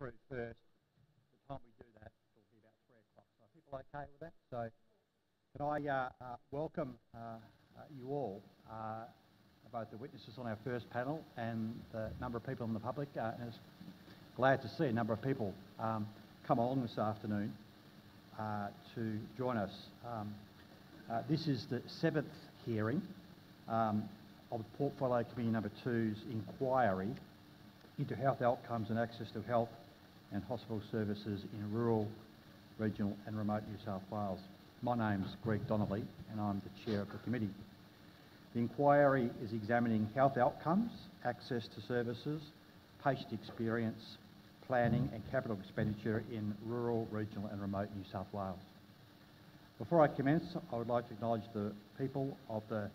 through first. The time we do that, it'll be about three o'clock. So are people okay with that? So can I uh, uh, welcome uh, uh, you all, uh, both the witnesses on our first panel and the number of people in the public. And it's glad to see a number of people um, come along this afternoon to join us. Um, this is the seventh hearing um, of Portfolio Committee Number Two's inquiry into health outcomes and access to health and hospital services in rural, regional and remote New South Wales. My name's Greg Donnelly and I'm the chair of the committee. The inquiry is examining health outcomes, access to services, patient experience, planning and capital expenditure in rural, regional and remote New South Wales. Before I commence, I would like to acknowledge the people of the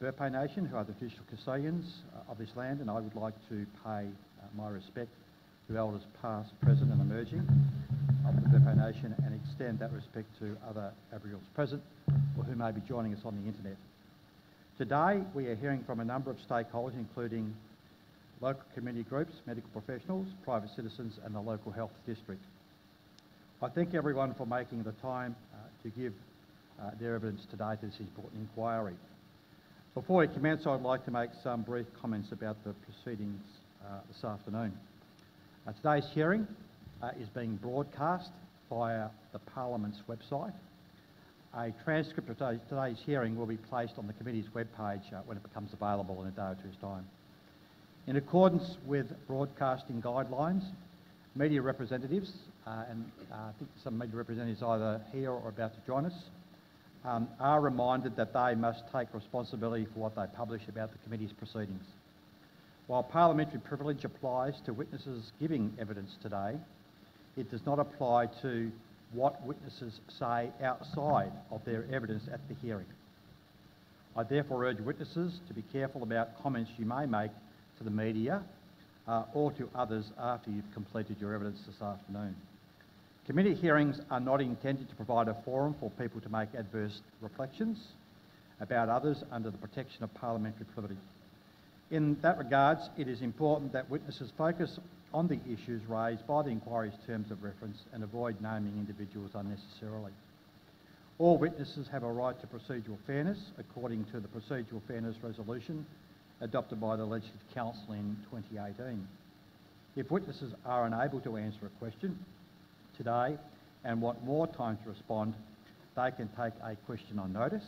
Biripi Nation who are the official custodians uh, of this land and I would like to pay uh, my respect to elders past, present and emerging of the Biripi Nation and extend that respect to other Aboriginals present or who may be joining us on the internet. Today we are hearing from a number of stakeholders including local community groups, medical professionals, private citizens and the local health district. I thank everyone for making the time uh, to give uh, their evidence today to this important inquiry. Before we commence, I'd like to make some brief comments about the proceedings uh, this afternoon. Uh, today's hearing uh, is being broadcast via the Parliament's website. A transcript of today's, hearing will be placed on the committee's webpage uh, when it becomes available in a day or two's time. In accordance with broadcasting guidelines, media representatives, uh, and uh, I think some media representatives either here or about to join us, um, are reminded that they must take responsibility for what they publish about the committee's proceedings. While parliamentary privilege applies to witnesses giving evidence today, it does not apply to what witnesses say outside of their evidence at the hearing. I therefore urge witnesses to be careful about comments you may make to the media uh, or to others after you've completed your evidence this afternoon. Committee hearings are not intended to provide a forum for people to make adverse reflections about others under the protection of parliamentary privilege. In that regards, it is important that witnesses focus on the issues raised by the inquiry's terms of reference and avoid naming individuals unnecessarily. All witnesses have a right to procedural fairness according to the Procedural Fairness Resolution adopted by the Legislative Council in 2018. If witnesses are unable to answer a question, today and want more time to respond, they can take a question on notice.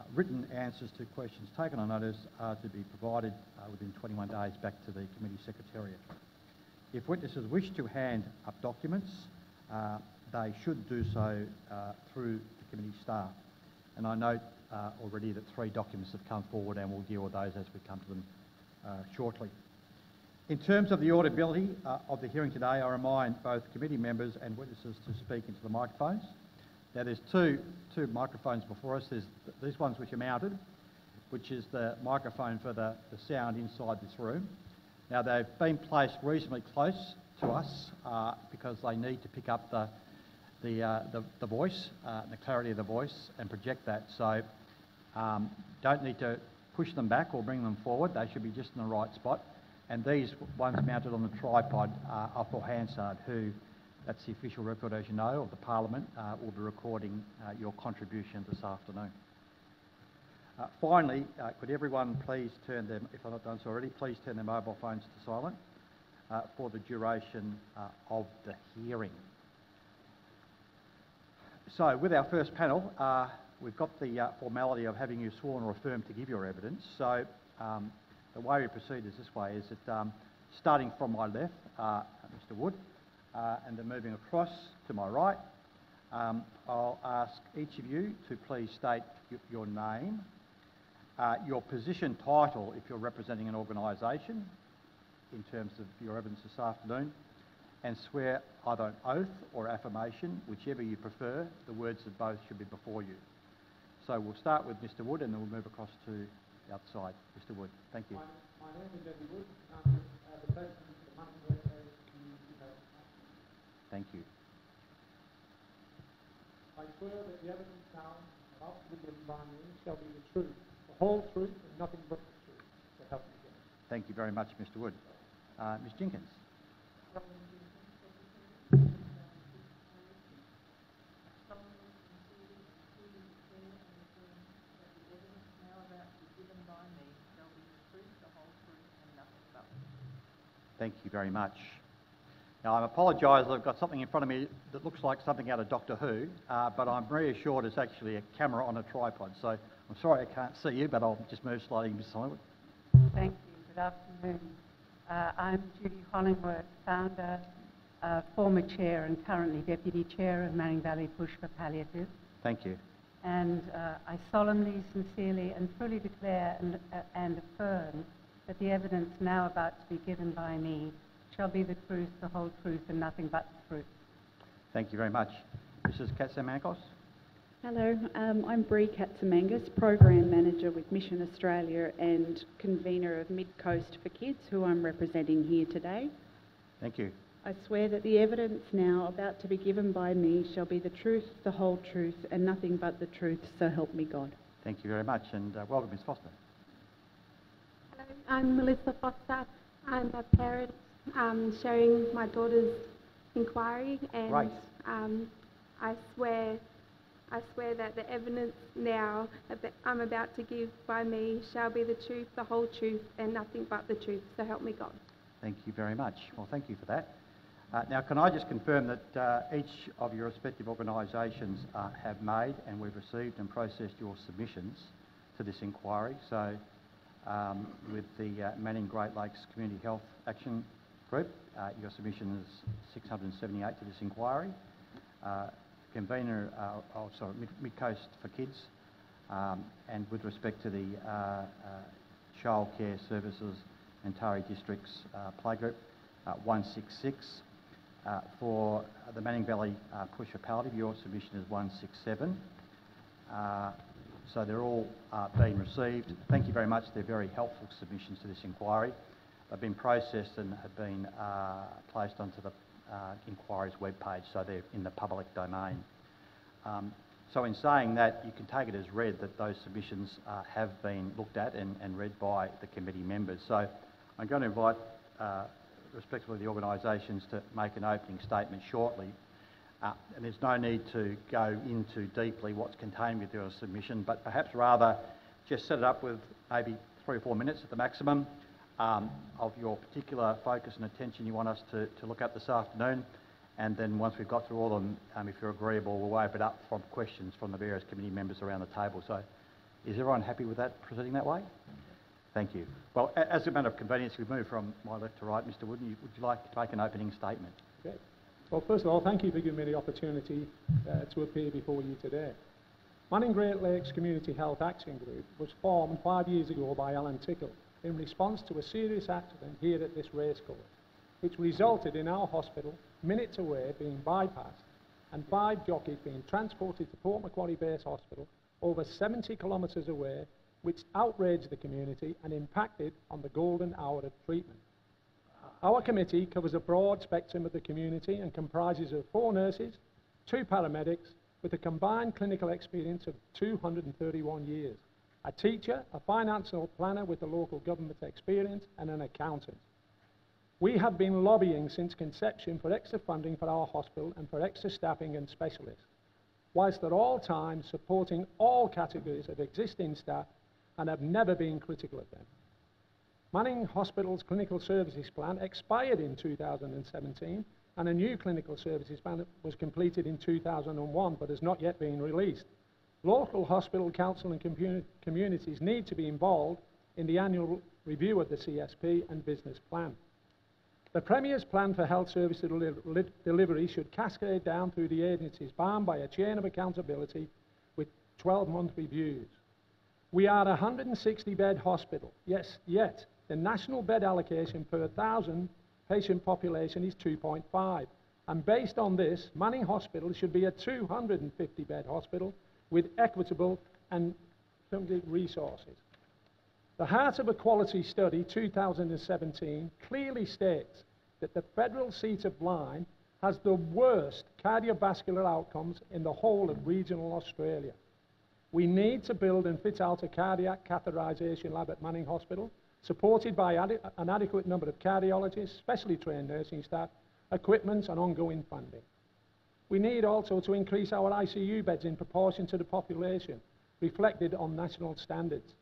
Uh, written answers to questions taken on notice are to be provided uh, within 21 days back to the committee secretariat. If witnesses wish to hand up documents, uh, they should do so through the committee staff. And I note already that three documents have come forward and we'll deal with those as we come to them shortly. In terms of the audibility uh, of the hearing today, I remind both committee members and witnesses to speak into the microphones. Now there's two, two microphones before us. There's th these ones which are mounted, which is the microphone for the, the sound inside this room. Now they've been placed reasonably close to us uh, because they need to pick up the, the, uh, the, the, voice, uh, the clarity of the voice and project that. So um, don't need to push them back or bring them forward. They should be just in the right spot. And these ones mounted on the tripod uh, are for Hansard, who, that's the official record, as you know, of the Parliament, uh, will be recording uh, your contribution this afternoon. Uh, finally, uh, could everyone please turn them, if I've not done so already, please turn their mobile phones to silent uh, for the duration of the hearing. So, with our first panel, we've got the formality of having you sworn or affirmed to give your evidence. So, um, the way we proceed is this way, is that um, starting from my left, uh, Mr Wood, uh, and then moving across to my right, um, I'll ask each of you to please state your name, uh, your position title if you're representing an organisation in terms of your evidence this afternoon, and swear either an oath or affirmation, whichever you prefer. The words of both should be before you. So we'll start with Mr Wood and then we'll move across to the outside. Mr Wood, thank you. My, my name is Eddie Wood. Uh, the president of the Money Community Thank you. I swear that the evidence now about to be given by me shall be the truth, the whole truth, and nothing but the truth. So help me God. Thank you very much, Mr Wood. Uh, Ms Jenkins. solemnly, sincerely, and truly declare and affirm that the evidence now about to be given by me shall be the truth, the whole truth, and nothing but the truth. Thank you very much. Now, I apologise, I've got something in front of me that looks like something out of Doctor Who, uh, but I'm reassured it's actually a camera on a tripod. So I'm sorry I can't see you, but I'll just move slightly beside it. Thank you. Good afternoon. Uh, I'm Judy Hollingworth, founder, uh, former chair and currently deputy chair of Manning Valley Push for Palliative. Thank you. And uh, I solemnly, sincerely and truly declare and, uh, and affirm that the evidence now about to be given by me shall be the truth, the whole truth and nothing but the truth. Thank you very much. Mrs. Katsamankos? Hello, um, I'm Bree Katsamangas, Program Manager with Mission Australia and convener of Mid Coast for Kids, who I'm representing here today. Thank you. I swear that the evidence now about to be given by me shall be the truth, the whole truth, and nothing but the truth, so help me God. Thank you very much, and uh, welcome, Ms. Foster. Hello, I'm Melissa Foster. I'm a parent um, sharing my daughter's inquiry, and Right. um, I swear, I swear that the evidence now that I'm about to give by me shall be the truth, the whole truth, and nothing but the truth. So help me God. Thank you very much. Well, thank you for that. Uh, now, can I just confirm that uh, each of your respective organisations uh, have made and we've received and processed your submissions to this inquiry? So, um, with the uh, Manning Great Lakes Community Health Action Group, uh, your submission is 678 to this inquiry. Uh, convener, uh, oh, sorry, Mid, Mid Coast for Kids, um, and with respect to the uh, uh, Childcare Services and Taree Districts uh, Playgroup, uh, 166. Uh, for the Manning Valley uh, Push for Palliative, your submission is 167. Uh, so they're all being received. Thank you very much. They're very helpful submissions to this inquiry. They've been processed and have been uh, placed onto the uh, inquiry's webpage, so they're in the public domain. Um, so in saying that, you can take it as read that those submissions uh, have been looked at and, and read by the committee members. So I'm going to invite, uh, respectively, the organisations to make an opening statement shortly. Uh, and there's no need to go into deeply what's contained with your submission, but perhaps rather just set it up with maybe three or four minutes at the maximum um, of your particular focus and attention you want us to, to look at this afternoon. And then once we've got through all of them, um, if you're agreeable, we'll open it up from questions from the various committee members around the table. So is everyone happy with that, proceeding that way? Thank you. Well, as a matter of convenience, we move from my left to right. Mr Wooden, you- would you like to make an opening statement? Okay. Well, first of all, thank you for giving me the opportunity uh, to appear before you today. Manning Great Lakes Community Health Action Group was formed five years ago by Alan Tickle in response to a serious accident here at this racecourse, which resulted in our hospital, minutes away, being bypassed and five jockeys being transported to Port Macquarie Base Hospital over 70 kilometres away, which outraged the community and impacted on the golden hour of treatment. Our committee covers a broad spectrum of the community and comprises of four nurses, two paramedics, with a combined clinical experience of 231 years, a teacher, a financial planner with a local government experience, and an accountant. We have been lobbying since conception for extra funding for our hospital and for extra staffing and specialists, whilst at all times supporting all categories of existing staff and have never been critical of them. Manning Hospital's clinical services plan expired in 2017 and a new clinical services plan was completed in 2001 but has not yet been released. Local hospital council and commu- communities need to be involved in the annual review of the CSP and business plan. The Premier's plan for health service deli- delivery should cascade down through the agencies bound by a chain of accountability with 12-month reviews. We are a 160 bed hospital. Yes, yet the national bed allocation per 1,000 patient population is 2.5. And based on this, Manning Hospital should be a 250 bed hospital with equitable and funded resources. The Heart of Equality Study 2017 clearly states that the federal seat of Lyne has the worst cardiovascular outcomes in the whole of regional Australia. We need to build and fit out a cardiac catheterisation lab at Manning Hospital, supported by ade- an adequate number of cardiologists, specially trained nursing staff, equipment and ongoing funding. We need also to increase our ICU beds in proportion to the population, reflected on national standards.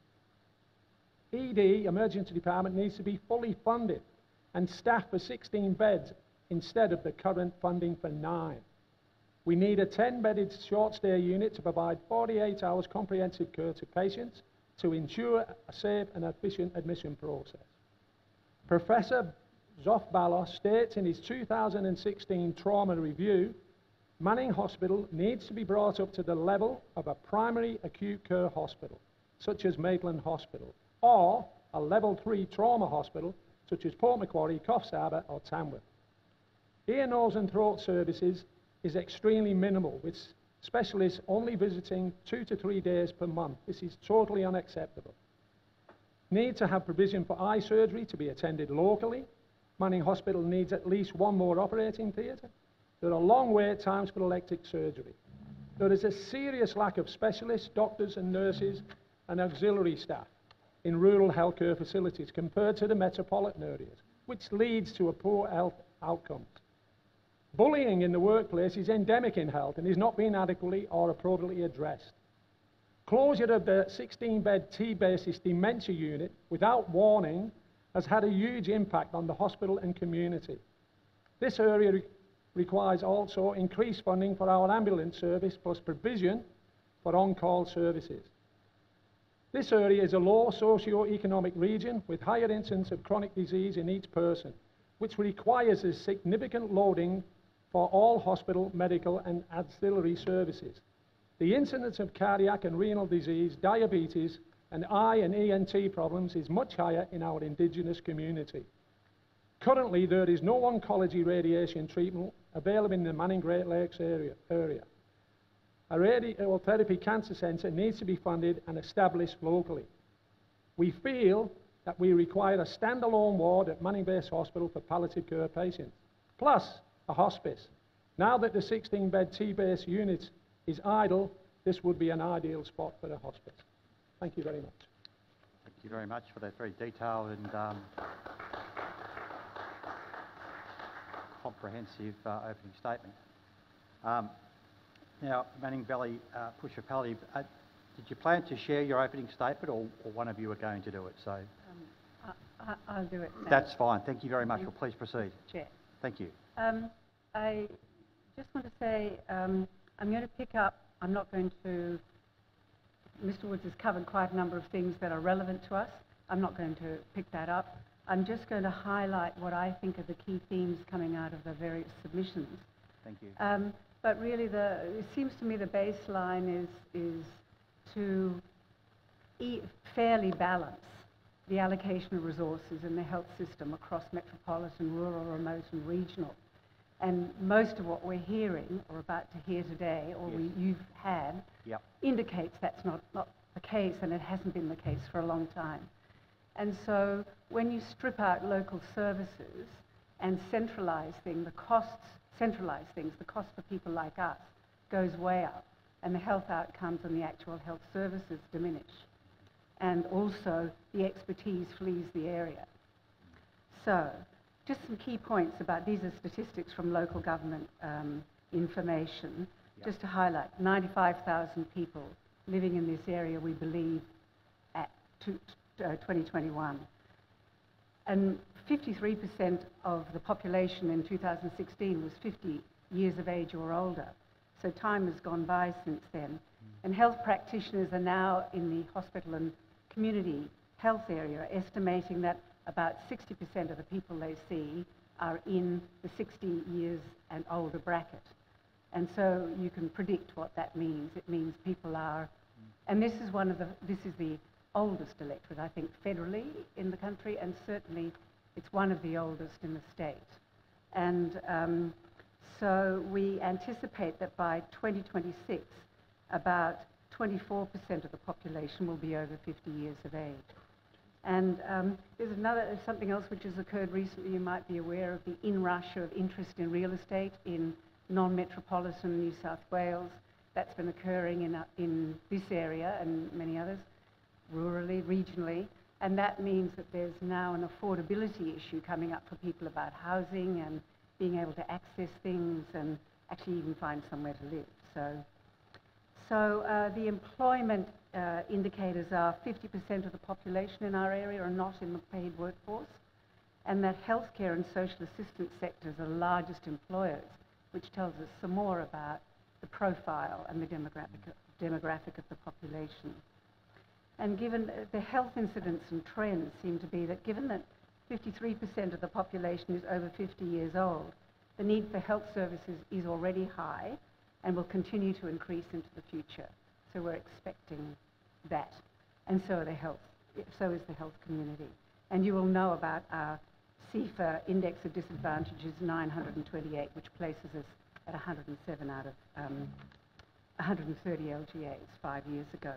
ED, Emergency Department, needs to be fully funded and staffed for 16 beds instead of the current funding for nine. We need a 10-bedded short-stay unit to provide 48 hours comprehensive care to patients to ensure a safe and efficient admission process. Professor Zsolt Balogh states in his 2016 trauma review, Manning Hospital needs to be brought up to the level of a primary acute care hospital, such as Maitland Hospital, or a level 3 trauma hospital, such as Port Macquarie, Coffs Harbour or Tamworth. Ear, nose and throat services is extremely minimal, with specialists only visiting two to three days per month. This is totally unacceptable. Need to have provision for eye surgery to be attended locally. Manning Hospital needs at least one more operating theatre. There are long wait times for elective surgery. There is a serious lack of specialists, doctors and nurses and auxiliary staff in rural healthcare facilities compared to the metropolitan areas, which leads to a poor health outcomes. Bullying in the workplace is endemic in health and is not being adequately or appropriately addressed. Closure of the 16-bed T-basis dementia unit without warning has had a huge impact on the hospital and community. This area re requires also increased funding for our ambulance service plus provision for on-call services. This area is a low socio-economic region with higher incidence of chronic disease in each person, which requires a significant loading for all hospital, medical and ancillary services. The incidence of cardiac and renal disease, diabetes and eye and ENT problems is much higher in our Indigenous community. Currently, there is no oncology radiation treatment available in the Manning Great Lakes area. A radiotherapy cancer centre needs to be funded and established locally. We feel that we require a standalone ward at Manning Base Hospital for palliative care patients, plus a hospice. Now that the 16-bed T-base unit is idle, this would be an ideal spot for a hospice. Thank you very much. Thank you very much for that very detailed and um, comprehensive uh, opening statement. Um, now, Manning Valley uh, Push for Palliative, uh, did you plan to share your opening statement or, or, one of you are going to do it? So um, I, will do it. Now. That's fine. Thank you very much. Well, please proceed. Chair. Thank you. Um, I just want to say um, I'm going to pick up, I'm not going to, Mr Woods has covered quite a number of things that are relevant to us. I'm not going to pick that up. I'm just going to highlight what I think are the key themes coming out of the various submissions. Thank you. Um, but really, the, it seems to me the baseline is, is to e fairly balance the allocation of resources in the health system across metropolitan, rural, remote and regional. And most of what we're hearing or about to hear today, or yes. we, you've had, yep. indicates that's not, not the case and it hasn't been the case for a long time. And so when you strip out local services and centralize things, the costs, centralize things, the cost for people like us goes way up and the health outcomes and the actual health services diminish. And also the expertise flees the area. So just some key points about these are statistics from local government um, information. Yep. Just to highlight, 95,000 people living in this area, we believe, at two, uh, Uh, 2021. And 53% of the population in 2016 was 50 years of age or older. So time has gone by since then. And health practitioners are now in the hospital and community health area estimating that about 60% of the people they see are in the 60 years and older bracket. And so you can predict what that means. It means people are, and this is one of the, this is the oldest electorate, I think, federally in the country, and certainly it's one of the oldest in the state. And um, so we anticipate that by 2026, about 24% of the population will be over 50 years of age. And um, there's another something else which has occurred recently. You might be aware of the inrush of interest in real estate in non-metropolitan New South Wales. That's been occurring in, uh, in this area and many others, rurally, regionally. And that means that there's now an affordability issue coming up for people about housing and being able to access things and actually even find somewhere to live. So, so uh, the employment uh, indicators are 50% of the population in our area are not in the paid workforce, and that healthcare and social assistance sectors are the largest employers, which tells us some more about the profile and the demographic, demographic of the population. And given the health incidents and trends seem to be that given that 53% of the population is over 50 years old, the need for health services is already high and will continue to increase into the future. So we're expecting that. And so, the health, so is the health community. And you will know about our SEIFA index of disadvantage is 928, which places us at 107 out of um, 130 LGAs five years ago.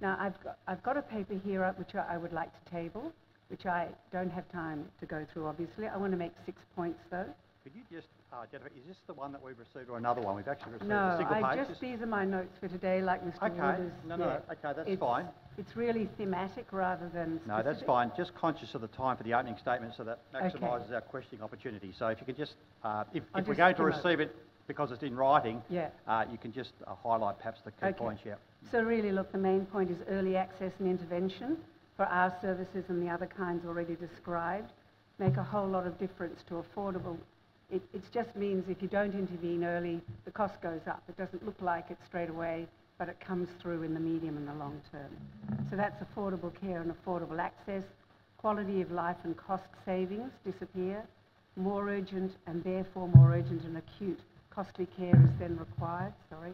Now, I've got, I've got a paper here which I, I would like to table, which I don't have time to go through, obviously. I want to make six points, though. Could you just, uh, Jennifer, is this the one that we've received or another one? We've actually received No, a single I page. just, these are my notes for today, like Mr Okay, Waters. no, no, yeah. okay, that's It's- fine. It's really thematic rather than No, that's fine. Just conscious of the time for the opening statement so that Okay. maximises our questioning opportunity. So if you could just, uh, if, if we're going to receive it because it's in writing, Yeah. uh, you can just uh, highlight perhaps the key Okay. points, yeah. So really, look, the main point is early access and intervention for our services and the other kinds already described make a whole lot of difference to affordable. It, it just means if you don't intervene early, the cost goes up. It doesn't look like it straight away, but it comes through in the medium and the long term. So that's affordable care and affordable access. Quality of life and cost savings disappear. More urgent and therefore more urgent and acute costly care is then required. Sorry.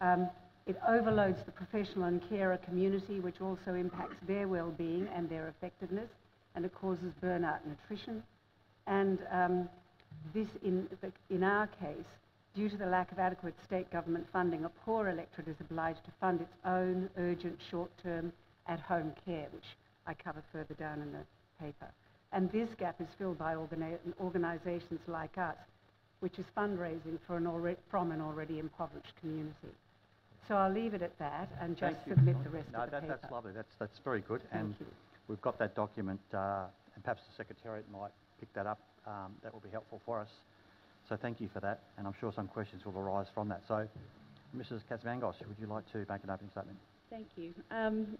Um, it overloads the professional and carer community, which also impacts their well-being and their effectiveness, and it causes burnout and attrition. And um, this, in, in our case, due to the lack of adequate state government funding, a poor electorate is obliged to fund its own urgent short-term at-home care, which I cover further down in the paper. And this gap is filled by organi- organisations like us, which is fundraising for an alre- from an already impoverished community. So I'll leave it at that and just Thank you. submit the rest No, of the that, paper. that's lovely. That's, that's very good. Thank and you. we've got that document, uh, and perhaps the Secretariat might pick that up. Um, that will be helpful for us. So thank you for that, and I'm sure some questions will arise from that. So, Mrs. Katsmangos, would you like to make an opening statement? Thank you. Um,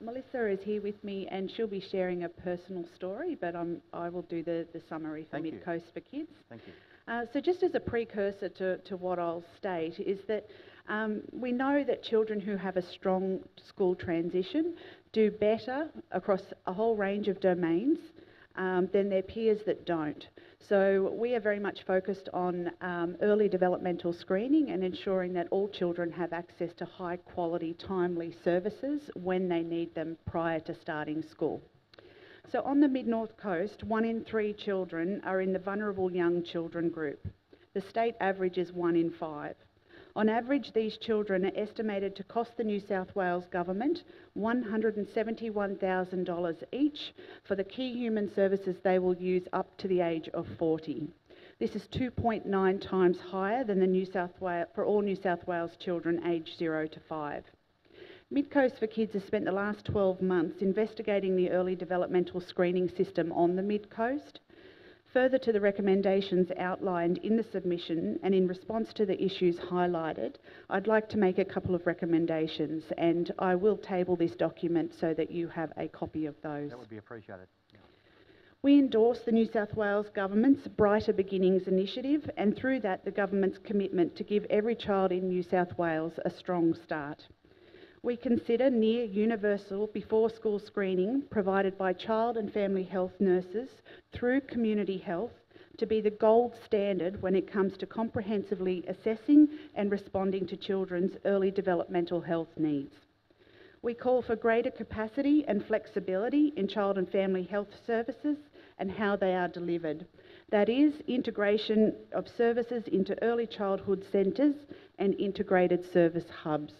Melissa is here with me and she'll be sharing a personal story, but I'm, I will do the, the summary for Thank you. Mid Coast for Kids. Thank you. Uh, so just as a precursor to, to what I'll state is that um, we know that children who have a strong school transition do better across a whole range of domains um, than their peers that don't. So we are very much focused on um, early developmental screening and ensuring that all children have access to high quality, timely services when they need them prior to starting school. So on the Mid North Coast, one in three children are in the vulnerable young children group. The state average is one in five. On average, these children are estimated to cost the New South Wales Government $171,000 each for the key human services they will use up to the age of 40. This is 2.9 times higher than the New South Wales, for all New South Wales children aged 0 to 5. Midcoast for Kids has spent the last 12 months investigating the early developmental screening system on the Midcoast. Further to the recommendations outlined in the submission and in response to the issues highlighted, I'd like to make a couple of recommendations and I will table this document so that you have a copy of those. That would be appreciated. Yeah. We endorse the New South Wales Government's Brighter Beginnings initiative and through that the Government's commitment to give every child in New South Wales a strong start. We consider near universal before school screening provided by child and family health nurses through community health to be the gold standard when it comes to comprehensively assessing and responding to children's early developmental health needs. We call for greater capacity and flexibility in child and family health services and how they are delivered. That is, integration of services into early childhood centres and integrated service hubs.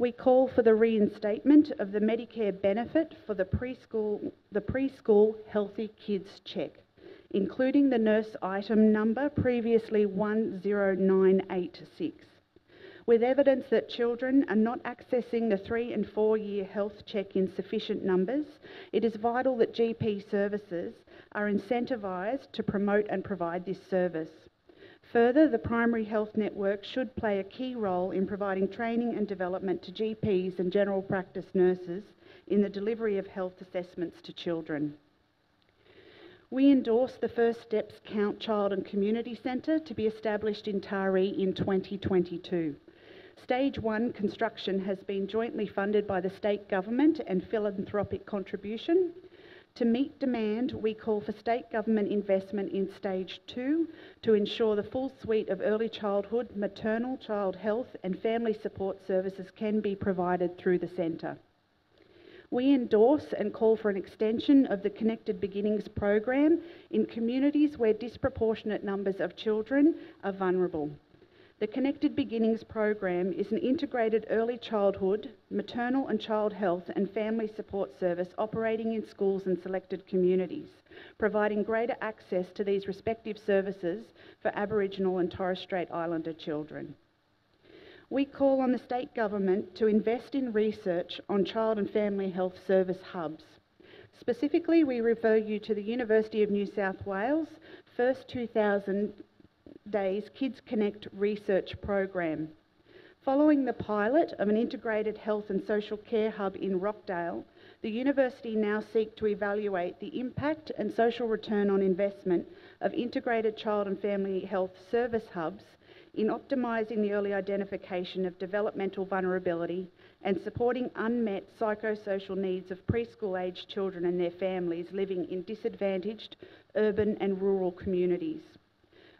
We call for the reinstatement of the Medicare benefit for the preschool, the preschool Healthy Kids Check, including the nurse item number previously 10986. With evidence that children are not accessing the three and four year health check in sufficient numbers, it is vital that GP services are incentivised to promote and provide this service. Further, the primary health network should play a key role in providing training and development to GPs and general practice nurses in the delivery of health assessments to children. We endorse the First Steps Count Child and Community Centre to be established in Taree in 2022. Stage 1 construction has been jointly funded by the state government and philanthropic contribution. To meet demand, we call for state government investment in Stage 2 to ensure the full suite of early childhood, maternal, child health and family support services can be provided through the centre. We endorse and call for an extension of the Connected Beginnings program in communities where disproportionate numbers of children are vulnerable. The Connected Beginnings program is an integrated early childhood, maternal and child health and family support service operating in schools and selected communities, providing greater access to these respective services for Aboriginal and Torres Strait Islander children. We call on the state government to invest in research on child and family health service hubs. Specifically, we refer you to the University of New South Wales First 2000 Days Kids Connect research program. Following the pilot of an integrated health and social care hub in Rockdale, the university now seek to evaluate the impact and social return on investment of integrated child and family health service hubs in optimising the early identification of developmental vulnerability and supporting unmet psychosocial needs of preschool aged children and their families living in disadvantaged urban and rural communities.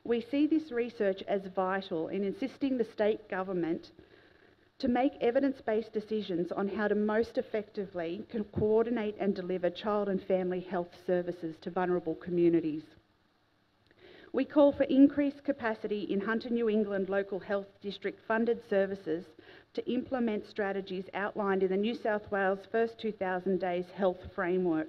We see this research as vital in insisting the state government to make evidence based decisions on how to most effectively co- coordinate and deliver child and family health services to vulnerable communities. We call for increased capacity in Hunter New England Local Health District funded services to implement strategies outlined in the New South Wales First 2000 Days Health Framework.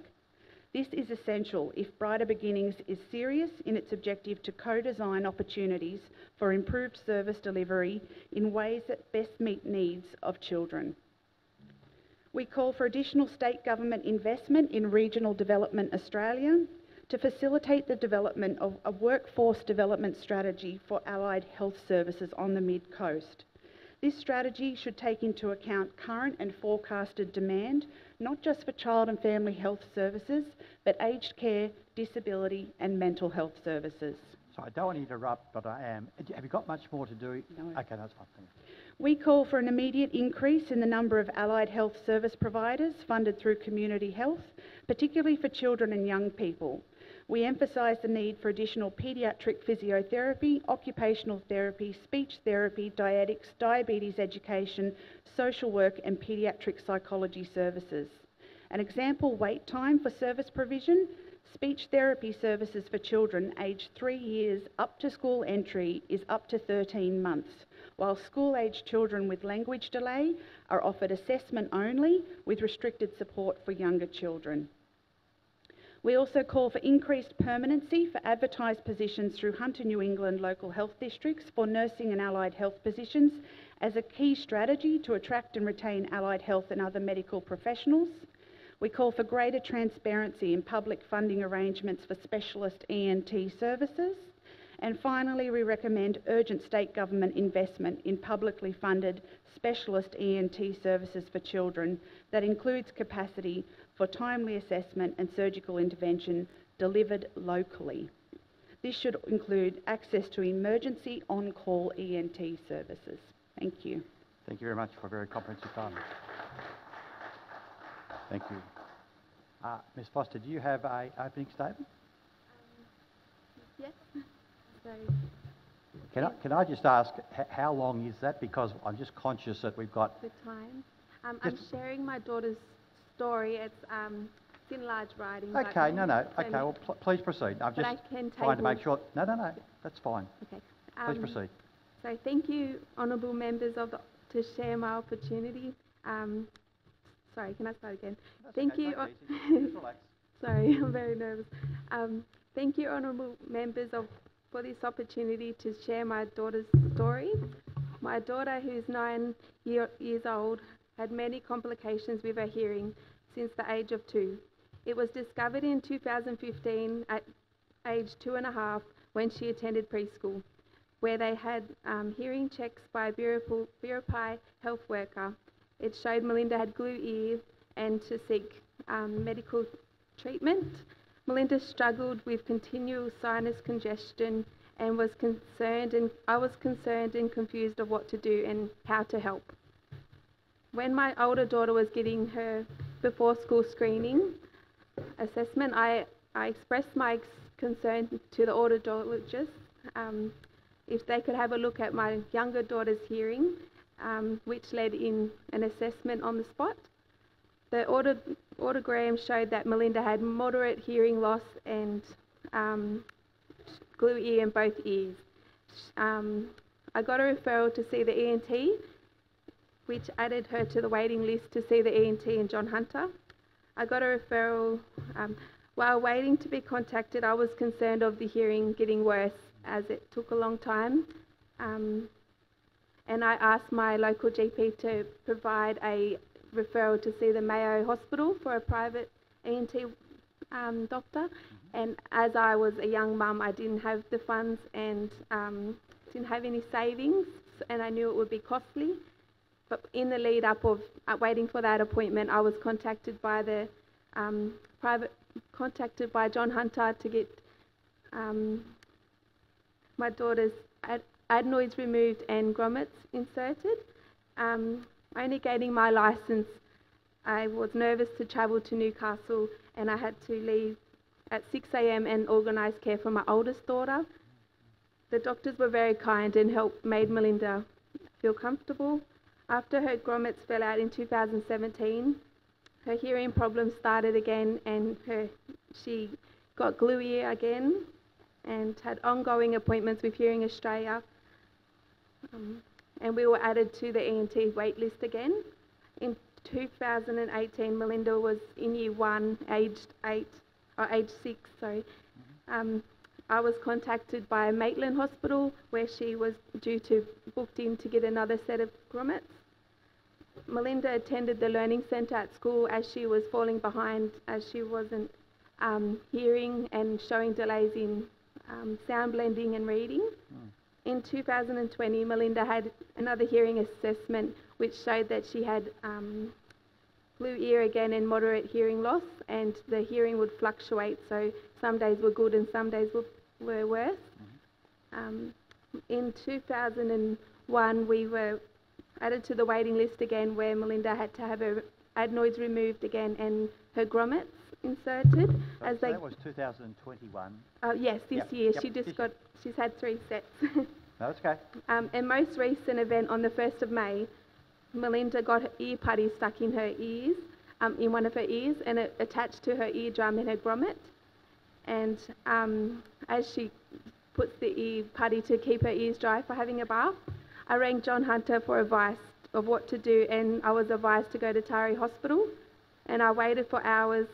This is essential if Brighter Beginnings is serious in its objective to co design opportunities for improved service delivery in ways that best meet needs of children. We call for additional state government investment in Regional Development Australia to facilitate the development of a workforce development strategy for allied health services on the mid coast. This strategy should take into account current and forecasted demand, not just for child and family health services, but aged care, disability, and mental health services. So I don't want to interrupt, but I am. Have you got much more to do? No. Okay, that's fine. Thank. We call for an immediate increase in the number of allied health service providers funded through community health, particularly for children and young people. We emphasise the need for additional paediatric physiotherapy, occupational therapy, speech therapy, dietics, diabetes education, social work, and paediatric psychology services. An example wait time for service provision speech therapy services for children aged three years up to school entry is up to 13 months, while school aged children with language delay are offered assessment only with restricted support for younger children. We also call for increased permanency for advertised positions through Hunter New England local health districts for nursing and allied health positions as a key strategy to attract and retain allied health and other medical professionals. We call for greater transparency in public funding arrangements for specialist ENT services. And finally, we recommend urgent state government investment in publicly funded specialist ENT services for children that includes capacity for timely assessment and surgical intervention delivered locally. This should include access to emergency on call ENT services. Thank you. Thank you very much for a very comprehensive statement. Thank you. Uh, Ms Foster, do you have a opening statement? Yes. So, Can I, can I just ask, how long is that? Because I'm just conscious that we've got, the time. Um, I'm sharing my daughter's story. It's, um, it's in large writing. but- okay, no, no, and- okay, well, pl- please proceed. I'm But I just can trying to make sure, no, no, no, that's fine. Okay. Please Um, proceed. So thank you, honourable members of the, to share my opportunity. Um, sorry, can I start again? thank you. hon- Sorry, I'm very nervous. Um, thank you, honourable members of for this opportunity to share my daughter's story. My daughter, who's nine year, years old, had many complications with her hearing since the age of two. It was discovered in 2015 at age two and a half when she attended preschool, where they had um, hearing checks by a Biripi health worker. It showed Melinda had glue ear and to seek um, medical treatment. Melinda struggled with continual sinus congestion and was concerned and I was concerned and confused of what to do and how to help. When my older daughter was getting her before school screening assessment, I, I expressed my concern to the audiologist um, if they could have a look at my younger daughter's hearing, um, which led in an assessment on the spot. The audiogram showed that Melinda had moderate hearing loss and um, glue ear in both ears. Um, I got a referral to see the ENT, which added her to the waiting list to see the ENT and John Hunter. I got a referral. Um, while waiting to be contacted, I was concerned of the hearing getting worse as it took a long time. Um, and I asked my local GP to provide a referral to see the Mayo Hospital for a private ENT um, doctor. And as I was a young mum, I didn't have the funds and um, didn't have any savings, and I knew it would be costly. But in the lead up of uh, waiting for that appointment, I was contacted by the um, private, contacted by John Hunter to get um, my daughter's ad- adenoids removed and grommets inserted. Um, only gaining my license, I was nervous to travel to Newcastle, and I had to leave at 6 a.m. and organise care for my oldest daughter. The doctors were very kind and helped made Melinda feel comfortable. After her grommets fell out in 2017, her hearing problems started again and her, she got glue ear again and had ongoing appointments with Hearing Australia. Um, and we were added to the ENT wait list again. In 2018, Melinda was in year one, aged eight, or aged six, sorry. Um, I was contacted by Maitland Hospital where she was due to booked in to get another set of grommets. Melinda attended the learning centre at school as she was falling behind as she wasn't um, hearing and showing delays in um, sound blending and reading. In 2020, Melinda had another hearing assessment which showed that she had um, glue ear again and moderate hearing loss, and the hearing would fluctuate. So some days were good and some days were, were worse. Um, in 2001, we were added to the waiting list again, where Melinda had to have her adenoids removed again and her grommets inserted. So, as so they, that was 2021. uh, yes, this Yep, year yep, she just got. She's had three sets. No, that's okay. Um, and most recent event on the 1st of May, Melinda got her ear putty stuck in her ears, um, in one of her ears, and it attached to her eardrum and her grommet. And um, as she puts the ear putty to keep her ears dry for having a bath, I rang John Hunter for advice of what to do, and I was advised to go to Taree Hospital. And I waited for hours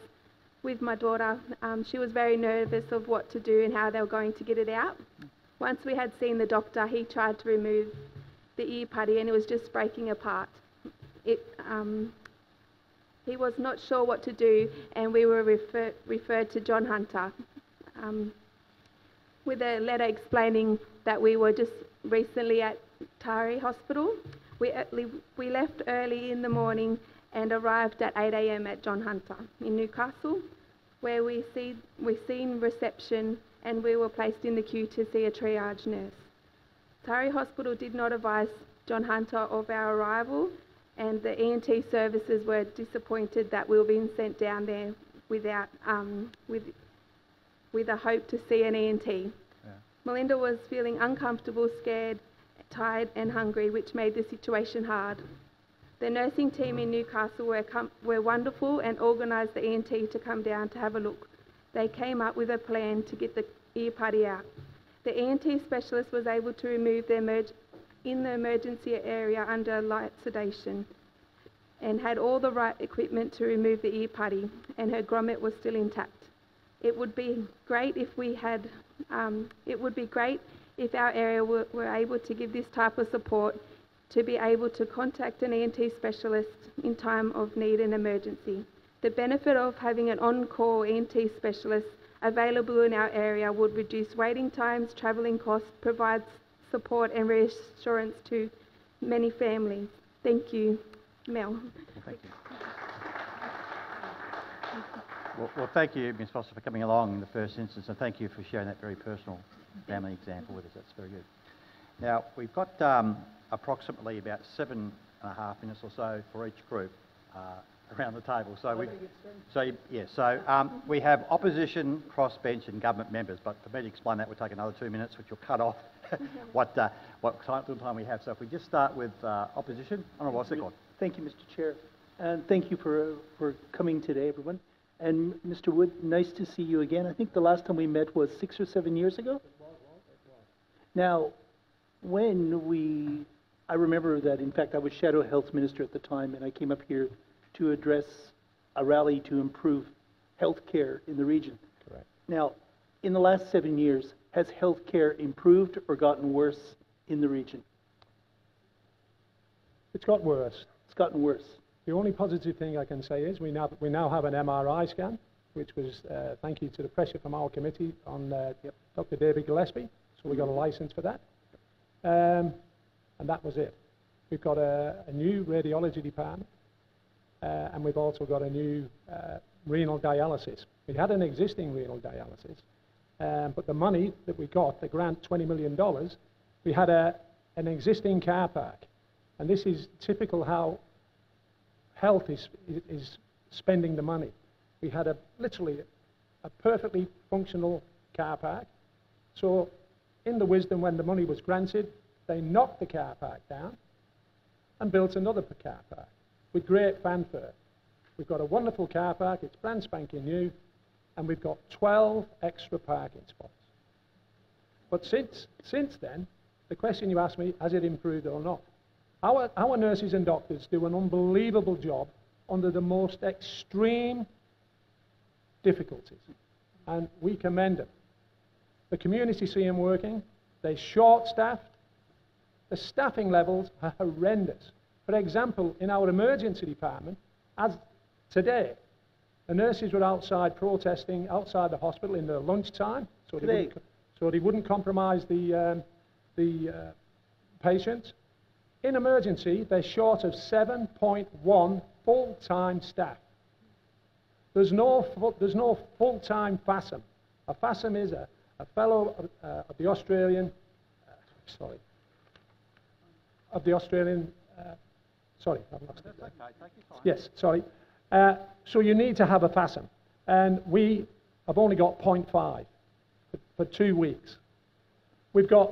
with my daughter. Um, she was very nervous of what to do and how they were going to get it out. Once we had seen the doctor, he tried to remove the ear putty and it was just breaking apart. It, um, he was not sure what to do and we were refer- referred to John Hunter um, with a letter explaining that we were just recently at Taree Hospital. We, uh, we left early in the morning and arrived at 8am at John Hunter in Newcastle where we, see, we seen reception and we were placed in the queue to see a triage nurse. Taree Hospital did not advise John Hunter of our arrival, and the ENT services were disappointed that we were being sent down there without, um, with, with a hope to see an ENT. Melinda was feeling uncomfortable, scared, tired, and hungry, which made the situation hard. The nursing team in Newcastle were, com- were wonderful and organised the ENT to come down to have a look. They came up with a plan to get the ear putty out. The ENT specialist was able to remove the emerg- in the emergency area under light sedation and had all the right equipment to remove the ear putty, and her grommet was still intact. It would be great if we had, um, it would be great if our area were, were able to give this type of support to be able to contact an ENT specialist in time of need and emergency. The benefit of having an on-call ENT specialist available in our area would reduce waiting times, travelling costs, provide support and reassurance to many families. Thank you, Mel. Well, thank you. Well, well, thank you, Ms Foster, for coming along in the first instance, and thank you for sharing that very personal family example with us. That's very good. Now, we've got um, approximately about seven and a half minutes or so for each group uh, around the table. So, we, so yeah, so um, we have opposition, crossbench, and government members. But for me to explain that, we'll take another two minutes, which will cut off what uh, what time, little time we have. So, if we just start with uh, opposition, Honourable Secord. Thank you, Mr. Chair. And thank you for, for coming today, everyone. And Mr. Wood, nice to see you again. I think the last time we met was six or seven years ago? Now, when we, I remember that, in fact, I was Shadow Health Minister at the time, and I came up here to address a rally to improve health care in the region. Correct. Now, in the last seven years, has health care improved or gotten worse in the region? It's got worse. It's gotten worse. The only positive thing I can say is we now, we now have an MRI scan, which was uh, thank you to the pressure from our committee on uh, Dr. David Gillespie. So we got a license for that. Um, and that was it. We've got a, a new radiology department, uh, and we've also got a new uh, renal dialysis. We had an existing renal dialysis, um, but the money that we got, the grant, $20 million, we had a, an existing car park. And this is typical how health is, is spending the money. We had a literally a perfectly functional car park. So, in the wisdom when the money was granted, they knocked the car park down and built another car park with great fanfare. We've got a wonderful car park, it's brand spanking new, and we've got 12 extra parking spots. But since, since then, the question you asked me, has it improved or not? Our, our nurses and doctors do an unbelievable job under the most extreme difficulties, and we commend them. The community see them working, they're short-staffed, the staffing levels are horrendous. For example, in our emergency department, as today, the nurses were outside protesting outside the hospital in their lunchtime, so they wouldn't, so they wouldn't compromise the, um, the uh, patients. In emergency, they're short of 7.1 full-time staff. There's no, there's no full-time FACEM. A FACEM is a, a fellow of, uh, of the Australian, uh, sorry, of the Australian, uh, sorry, I've lost it. Okay, take your time. Yes, sorry. Uh, so you need to have a FACEM. And we have only got 0.5 for, two weeks. We've got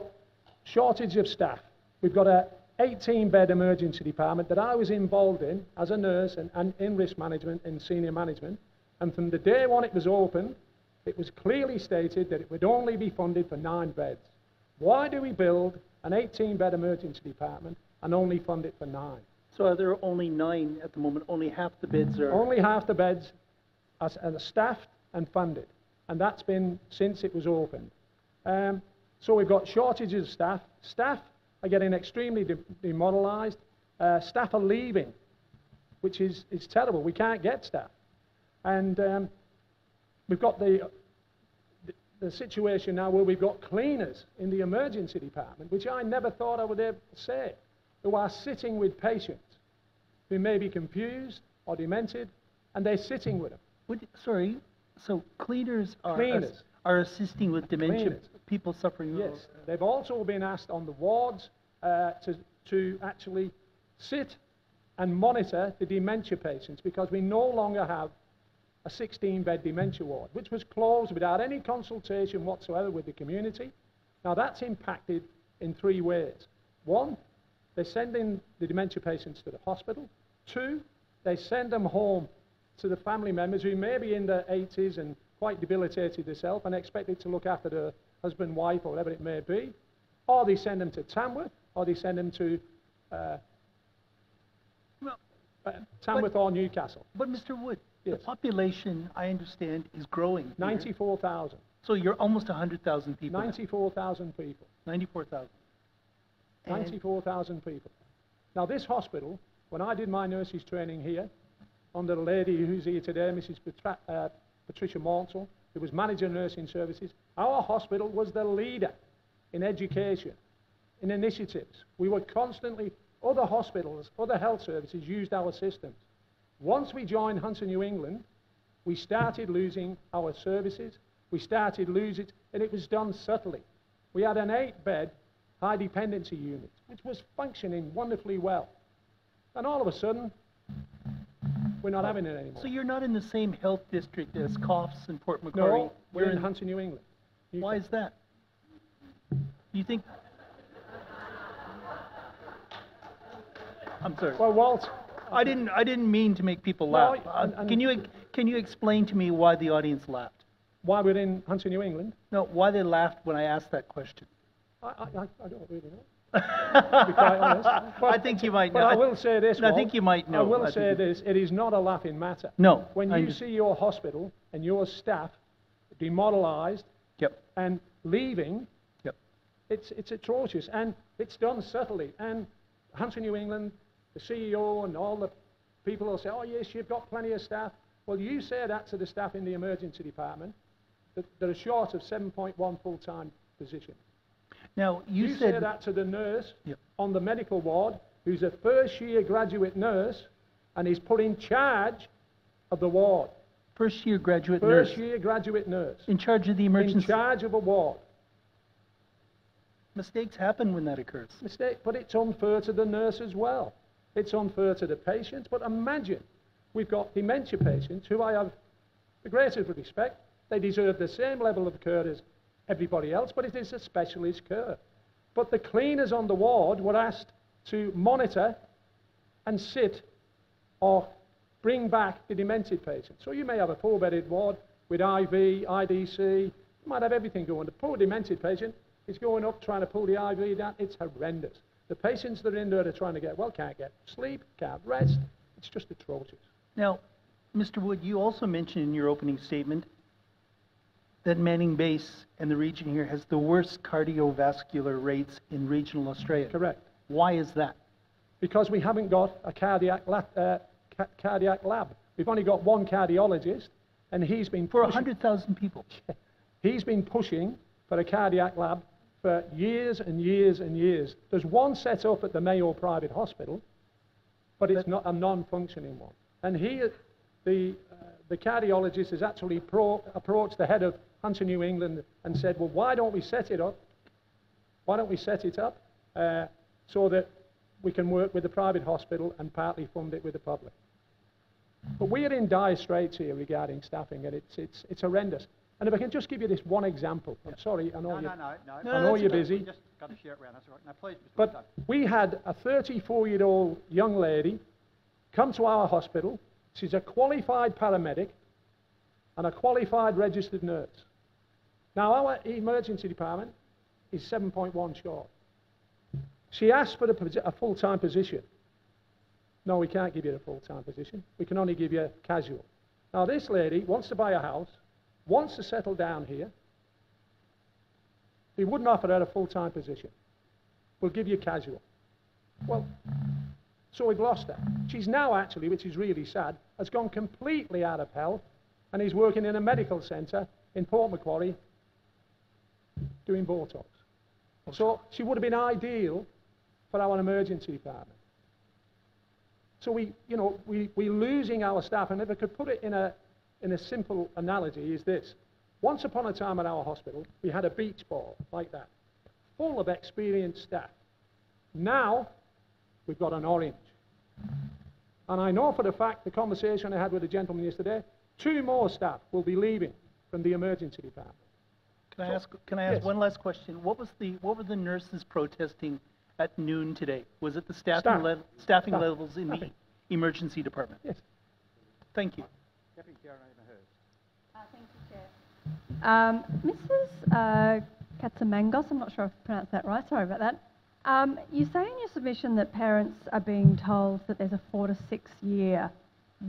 shortage of staff. We've got a 18-bed emergency department that I was involved in as a nurse and, and in risk management and senior management. And from the day one it was opened, it was clearly stated that it would only be funded for nine beds. Why do we build an 18-bed emergency department and only fund it for nine? So there are there only nine at the moment? Only half the beds are? Only half the beds are, are staffed and funded, and that's been since it was opened. Um, so we've got shortages of staff. Staff are getting extremely de- demoralised. Uh, staff are leaving, which is, is terrible. We can't get staff. And um, we've got the, the, the situation now where we've got cleaners in the emergency department, which I never thought I would ever say, who are sitting with patients who may be confused or demented, and they're sitting with them. What, sorry, so cleaners are, Cleaners. are assisting with dementia, Cleaners. people suffering? with- Yes, they've also been asked on the wards uh, to, to actually sit and monitor the dementia patients because we no longer have a 16-bed dementia ward, which was closed without any consultation whatsoever with the community. Now that's impacted in three ways. One, they're sending the dementia patients to the hospital. Two, they send them home to the family members who may be in their 80s and quite debilitated themselves and expected to look after their husband, wife, or whatever it may be. Or they send them to Tamworth, or they send them to uh, Well, uh, Tamworth or Newcastle. But Mr. Wood, the population, I understand, is growing. 94,000. So you're almost 100,000 people. 94,000 people. 94,000. And- 94,000 people. Now, this hospital, when I did my nurses training here, under the lady who's here today, Mrs. Patra- uh, Patricia Mortal, who was manager of nursing services. Our hospital was the leader in education, in initiatives. We were constantly, other hospitals, other health services used our systems. Once we joined Hunter New England, we started losing our services, we started losing, and it was done subtly. We had an eight-bed high dependency unit, which was functioning wonderfully well. And all of a sudden, we're not having it anymore. So you're not in the same health district as Coffs and Port Macquarie? no, we're You're in Hunter, New England. Why is that? You think? I'm sorry. Well, Walt, I didn't, I didn't mean to make people laugh. Uh, and- and- Can you, can you explain to me why the audience laughed? why we're in Hunter, New England, No, why they laughed when I asked that question? I, I, I don't really know. to be quite honest. I think you might know. But I will say this, I Walt, think you might know. I will I say this, it is not a laughing matter. No. When you see your hospital and your staff demoralised Yep, and leaving, yep. it's, it's atrocious. And it's done subtly. And Hunter New England, the CEO and all the people will say, oh yes, you've got plenty of staff. Well, you say that to the staff in the emergency department, that they're short of 7.1 full-time positions. Now, you say said, that to the nurse Yep. on the medical ward, who's a first-year graduate nurse, and is put in charge of the ward. first-year graduate nurse, First-year graduate nurse, in charge of the emergency. in charge of a ward. Mistakes happen when that occurs. Mistake, but it's unfair to the nurse as well. It's unfair to the patients. But imagine, we've got dementia patients who I have the greatest respect. They deserve the same level of care as everybody else, but it is a specialist care. But the cleaners on the ward were asked to monitor and sit or bring back the demented patient. So you may have a four-bedded ward with IV, IDC, you might have everything going. The poor demented patient is going up trying to pull the IV down. It's horrendous. The patients that are in there are trying to get well, can't get sleep, can't rest. It's just atrocious. Now, Mr. Wood, you also mentioned in your opening statement that Manning Base and the region here has the worst cardiovascular rates in regional Australia. Correct. Why is that? Because we haven't got a cardiac, la- uh, ca- cardiac lab. We've only got one cardiologist, and he's been For pushing- 100,000 people. He's been pushing for a cardiac lab for years and years and years. There's one set up at the Mayo Private Hospital, but it's not a non-functioning one. And he, the, uh, the cardiologist has actually pro- approached the head of Hunter New England and said, well, why don't we set it up? Why don't we set it up uh, so that we can work with the private hospital and partly fund it with the public? But we are in dire straits here regarding staffing, and it's, it's, it's horrendous. And if I can just give you this one example, I'm sorry, I know No, you. no, no, no. No, I know that's you're okay. busy, We just got to share it around, that's all right. No, please, Mr. but we had a 34-year-old young lady come to our hospital. She's a qualified paramedic and a qualified registered nurse. Now, our emergency department is 7.1 short. She asked for a, a full-time position. No, we can't give you a full-time position. We can only give you a casual. Now, this lady wants to buy a house, wants to settle down here. We wouldn't offer her a full-time position. We'll give you casual. Well, so we've lost her. She's now actually, which is really sad, has gone completely out of health and is working in a medical centre in Port Macquarie doing Botox. So she would have been ideal for our emergency department. So we, you know, we, we're losing our staff, and if I could put it in a, in a simple analogy, is this. Once upon a time at our hospital, we had a beach ball like that, full of experienced staff. Now, we've got an orange. And I know for the fact, the conversation I had with a gentleman yesterday, two more staff will be leaving from the emergency department. Can I ask, can I ask yes. one last question? What was the, what were the nurses protesting at noon today? Was it the staffing, Staff. lev- staffing Staff. levels in the Staffing. emergency department? Yes. Thank you. Deputy Chair Hurst. Um, Mrs. Uh, Katsamangos, I'm not sure if I pronounced that right, sorry about that. Um, you say in your submission that parents are being told that there's a four to six year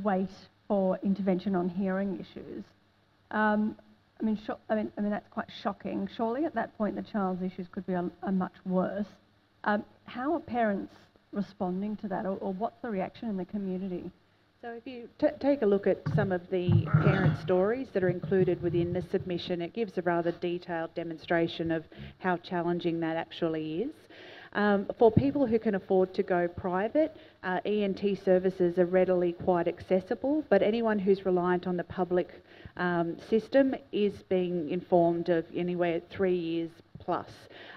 wait for intervention on hearing issues. Um, I, mean, I, mean, I mean, that's quite shocking. Surely at that point the child's issues could be a, a much worse. Um, how are parents responding to that, or, or what's the reaction in the community? So if you take a look at some of the parent stories that are included within the submission, it gives a rather detailed demonstration of how challenging that actually is. Um, for people who can afford to go private, uh, ENT services are readily quite accessible, but anyone who's reliant on the public um, system is being informed of anywhere three years plus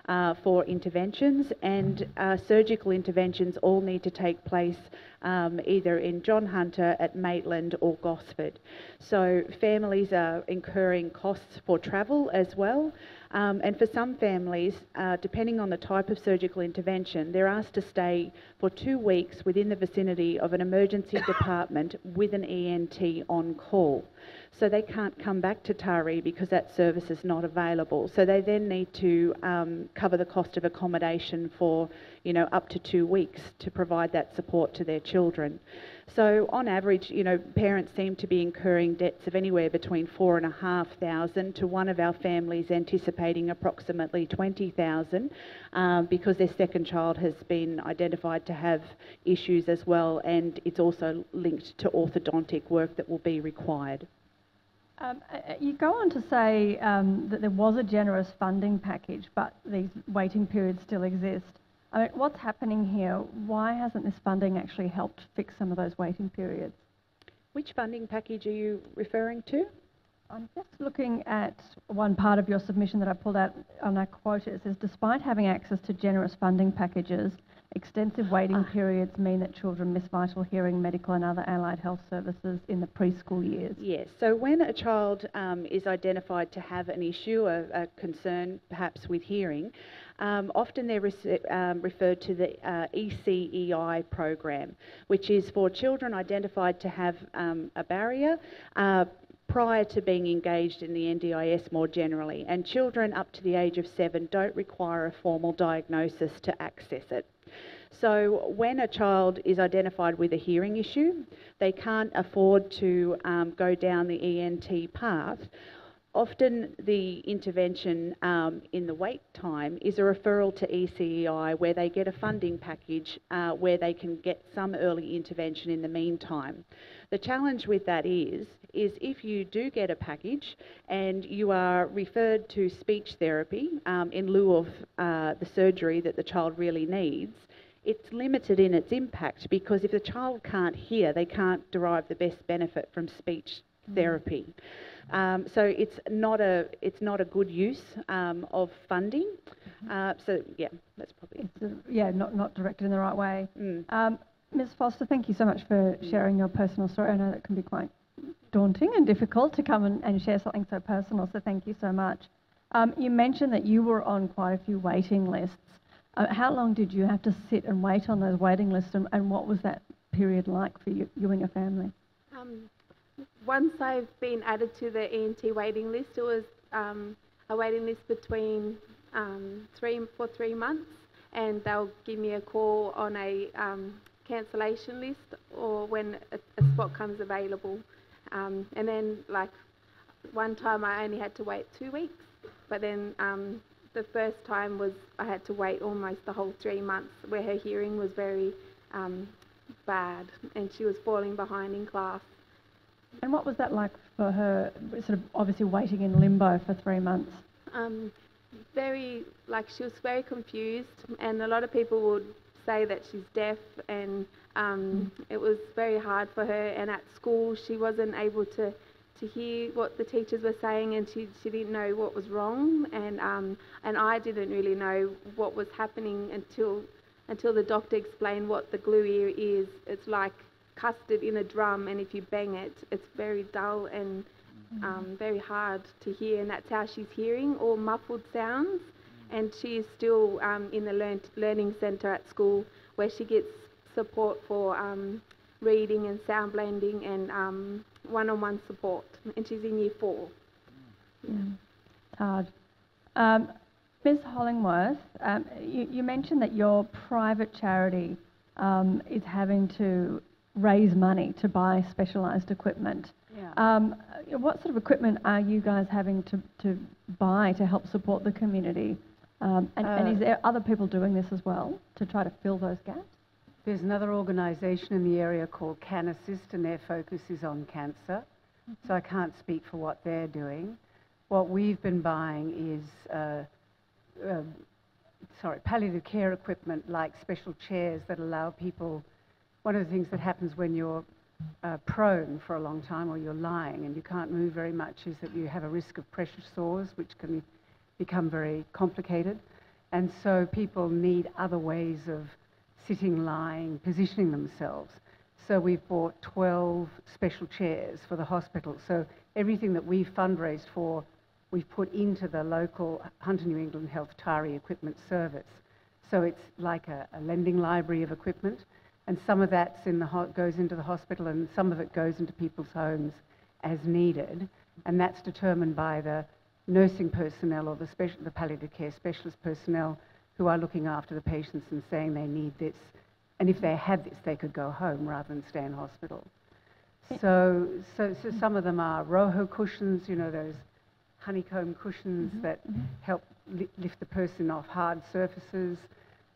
uh, for interventions, and uh, surgical interventions all need to take place um, either in John Hunter, at Maitland, or Gosford. So families are incurring costs for travel as well. Um, and for some families, uh, depending on the type of surgical intervention, they're asked to stay for two weeks within the vicinity of an emergency department with an ENT on call. So they can't come back to Taree because that service is not available. So they then need to um, cover the cost of accommodation for, you know, up to two weeks to provide that support to their children. So on average, you know, parents seem to be incurring debts of anywhere between four and a half thousand to one of our families anticipating approximately twenty thousand, um, because their second child has been identified to have issues as well, and it's also linked to orthodontic work that will be required. Um, uh, uh, you go on to say um, that there was a generous funding package, but these waiting periods still exist. I mean, what's happening here? Why hasn't this funding actually helped fix some of those waiting periods? Which funding package are you referring to? I'm just looking at one part of your submission that I pulled out and I quote it. It says, despite having access to generous funding packages, extensive waiting periods mean that children miss vital hearing, medical and other allied health services in the preschool years. Yes, so when a child um, is identified to have an issue, a, a concern perhaps with hearing, um, often they're um, referred to the uh, ECEI program, which is for children identified to have um, a barrier. Uh, prior to being engaged in the NDIS more generally, and children up to the age of seven don't require a formal diagnosis to access it. So, when a child is identified with a hearing issue, they can't afford to um, go down the ENT path Often the intervention um, in the wait time is a referral to ECEI where they get a funding package uh, where they can get some early intervention in the meantime. The challenge with that is, is if you do get a package and you are referred to speech therapy um, in lieu of uh, the surgery that the child really needs, it's limited in its impact because if the child can't hear, they can't derive the best benefit from speech mm. therapy. Um, so it's not a it's not a good use um, of funding. Mm-hmm. Uh, so yeah, that's probably a, yeah not not directed in the right way. Mm. Um, Ms. Foster, thank you so much for sharing your personal story. I know that can be quite daunting and difficult to come and, and share something so personal. So thank you so much. Um, you mentioned that you were on quite a few waiting lists. Uh, how long did you have to sit and wait on those waiting lists, and, and what was that period like for you, you and your family? Um, once I've been added to the ENT waiting list, it was um, a waiting list between um, three for three months, and they'll give me a call on a um, cancellation list or when a, a spot comes available. Um, and then, like one time, I only had to wait two weeks, but then um, the first time was I had to wait almost the whole three months, where her hearing was very um, bad and she was falling behind in class. And what was that like for her, sort of obviously waiting in limbo for three months? Um, very, like, she was very confused, and a lot of people would say that she's deaf, and um, mm. it was very hard for her. And at school, she wasn't able to, to hear what the teachers were saying, and she, she didn't know what was wrong, and, um, and I didn't really know what was happening until, until the doctor explained what the glue ear is. It's like custard in a drum, and if you bang it, it's very dull and um, very hard to hear, and that's how she's hearing all muffled sounds. And she is still um, in the learn- learning centre at school where she gets support for um, reading and sound blending and um, one-on-one support. And she's in year four. Yeah, it's hard. Um, Ms. Hollingworth, um, you, you, mentioned that your private charity um, is having to raise money to buy specialised equipment. Yeah. Um, what sort of equipment are you guys having to, to buy to help support the community? Um, and, uh, and, is there other people doing this as well to try to fill those gaps? There's another organisation in the area called Can Assist, and their focus is on cancer. So I can't speak for what they're doing. What we've been buying is, uh, uh, sorry, palliative care equipment like special chairs that allow people. One of the things that happens when you're uh, prone for a long time or you're lying and you can't move very much is that you have a risk of pressure sores, which can become very complicated. And so people need other ways of sitting, lying, positioning themselves. So we've bought 12 special chairs for the hospital. So everything that we've fundraised for, we've put into the local Hunter New England Health Taree equipment service. So it's like a, a lending library of equipment and some of that goes into the hospital and some of it goes into people's homes as needed, and that's determined by the nursing personnel or the, the palliative care specialist personnel who are looking after the patients and saying they need this, and if they had this, they could go home rather than stay in hospital. So, so, so some of them are Roho cushions, you know, those honeycomb cushions mm-hmm. that mm-hmm. help li- lift the person off hard surfaces.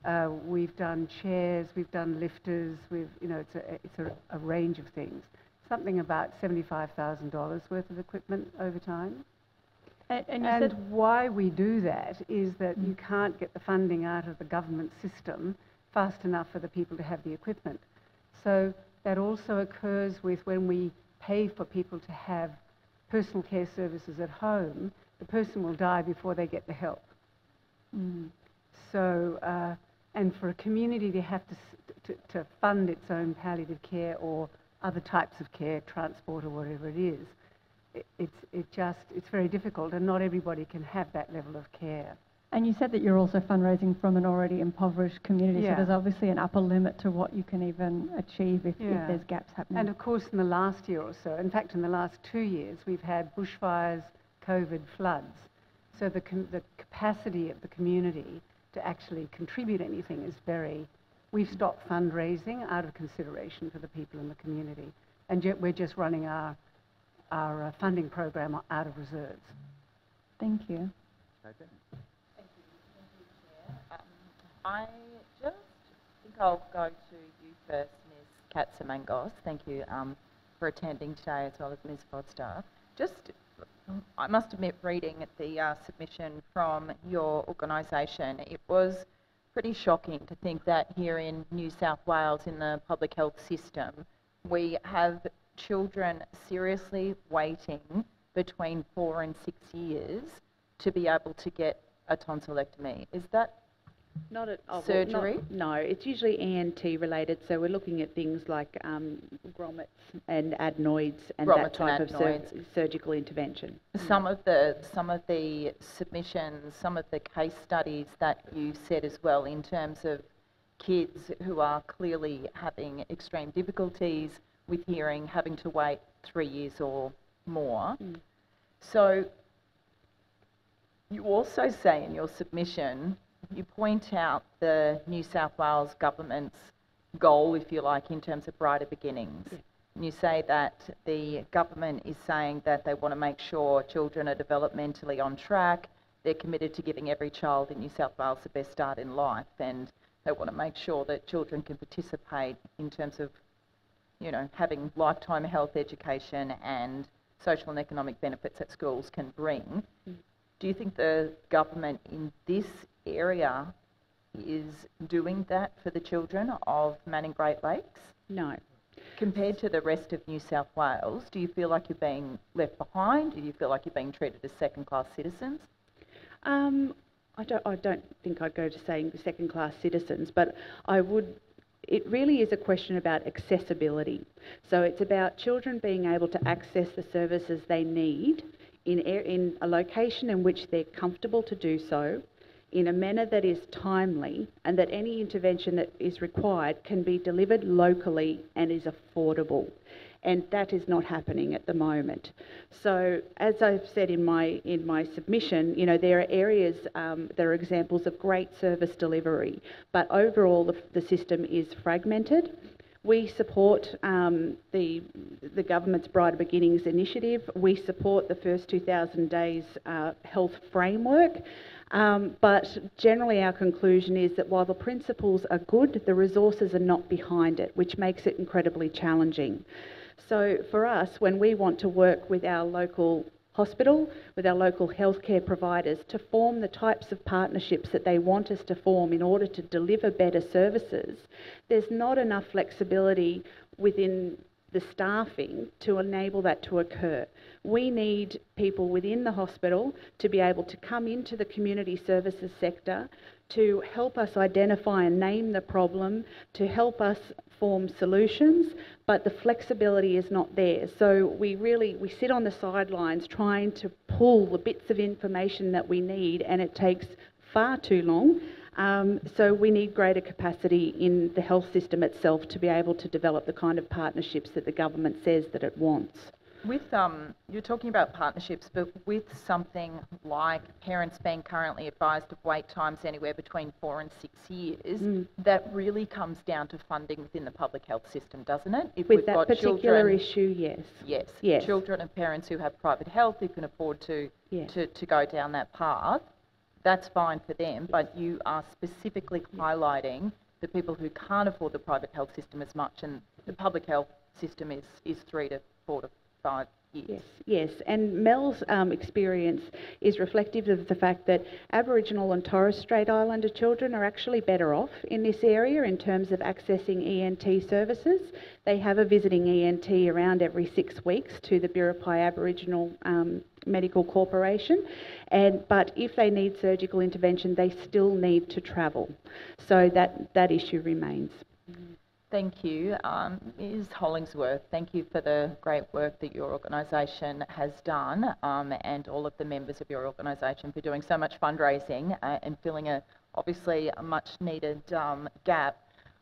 Uh, we've done chairs, we've done lifters, we've, you know, it's a, it's a, a range of things. Something about $75,000 worth of equipment over time. And, and, and why we do that is that mm. you can't get the funding out of the government system fast enough for the people to have the equipment. So that also occurs with when we pay for people to have personal care services at home, the person will die before they get the help. Mm. So uh, and for a community to have to, to, to, fund its own palliative care or other types of care, transport or whatever it is, it, it's, it just, it's very difficult and not everybody can have that level of care. And you said that you're also fundraising from an already impoverished community, yeah. so there's obviously an upper limit to what you can even achieve if, yeah. if, there's gaps happening. And of course, in the last year or so, in fact, in the last two years, we've had bushfires, COVID, floods. So the, the capacity of the community to actually contribute anything is very. We've stopped fundraising out of consideration for the people in the community, and yet we're just running our our uh, funding program out of reserves. Thank you. Thank you. Thank you, Chair. Um, I just think I'll go to you first, Ms. Katsamangos. Thank you um, for attending today, as well as Ms. Foster. Just I must admit, reading the uh, submission from your organisation, it was pretty shocking to think that here in New South Wales, in the public health system, we have children seriously waiting between four and six years to be able to get a tonsillectomy. Is that not at oh, surgery. Well, not, no, it's usually ENT related. So we're looking at things like um, grommets and adenoids and that type and of sur surgical intervention. Some of the some of the submissions, some of the case studies that you said as well, in terms of kids who are clearly having extreme difficulties with hearing, having to wait three years or more. Mm. So you also say in your submission you point out the New South Wales government's goal, if you like, in terms of brighter beginnings. Yeah. You say that the government is saying that they want to make sure children are developmentally on track. They're committed to giving every child in New South Wales the best start in life, and they want to make sure that children can participate in terms of, you know, having lifetime health education and social and economic benefits that schools can bring. Mm. Do you think the government in this area is doing that for the children of Manning Great Lakes? No. Compared to the rest of New South Wales, do you feel like you're being left behind? Do you feel like you're being treated as second class citizens? Um, I don't, I don't think I'd go to saying second class citizens, but I would. It really is a question about accessibility. So it's about children being able to access the services they need in, in a location in which they're comfortable to do so in a manner that is timely and that any intervention that is required can be delivered locally and is affordable. And that is not happening at the moment. So, as I've said in my in my submission, you know there are areas, um, there are examples of great service delivery, but overall the, the system is fragmented. We support um, the, the government's Brighter Beginnings initiative. We support the first 2,000 days uh, health framework. Um, but generally, our conclusion is that while the principles are good, the resources are not behind it, which makes it incredibly challenging. So, for us, when we want to work with our local hospital, with our local healthcare providers to form the types of partnerships that they want us to form in order to deliver better services, there's not enough flexibility within the staffing to enable that to occur. We need people within the hospital to be able to come into the community services sector to help us identify and name the problem, to help us form solutions, but the flexibility is not there. So we really we sit on the sidelines trying to pull the bits of information that we need, and it takes far too long. Um, so we need greater capacity in the health system itself to be able to develop the kind of partnerships that the government says that it wants. With um, you're talking about partnerships, but with something like parents being currently advised of wait times anywhere between four and six years, Mm. that really comes down to funding within the public health system, doesn't it? If With we've that got particular children, issue, yes. yes, Yes. children and parents who have private health who can afford to Yeah. to, to go down that path, that's fine for them. But you are specifically highlighting the people who can't afford the private health system as much, and the public health system is is three to four to five years. Yes, yes, and Mel's um, experience is reflective of the fact that Aboriginal and Torres Strait Islander children are actually better off in this area in terms of accessing ENT services. They have a visiting ENT around every six weeks to the Biripi Aboriginal um, Medical Corporation, and but if they need surgical intervention, they still need to travel. So that that issue remains. Thank you. Um, Ms Hollingsworth, thank you for the great work that your organisation has done um, and all of the members of your organisation for doing so much fundraising uh, and filling a obviously a much needed um, gap.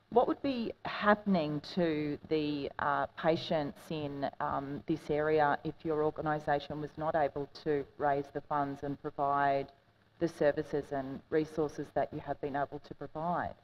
What would be happening to the uh, patients in um, this area if your organisation was not able to raise the funds and provide the services and resources that you have been able to provide?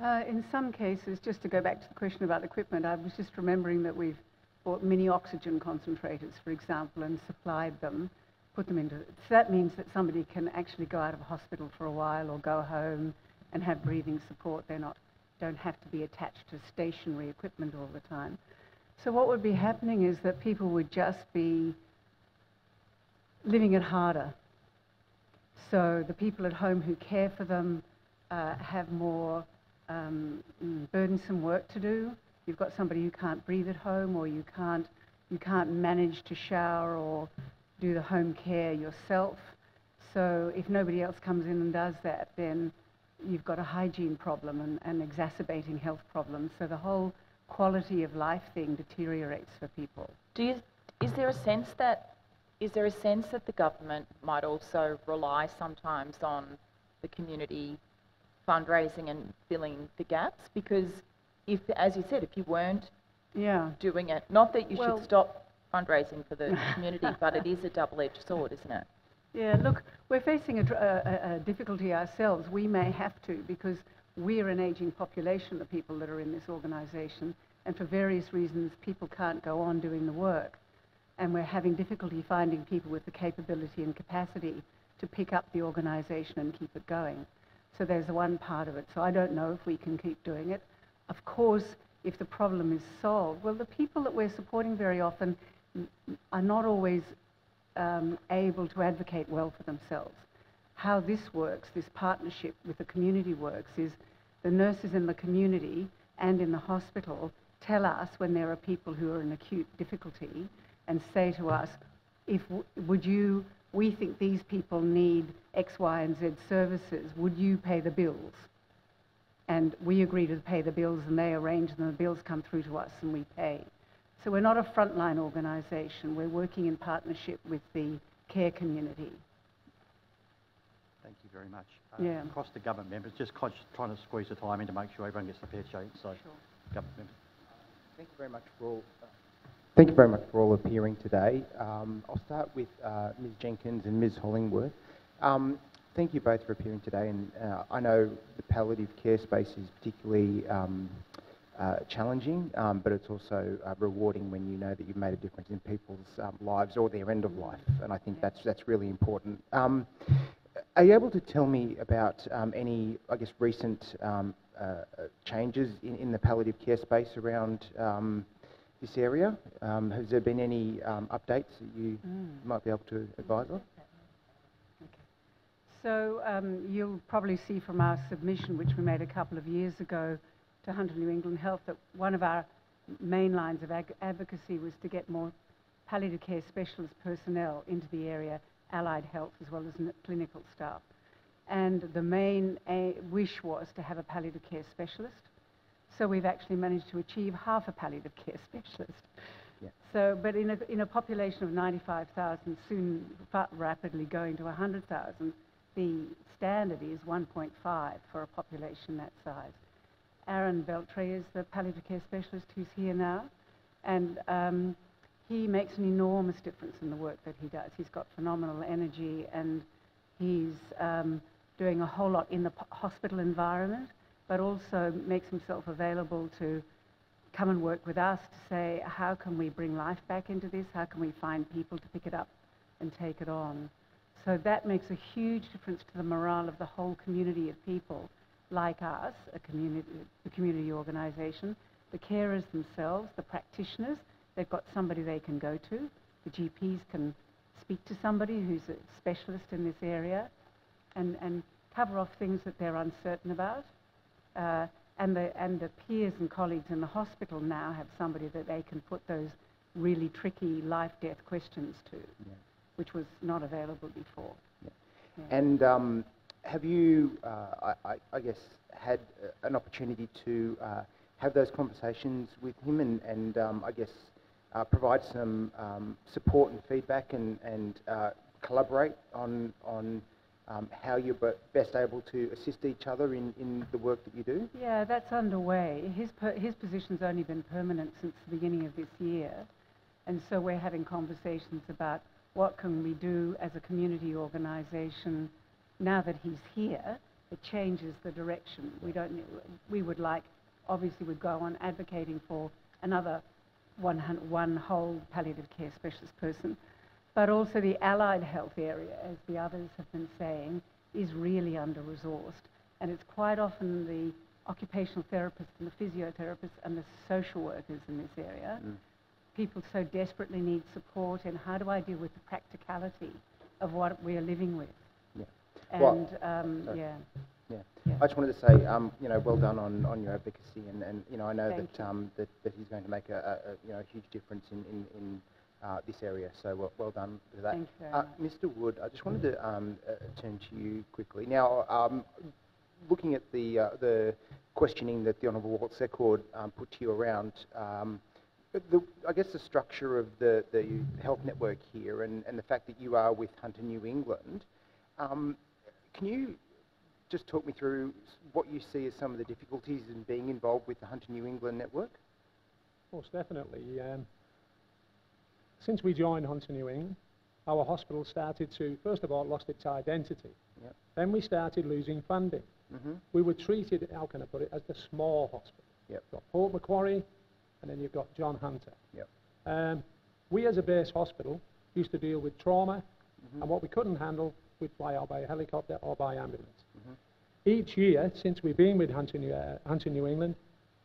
Uh, in some cases, just to go back to the question about equipment, I was just remembering that we've bought mini oxygen concentrators, for example, and supplied them, put them into. So that means that somebody can actually go out of a hospital for a while or go home and have breathing support. They're not, don't have to be attached to stationary equipment all the time. So what would be happening is that people would just be living it harder. So the people at home who care for them uh, have more um, burdensome work to do. You've got somebody who can't breathe at home, or you can't you can't manage to shower or do the home care yourself. So if nobody else comes in and does that, then you've got a hygiene problem and, and exacerbating health problems. So the whole quality of life thing deteriorates for people. Do you, is there a sense that is there a sense that the government might also rely sometimes on the community fundraising and filling the gaps? Because if, as you said, if you weren't Yeah. doing it, not that you Well- should stop fundraising for the community, but it is a double-edged sword, isn't it? Yeah, look, we're facing a, a, a- a difficulty ourselves. We may have to because we're an ageing population, the people that are in this organisation, and for various reasons, people can't go on doing the work. And we're having difficulty finding people with the capability and capacity to pick up the organisation and keep it going. So there's one part of it. So I don't know if we can keep doing it. Of course, if the problem is solved, well, the people that we're supporting very often are not always um, able to advocate well for themselves. How this works, this partnership with the community works, is the nurses in the community and in the hospital tell us when there are people who are in acute difficulty and say to us, if would you, we think these people need X, Y, and Z services, would you pay the bills? And we agree to pay the bills and they arrange and the bills come through to us and we pay. So we're not a frontline organisation, we're working in partnership with the care community. Thank you very much. Uh, Yeah. Across the government members, just trying to squeeze the time in to make sure everyone gets the fair shake, so, government members. Thank you very much for all. Thank you very much for all appearing today. Um, I'll start with uh, Ms. Jenkins and Ms. Hollingworth. Um, thank you both for appearing today, and uh, I know the palliative care space is particularly um, uh, challenging, um, but it's also uh, rewarding when you know that you've made a difference in people's um, lives or their end of life, and I think that's that's really important. Um, are you able to tell me about um, any, I guess, recent um, uh, changes in, in, the palliative care space around um, this area? has there been any updates that you mm. might be able to advise on? So um, you'll probably see from our submission, which we made a couple of years ago to Hunter New England Health, that one of our main lines of ag- advocacy was to get more palliative care specialist personnel into the area, allied health as well as clinical staff. And the main a- wish was to have a palliative care specialist. So we've actually managed to achieve half a palliative care specialist. Yeah. So, but in a, in a population of 95,000, soon rapidly going to 100,000, the standard is 1.5 for a population that size. Aaron Beltre is the palliative care specialist who's here now, and um, he makes an enormous difference in the work that he does. He's got phenomenal energy, and he's um, doing a whole lot in the hospital environment, but also makes himself available to come and work with us to say, how can we bring life back into this? How can we find people to pick it up and take it on? So that makes a huge difference to the morale of the whole community of people like us, a community, the community organisation, the carers themselves, the practitioners, they've got somebody they can go to. The GPs can speak to somebody who's a specialist in this area and, and cover off things that they're uncertain about. Uh, and, the, and the peers and colleagues in the hospital now have somebody that they can put those really tricky life-death questions to. Yeah which was not available before. Yeah. Yeah. And um, have you, uh, I, I, guess, had uh, an opportunity to uh, have those conversations with him and, and um, I guess, uh, provide some um, support and feedback and, and uh, collaborate on, on um, how you're best able to assist each other in, in the work that you do? Yeah, that's underway. His, his position's only been permanent since the beginning of this year. And so we're having conversations about what can we do as a community organisation now that he's here? It changes the direction. We don't. We would like, obviously, we'd go on advocating for another one, one whole palliative care specialist person, but also the allied health area, as the others have been saying, is really under-resourced, and it's quite often the occupational therapists and the physiotherapists and the social workers in this area. Mm people so desperately need support and how do I deal with the practicality of what we are living with. Yeah. And well, um, yeah. yeah. Yeah. I just wanted to say, um, you know, well done on, on your advocacy, and, and you know, I know Thank that, um, that that he's going to make a, a, you know a huge difference in in, in uh, this area. So well, well done for that. Thank you uh, Mr. Wood, I just wanted to um, uh, turn to you quickly. Now, um, looking at the uh, the questioning that the Honourable Walt Secord um, put to you around um, the, I guess the structure of the, the health network here and, and the fact that you are with Hunter New England, um, can you just talk me through what you see as some of the difficulties in being involved with the Hunter New England network? Most definitely. Um, since we joined Hunter New England, our hospital started to, first of all, lost its identity. Yep. Then we started losing funding. Mm-hmm. We were treated, how can I put it, as the small hospital. Yep. Got Port Macquarie, and then you've got John Hunter. Yep. Um, we as a base hospital used to deal with trauma, mm-hmm. and what we couldn't handle, we'd fly out by helicopter or by ambulance. Mm-hmm. Each year, since we've been with Hunter New, uh, Hunter New England,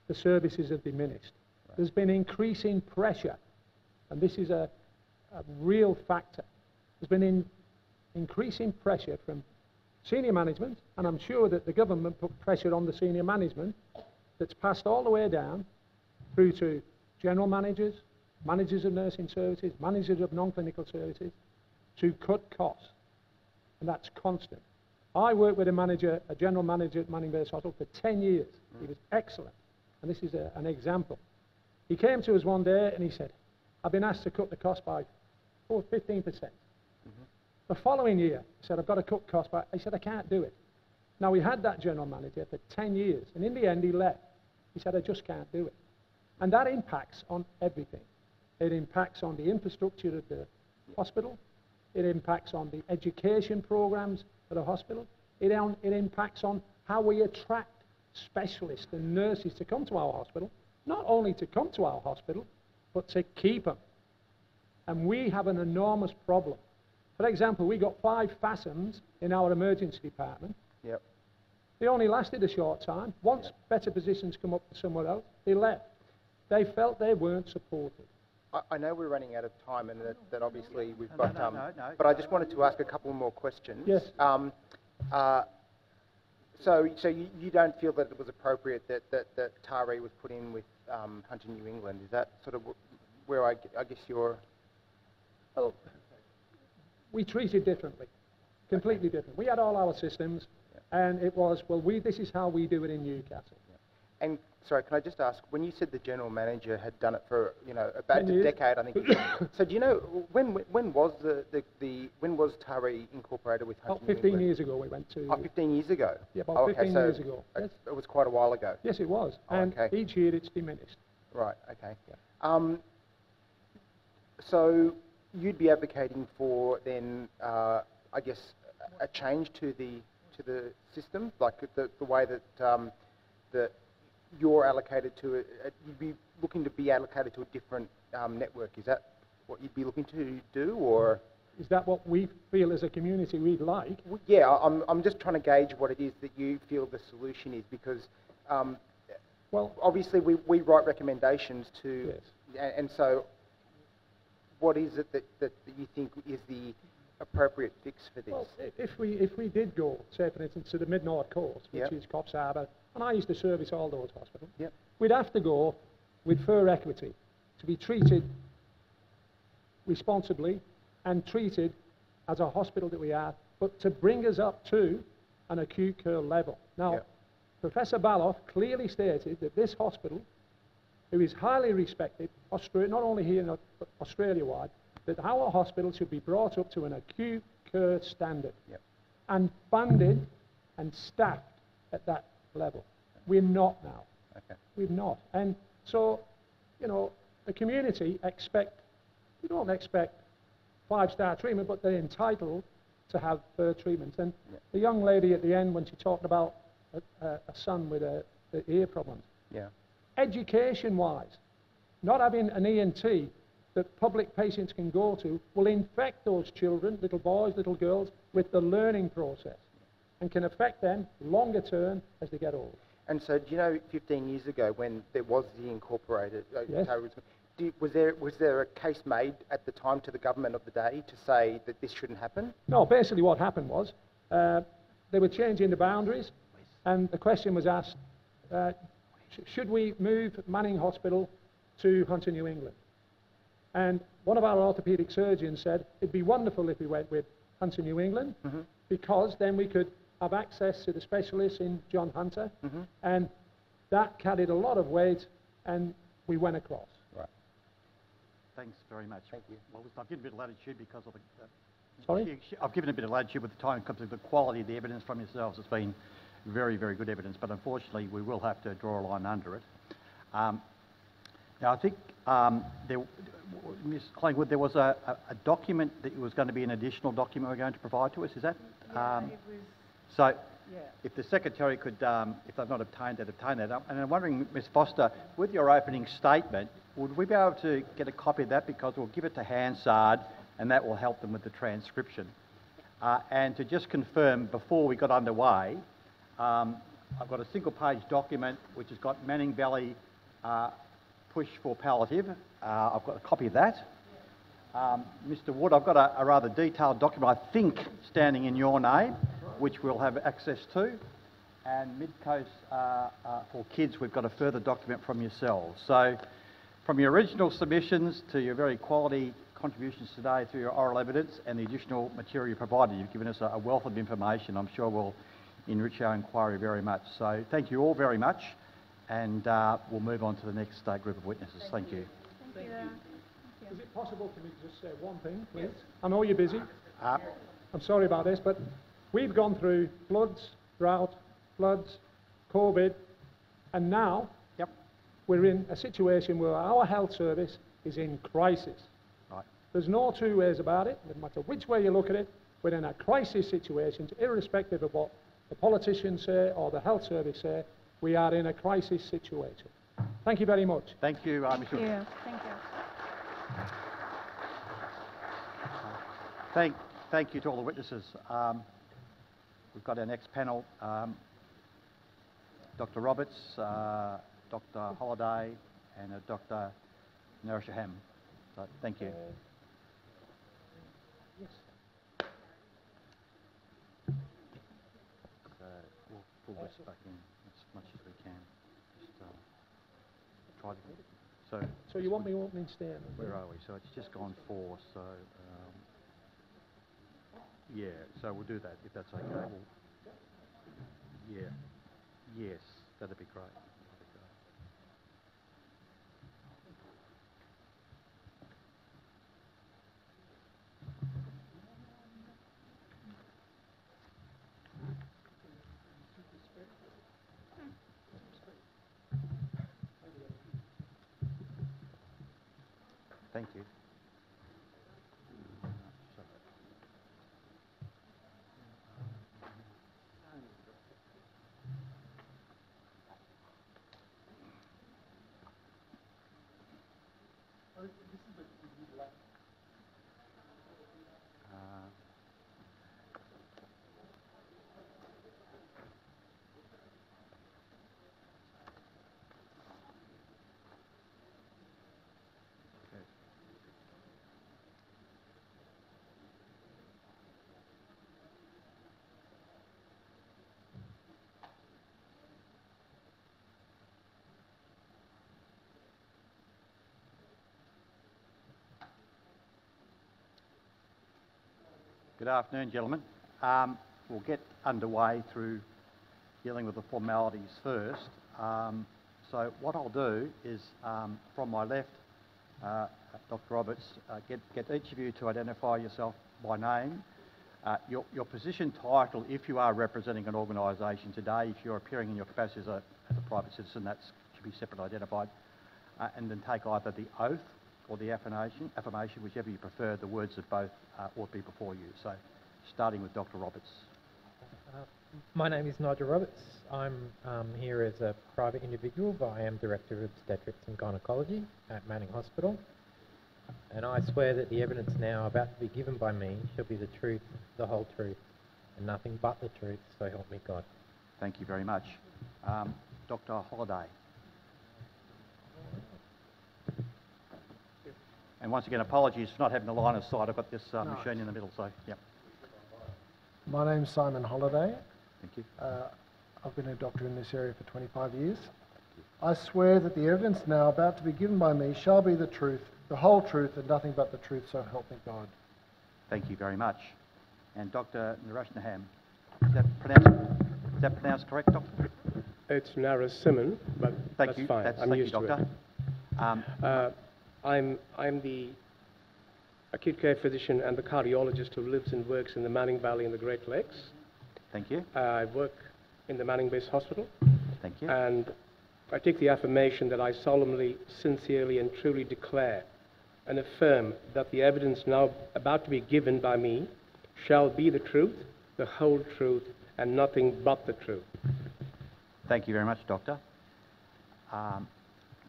the services have diminished. Right. There's been increasing pressure, and this is a, a real factor. There's been in, increasing pressure from senior management, and I'm sure that the government put pressure on the senior management that's passed all the way down through to general managers, managers of nursing services, managers of non-clinical services, to cut costs. And that's constant. I worked with a manager, a general manager at Manning Base Hospital for 10 years. He was excellent. And this is a, an example. He came to us one day and he said, I've been asked to cut the cost by 15%. percent mm -hmm. The following year, he said, I've got to cut costs by, he said, I can't do it. Now, we had that general manager for 10 years, and in the end, he left. He said, I just can't do it. And that impacts on everything. It impacts on the infrastructure of the hospital. It impacts on the education programs of the hospital. It, it impacts on how we attract specialists and nurses to come to our hospital not only to come to our hospital, but to keep them. And we have an enormous problem. For example, we got five FACEMs in our emergency department. Yep. They only lasted a short time. Once better positions come up somewhere else, they left. They felt they weren't supported. I, I know we're running out of time and that, that obviously we've No, no, got, no, um, no, no. but I just wanted to ask a couple more questions. Yes. Um, uh, so, so you, you don't feel that it was appropriate that, that, that Taree was put in with, um, Hunter New England? Is that sort of wh- where I guess you're, Well, we treated differently, completely different. We had all our systems, and it was, well, we, this is how we do it in Newcastle. and, sorry, can I just ask, when you said the general manager had done it for, you know, about a decade, I think, so do you know, when, when was the, the, the, when was Taree incorporated with Hunter About 15 England? years ago, we went to... Oh, 15 years ago? Yeah, about Oh, okay, 15 so years ago. It, Yes. it was quite a while ago. Yes, it was. Oh, and okay. each year it's diminished. Right, okay. Yeah. Um, so you'd be advocating for then, uh, I guess, a a change to the to the system, like the, the way that um, that you're allocated to it. uh, You'd be looking to be allocated to a different um, network. Is that what you'd be looking to do, or? Is that what we feel as a community we'd like? W- Yeah, I'm, I'm just trying to gauge what it is that you feel the solution is because um, Well, obviously we, we write recommendations to, Yes. a- and so what is it that, that you think is the appropriate fix for this? well, if we, if we did go, say for instance, to the Mid-North Coast, which Yep. is Coffs Harbour, and I used to service all those hospitals, Yep. we'd have to go with fair equity to be treated responsibly and treated as a hospital that we are, but to bring us up to an acute care level. Now, Yep. Professor Balogh clearly stated that this hospital, who is highly respected, Austra- not only here, in- but Australia-wide, that our hospital should be brought up to an acute care standard Yep. and funded and staffed at that level. We're not now. Okay. We're not. And so, you know, the community expect, they don't expect five-star treatment, but they're entitled to have fair treatment. And Yeah. the young lady at the end, when she talked about a, a, a son with a, a ear problems, Yeah. education-wise, not having an ENT that public patients can go to will infect those children, little boys, little girls, with the learning process and can affect them longer term as they get older. And so, do you know, 15 years ago, when there was the incorporated, uh, Yes. terrorism, do, was there was there a case made at the time to the government of the day to say that this shouldn't happen? No, basically what happened was uh, they were changing the boundaries, and the question was asked: uh, sh- Should we move Manning Hospital to Hunter, New England? And one of our orthopaedic surgeons said it'd be wonderful if we went with Hunter, New England, Mhm. because then we could have access to the specialists in John Hunter, Mhm. and that carried a lot of weight, and we went across. Right. Thanks very much. Thank you. Well, listen, I've given a bit of latitude because of the... Uh, Sorry? she- she- I've given a bit of latitude with the time because of the quality of the evidence from yourselves. It's been very, very good evidence, but unfortunately we will have to draw a line under it. Um, now, I think um, there, Ms Collingwood, there was a, a, a document that was going to be an additional document we're going to provide to us, is that? Um, So, if the secretary could, um, if they've not obtained that, obtain that. And I'm wondering, Ms Foster, with your opening statement, would we be able to get a copy of that because we'll give it to Hansard and that will help them with the transcription. Uh, and to just confirm, before we got underway, um, I've got a single-page document which has got Manning Valley uh, push for palliative. Uh, I've got a copy of that. Um, Mr Wood, I've got a, a rather detailed document, I think, standing in your name, which we'll have access to. And Mid-Coast uh, uh, for Kids, we've got a further document from yourselves. So from your original submissions to your very quality contributions today through your oral evidence and the additional material you provided, you've given us a, a wealth of information. I'm sure will enrich our inquiry very much. So thank you all very much. And uh, we'll move on to the next uh, group of witnesses. Thank you. Thank you. Is it possible for me to just say one thing, please? I know you're busy. Uh, I'm sorry about this, but we've gone through floods, drought, floods, COVID, and now Yep. we're in a situation where our health service is in crisis. Right. There's no two ways about it. No matter which way you look at it, we're in a crisis situation, irrespective of what the politicians say or the health service say, we are in a crisis situation. Thank you very much. Thank you, uh, Mr. Thank you. Thank you. Thank, thank you to all the witnesses. Um, we've got our next panel, um, Dr. Roberts, uh, Dr. Holliday, and uh, Dr. Narashaham. So, thank you. yes. So we'll pull this back in as much as we can. Just uh, try to. So So you want me opening statement? where are we? So it's just gone four, so, yeah, so we'll do that, if that's okay. We'll, yeah, yes, that'd be great. That'd be great. Thank you. So- Uh, okay. Good afternoon, gentlemen. Um, we'll get underway through dealing with the formalities first. Um, so what I'll do is, um, from my left, uh, Dr. Roberts, uh, get, get each of you to identify yourself by name, uh, your, your position title, if you are representing an organisation today, if you're appearing in your capacity as a, as a private citizen, that should be separately identified, uh, and then take either the oath or the affirmation, affirmation, whichever you prefer, the words of both uh, ought to be before you. So, starting with Dr. Roberts. Uh, My name is Nigel Roberts. I'm um, here as a private individual, but I am Director of Obstetrics and Gynecology at Manning Hospital. And I swear that the evidence now about to be given by me shall be the truth, the whole truth, and nothing but the truth, so help me God. Thank you very much. Um, Dr. Holliday. And once again, apologies for not having the line of sight. I've got this uh, machine in the middle, so yeah. My name's Simon Holliday. Thank you. Uh, I've been a doctor in this area for 25 years. I swear that the evidence now about to be given by me shall be the truth, the whole truth, and nothing but the truth, so help me God. Thank you very much. And Dr. Narashnaham. Is that pronounced, is that pronounced correct, Doctor? It's Narasimhan, but Thank that's you. fine. That's, I'm thank used you, to Doctor. Um, it. Uh, I'm, I'm the acute care physician and the cardiologist who lives and works in the Manning Valley in the Great Lakes. thank you. Uh, I work in the Manning Base Hospital, Thank you. and I take the affirmation that I solemnly, sincerely, and truly declare and affirm that the evidence now about to be given by me shall be the truth, the whole truth, and nothing but the truth. Thank you very much, Doctor. Um,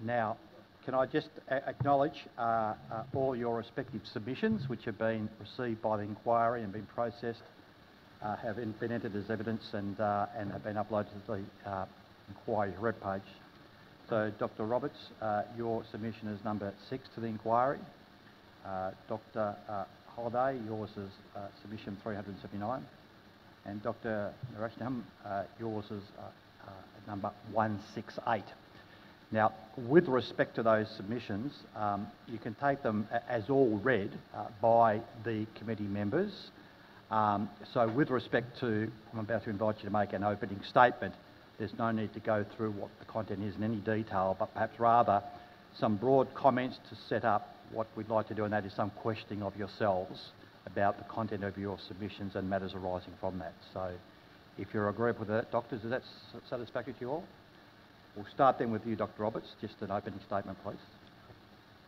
now, can I just acknowledge uh, uh, all your respective submissions which have been received by the inquiry and been processed, uh, have been entered as evidence and, uh, and have been uploaded to the uh, inquiry webpage. So, Dr. Roberts, uh, your submission is number six to the inquiry. Dr. Holliday, yours is submission 379. And Dr. Narashinam, uh, yours is number 168. Now, with respect to those submissions, um, you can take them as all read uh, by the committee members. Um, so with respect to, I'm about to invite you to make an opening statement. There's no need to go through what the content is in any detail, but perhaps rather some broad comments to set up what we'd like to do, and that is some questioning of yourselves about the content of your submissions and matters arising from that. So if you're agreeable with that, doctors, is that satisfactory to you all? We'll start then with you, Dr Roberts. Just an opening statement, please.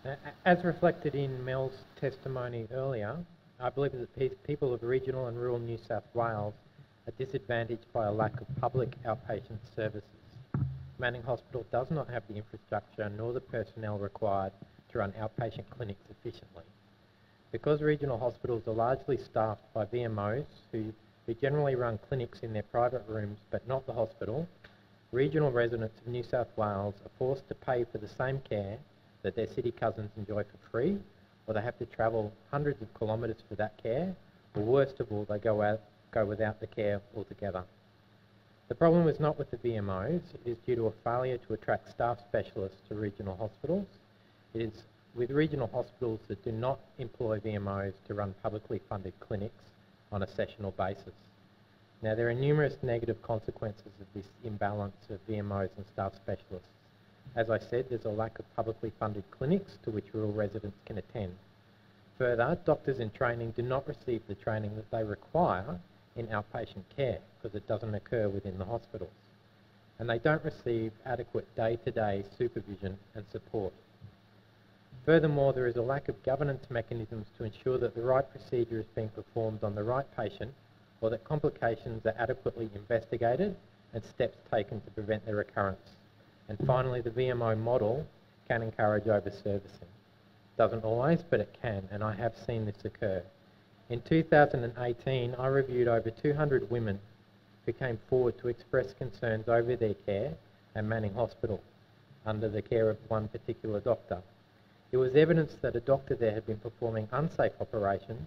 A- As reflected in Mel's testimony earlier, I believe that pe- people of regional and rural New South Wales are disadvantaged by a lack of public outpatient services. Manning Hospital does not have the infrastructure nor the personnel required to run outpatient clinics efficiently. Because regional hospitals are largely staffed by VMOs who, who generally run clinics in their private rooms but not the hospital, regional residents of New South Wales are forced to pay for the same care that their city cousins enjoy for free, or they have to travel hundreds of kilometres for that care, or worst of all, they go, out, go without the care altogether. The problem is not with the VMOs, it is due to a failure to attract staff specialists to regional hospitals. It is with regional hospitals that do not employ VMOs to run publicly funded clinics on a sessional basis. Now, there are numerous negative consequences of this imbalance of VMOs and staff specialists. As I said, there's a lack of publicly funded clinics to which rural residents can attend. Further, doctors in training do not receive the training that they require in outpatient care because it doesn't occur within the hospitals. And they don't receive adequate day-to-day -day supervision and support. Furthermore, there is a lack of governance mechanisms to ensure that the right procedure is being performed on the right patient or that complications are adequately investigated and steps taken to prevent their recurrence. And finally, the VMO model can encourage over-servicing. Doesn't always, but it can, and I have seen this occur. In 2018, I reviewed over 200 women who came forward to express concerns over their care at Manning Hospital under the care of one particular doctor. It was evidence that a doctor there had been performing unsafe operations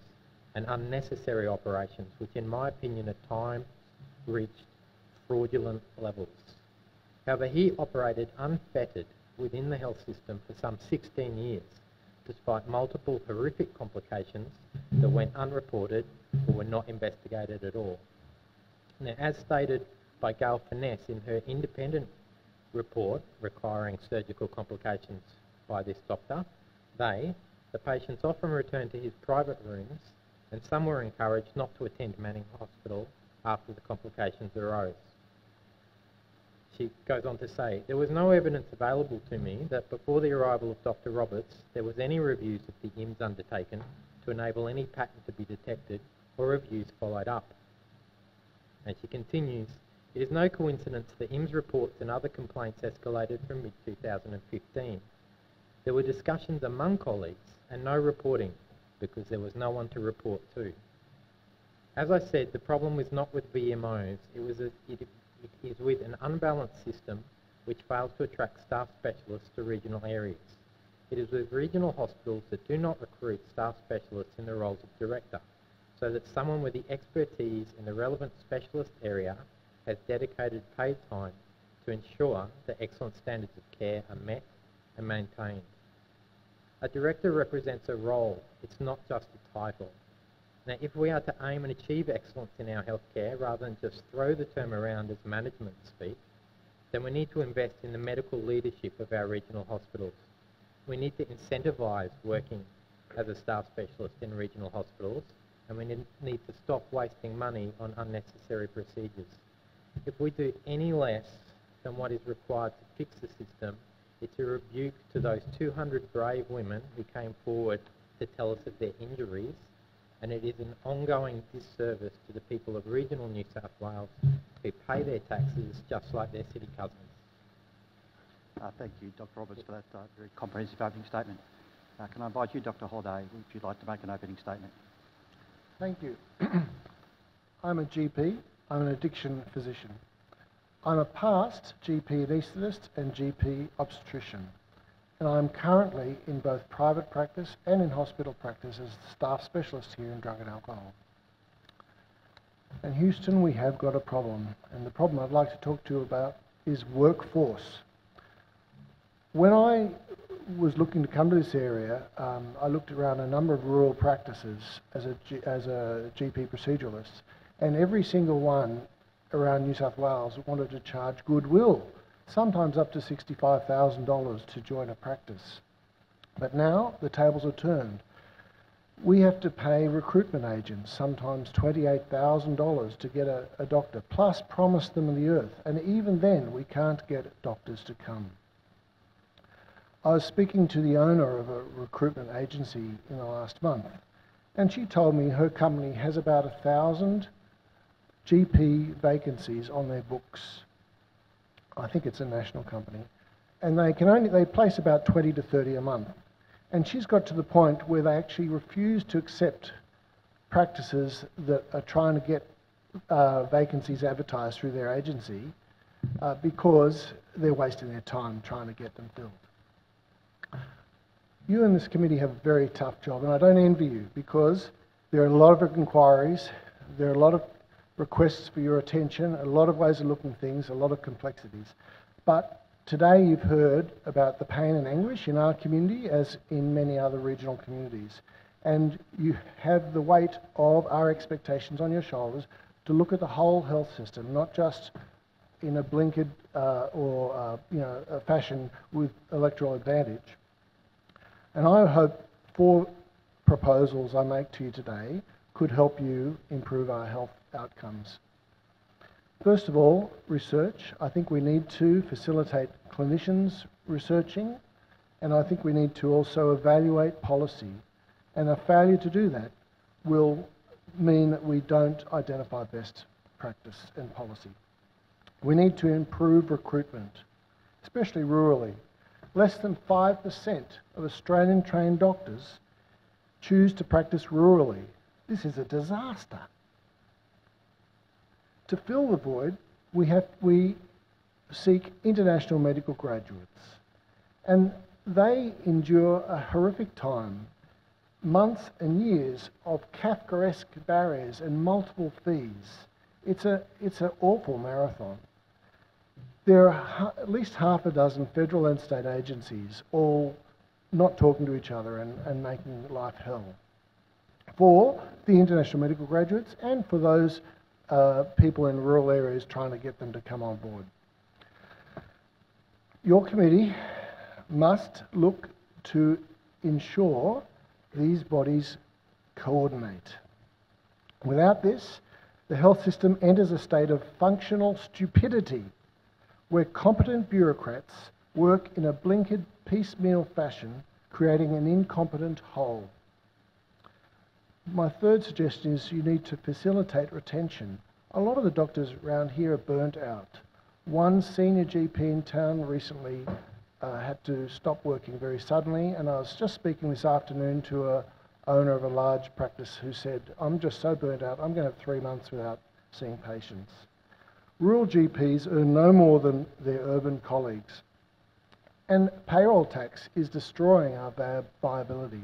and unnecessary operations, which in my opinion at times reached fraudulent levels. However, he operated unfettered within the health system for some 16 years, despite multiple horrific complications that went unreported or were not investigated at all. Now, as stated by Gail Furness in her independent report requiring surgical complications by this doctor, they, the patients, often returned to his private rooms and some were encouraged not to attend Manning Hospital after the complications arose. She goes on to say, there was no evidence available to me that before the arrival of Dr Roberts there was any reviews of the IMS undertaken to enable any pattern to be detected or reviews followed up. And she continues, it is no coincidence that IMS reports and other complaints escalated from mid-2015 there were discussions among colleagues and no reporting because there was no one to report to. As I said, the problem was not with VMOs, it, was a, it, it is with an unbalanced system which fails to attract staff specialists to regional areas. It is with regional hospitals that do not recruit staff specialists in the roles of director, so that someone with the expertise in the relevant specialist area has dedicated paid time to ensure that excellent standards of care are met and maintained. A director represents a role, it's not just a title. Now, if we are to aim and achieve excellence in our healthcare rather than just throw the term around as management speak, then we need to invest in the medical leadership of our regional hospitals. We need to incentivise working as a staff specialist in regional hospitals and we need to stop wasting money on unnecessary procedures. If we do any less than what is required to fix the system, it's a rebuke to those 200 brave women who came forward to tell us of their injuries, and it is an ongoing disservice to the people of regional New South Wales who pay their taxes just like their city cousins. Uh, thank you, Dr Roberts, for that uh, very comprehensive opening statement. Uh, can I invite you, Dr Holliday, if you'd like to make an opening statement? Thank you. I'm a GP. I'm an addiction physician. I'm a past GP anaesthetist and GP obstetrician, and I'm currently in both private practice and in hospital practice as staff specialist here in drug and alcohol. In Houston, we have got a problem, and the problem I'd like to talk to you about is workforce. When I was looking to come to this area, um, I looked around a number of rural practices as a, G, as a GP proceduralist, and every single one around New South Wales wanted to charge goodwill, sometimes up to $65,000 to join a practice. But now the tables are turned. We have to pay recruitment agents sometimes $28,000 to get a, a, doctor, plus promise them the earth. And even then, we can't get doctors to come. I was speaking to the owner of a recruitment agency in the last month, and she told me her company has about a thousand GP vacancies on their books. I think it's a national company, and they can only they place about 20 to 30 a month. And she's got to the point where they actually refuse to accept practices that are trying to get uh, vacancies advertised through their agency uh, because they're wasting their time trying to get them filled. You and this committee have a very tough job, and I don't envy you because there are a lot of inquiries, there are a lot of requests for your attention, a lot of ways of looking at things, a lot of complexities. But today you've heard about the pain and anguish in our community as in many other regional communities. And you have the weight of our expectations on your shoulders to look at the whole health system, not just in a blinkered uh, or uh, you know a fashion with electoral advantage. And I hope four proposals I make to you today could help you improve our health outcomes. First of all, research. I think we need to facilitate clinicians researching, and I think we need to also evaluate policy. And a failure to do that will mean that we don't identify best practice and policy. We need to improve recruitment, especially rurally. Less than 5% of Australian trained doctors choose to practice rurally. This is a disaster. To fill the void, we, have, we seek international medical graduates. And they endure a horrific time, months and years of Kafkaesque barriers and multiple fees. It's, a, it's an awful marathon. There are at least half a dozen federal and state agencies all not talking to each other and, and making life hell for the international medical graduates and for those uh, people in rural areas trying to get them to come on board. Your committee must look to ensure these bodies coordinate. Without this, the health system enters a state of functional stupidity where competent bureaucrats work in a blinkered piecemeal fashion, creating an incompetent whole. My third suggestion is you need to facilitate retention. A lot of the doctors around here are burnt out. One senior GP in town recently uh, had to stop working very suddenly, and I was just speaking this afternoon to a owner of a large practice who said, I'm just so burnt out, I'm going to have three months without seeing patients. Rural GPs earn no more than their urban colleagues. And payroll tax is destroying our viability.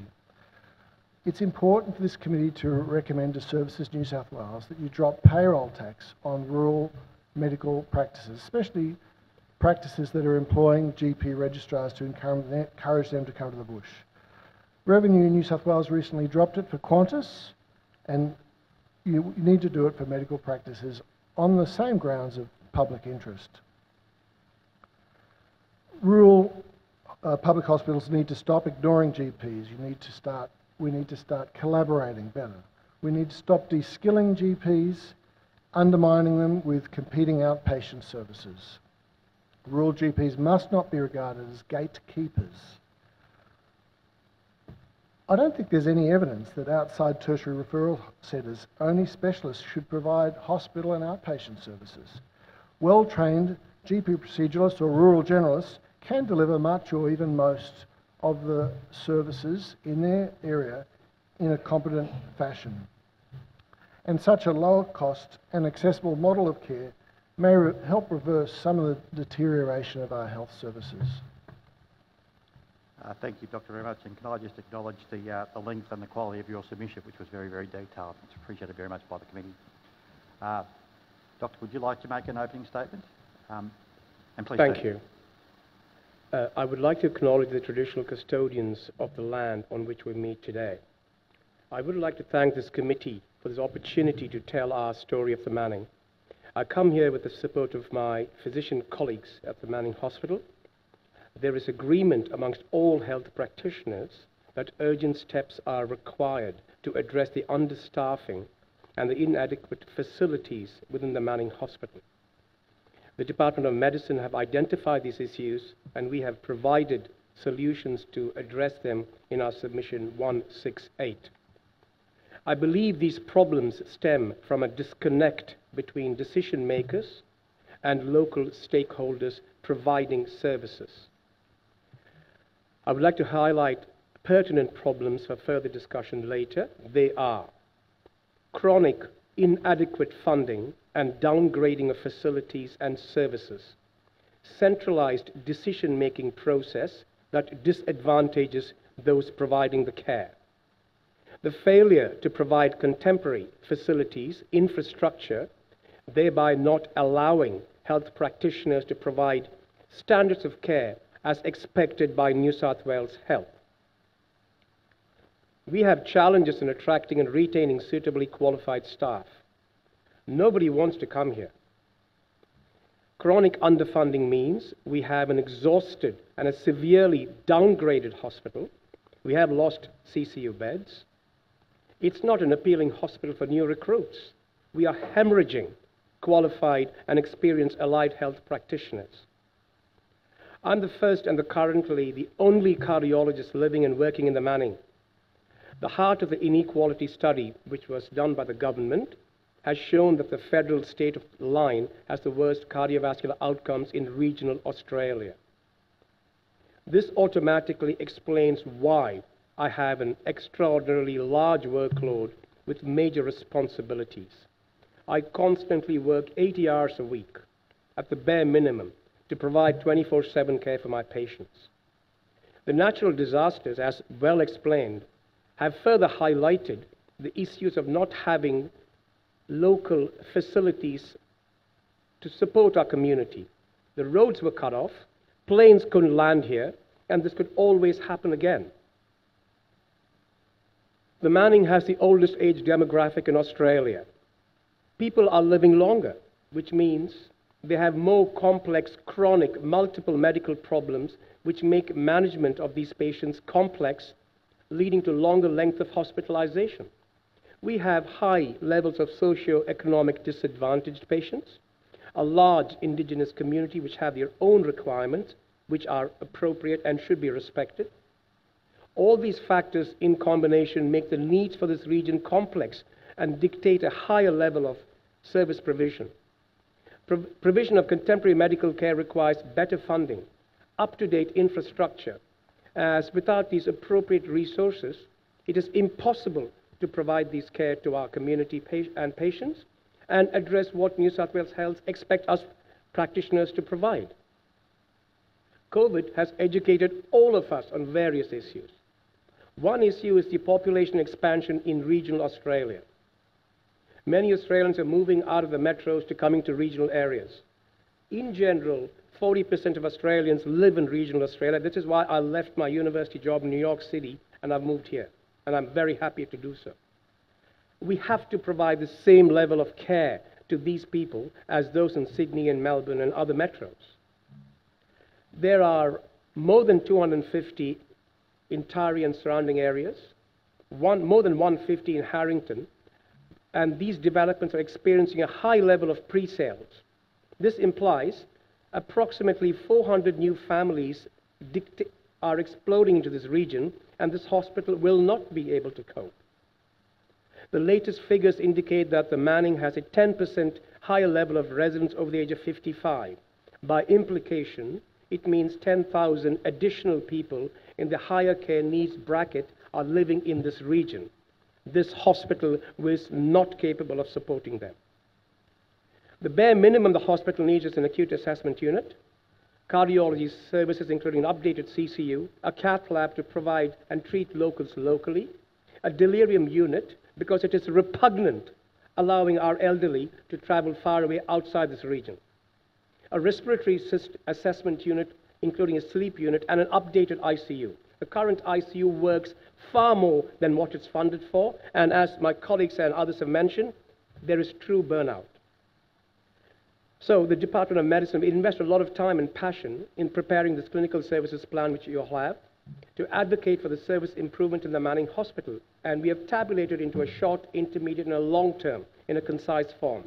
It's important for this committee to recommend to Services New South Wales that you drop payroll tax on rural medical practices, especially practices that are employing GP registrars to encourage them to come to the bush. Revenue in New South Wales recently dropped it for Qantas, and you need to do it for medical practices on the same grounds of public interest. Rural uh, public hospitals need to stop ignoring GPs. You need to start we need to start collaborating better. We need to stop de-skilling GPs, undermining them with competing outpatient services. Rural GPs must not be regarded as gatekeepers. I don't think there's any evidence that outside tertiary referral centres, only specialists should provide hospital and outpatient services. Well-trained GP proceduralists or rural generalists can deliver much or even most of the services in their area in a competent fashion. And such a lower cost and accessible model of care may re help reverse some of the deterioration of our health services. Uh, thank you, Dr. very much. And can I just acknowledge the, uh, the length and the quality of your submission, which was very, very detailed. It's appreciated very much by the committee. Uh, Doctor, would you like to make an opening statement? Um, and please Thank do. you. Uh, I would like to acknowledge the traditional custodians of the land on which we meet today. I would like to thank this committee for this opportunity to tell our story of the Manning. I come here with the support of my physician colleagues at the Manning Hospital. There is agreement amongst all health practitioners that urgent steps are required to address the understaffing and the inadequate facilities within the Manning Hospital. The Department of Medicine have identified these issues and we have provided solutions to address them in our submission 168. I believe these problems stem from a disconnect between decision makers and local stakeholders providing services. I would like to highlight pertinent problems for further discussion later. They are chronic inadequate funding and downgrading of facilities and services, centralized decision-making process that disadvantages those providing the care, the failure to provide contemporary facilities, infrastructure, thereby not allowing health practitioners to provide standards of care as expected by New South Wales Health. We have challenges in attracting and retaining suitably qualified staff. Nobody wants to come here. Chronic underfunding means we have an exhausted and a severely downgraded hospital. We have lost CCU beds. It's not an appealing hospital for new recruits. We are hemorrhaging qualified and experienced allied health practitioners. I'm the first and the currently the only cardiologist living and working in the Manning. The heart of the inequality study, which was done by the government, has shown that the federal state of Lyne has the worst cardiovascular outcomes in regional Australia. This automatically explains why I have an extraordinarily large workload with major responsibilities. I constantly work 80 hours a week at the bare minimum to provide 24 7 care for my patients. The natural disasters, as well explained, have further highlighted the issues of not having local facilities to support our community. The roads were cut off, planes couldn't land here, and this could always happen again. The Manning has the oldest age demographic in Australia. People are living longer, which means they have more complex, chronic, multiple medical problems, which make management of these patients complex, leading to longer length of hospitalization. We have high levels of socio-economic disadvantaged patients, a large indigenous community which have their own requirements, which are appropriate and should be respected, all these factors in combination make the needs for this region complex and dictate a higher level of service provision. Pro provision of contemporary medical care requires better funding, up-to-date infrastructure, as without these appropriate resources, it is impossible to provide this care to our community and patients and address what New South Wales Health expect us practitioners to provide. COVID has educated all of us on various issues. One issue is the population expansion in regional Australia. Many Australians are moving out of the metros to coming to regional areas. In general, 40% of Australians live in regional Australia. This is why I left my university job in New York City and I've moved here. And I'm very happy to do so. We have to provide the same level of care to these people as those in Sydney and Melbourne and other metros. There are more than 250 in Taree and surrounding areas, one, more than 150 in Harrington, and these developments are experiencing a high level of pre-sales. This implies approximately 400 new families are exploding into this region, and this hospital will not be able to cope. The latest figures indicate that the Manning has a 10% higher level of residents over the age of 55. By implication, it means 10,000 additional people in the higher care needs bracket are living in this region. This hospital was not capable of supporting them. The bare minimum the hospital needs is an acute assessment unit, cardiology services including an updated CCU, a cath lab to provide and treat locals locally, a delirium unit because it is repugnant allowing our elderly to travel far away outside this region, a respiratory assessment unit including a sleep unit and an updated ICU. The current ICU works far more than what it's funded for, and as my colleagues and others have mentioned, there is true burnout. So the Department of Medicine invested a lot of time and passion in preparing this clinical services plan, which you all have, to advocate for the service improvement in the Manning Hospital. And we have tabulated into a short, intermediate, and a long term in a concise form.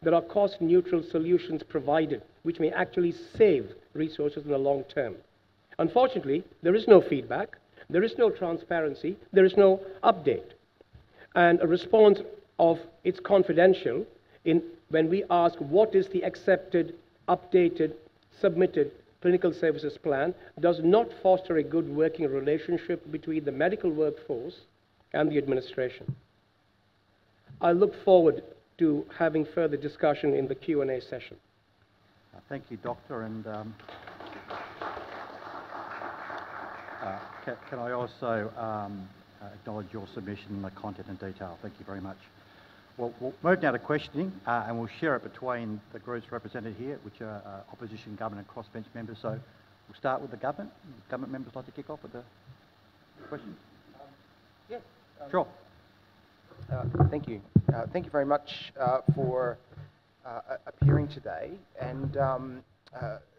There are cost neutral solutions provided which may actually save resources in the long term. Unfortunately, there is no feedback, there is no transparency, there is no update. And a response of it's confidential in when we ask what is the accepted updated, submitted clinical services plan does not foster a good working relationship between the medical workforce and the administration. I look forward to having further discussion in the Q&A session. Uh, thank you, Doctor. And um, uh, can, can, I also um, uh, acknowledge your submission and the content and detail? Thank you very much. Well, we'll move now to questioning, uh, and we'll share it between the groups represented here, which are uh, opposition, government, and crossbench members. So we'll start with the government. The Government members like to kick off with the question. Um, yes. Um, sure. Uh, thank you. Uh, thank you very much uh, for uh, appearing today. And um,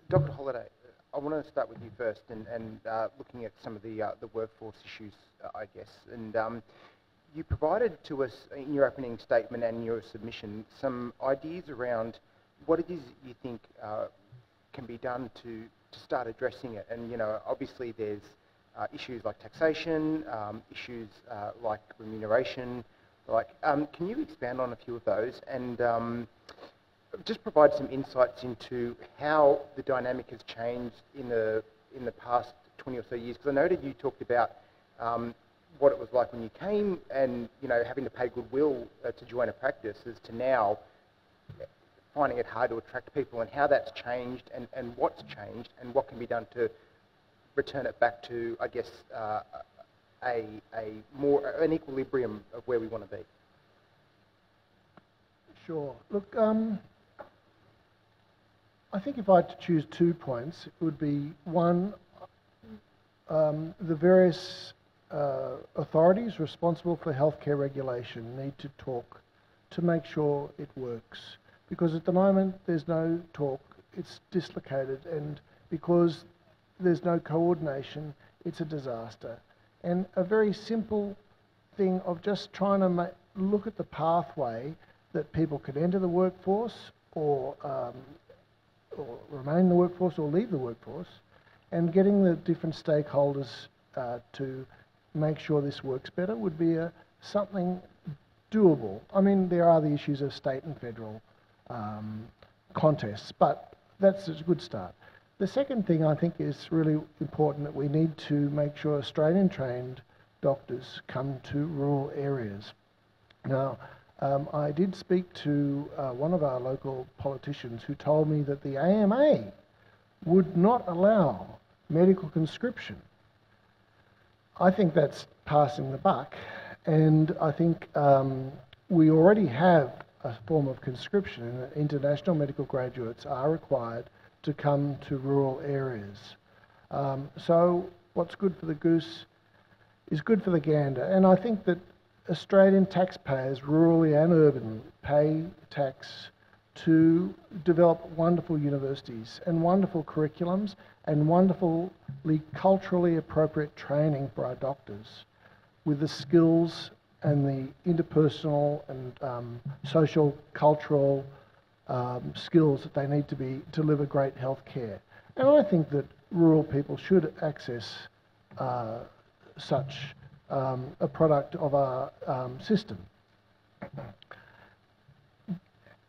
Dr. Holliday, I want to start with you first and, and looking at some of the, the workforce issues, I guess. And um, you provided to us in your opening statement and your submission some ideas around what it is you think can be done to, to start addressing it. And, you know, obviously there's uh, issues like taxation, um, issues uh, like remuneration, like, um, can you expand on a few of those and um, just provide some insights into how the dynamic has changed in the in the past 20 or so years? Because I noted you talked about um, what it was like when you came, and you know having to pay goodwill uh, to join a practice, as to now finding it hard to attract people, and how that's changed, and, and what's changed, and what can be done to return it back to, I guess, uh, a, a more an equilibrium of where we want to be? Sure. Look, um, I think if I had to choose two points, it would be one, um, the various uh, authorities responsible for healthcare regulation need to talk to make sure it works. Because at the moment there's no talk, it's dislocated, and because there's no coordination, it's a disaster. And a very simple thing of just trying to look at the pathway that people could enter the workforce or, um, or remain in the workforce or leave the workforce and getting the different stakeholders uh, to make sure this works better would be a, something doable. I mean, there are the issues of state and federal um, contests, but that's a good start. The second thing I think is really important that we need to make sure Australian trained doctors come to rural areas. Now, um, I did speak to uh, one of our local politicians who told me that the AMA would not allow medical conscription. I think that's passing the buck, and I think um, we already have a form of conscription, international medical graduates are required to come to rural areas. Um, so what's good for the goose is good for the gander. And I think that Australian taxpayers, rurally and urban, pay tax to develop wonderful universities and wonderful curriculums and wonderfully culturally appropriate training for our doctors with the skills and the interpersonal and um, social, cultural um, skills that they need to be to deliver great health care. And I think that rural people should access uh, such um, a product of our um, system.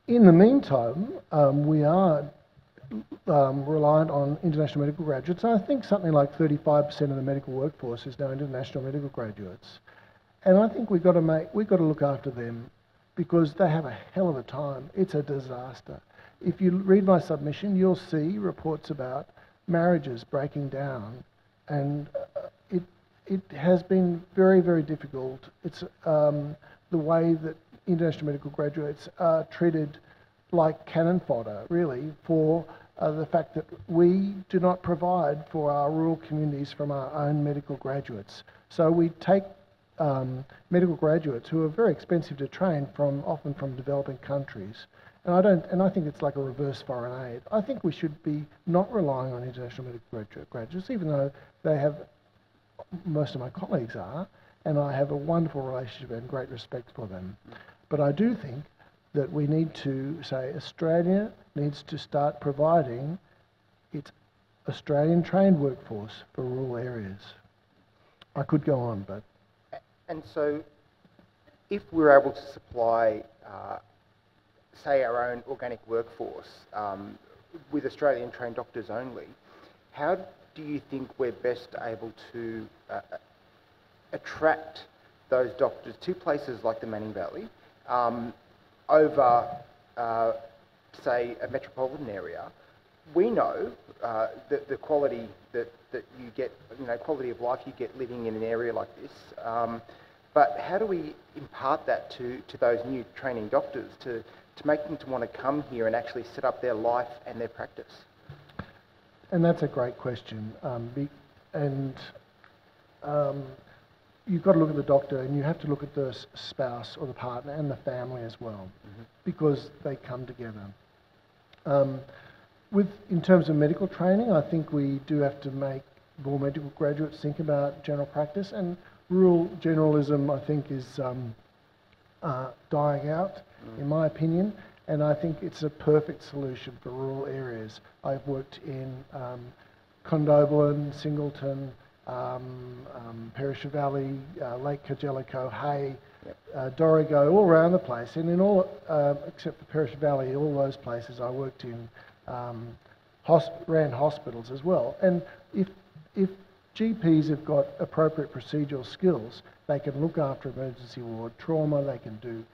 In the meantime, um, we are um, reliant on international medical graduates. I think something like 35% of the medical workforce is now international medical graduates. And I think we've got to make, we've got to look after them because they have a hell of a time. It's a disaster. If you read my submission, you'll see reports about marriages breaking down, and uh, it it has been very very difficult. It's um, the way that international medical graduates are treated like cannon fodder, really, for uh, the fact that we do not provide for our rural communities from our own medical graduates. So we take um, medical graduates who are very expensive to train from often from developing countries. And I don't, and I think it's like a reverse foreign aid. I think we should be not relying on international medical graduates, even though they have, most of my colleagues are, and I have a wonderful relationship and great respect for them. But I do think that we need to say Australia needs to start providing its Australian trained workforce for rural areas. I could go on, but and so if we're able to supply, uh, say, our own organic workforce um, with Australian trained doctors only, how do you think we're best able to uh, attract those doctors to places like the Manning Valley um, over, uh, say, a metropolitan area? We know uh, that the quality that, that you get, you know, quality of life you get living in an area like this. Um, but how do we impart that to, to those new training doctors to, to make them to want to come here and actually set up their life and their practice? And that's a great question. Um, be, and um, you've got to look at the doctor and you have to look at the spouse or the partner and the family as well mm-hmm. because they come together. Um, with, in terms of medical training, I think we do have to make more medical graduates think about general practice and rural generalism, I think, is um, uh, dying out, mm. in my opinion, and I think it's a perfect solution for rural areas. I've worked in um, Condobolin, Singleton, um, um, Perisher Valley, uh, Lake Cargelligo, Hay, yep. uh, Dorrigo, all around the place. And in all, uh, except for Perisher Valley, all those places I worked in, um, hosp ran hospitals as well. And if, if GPs have got appropriate procedural skills. They can look after emergency ward trauma, they can do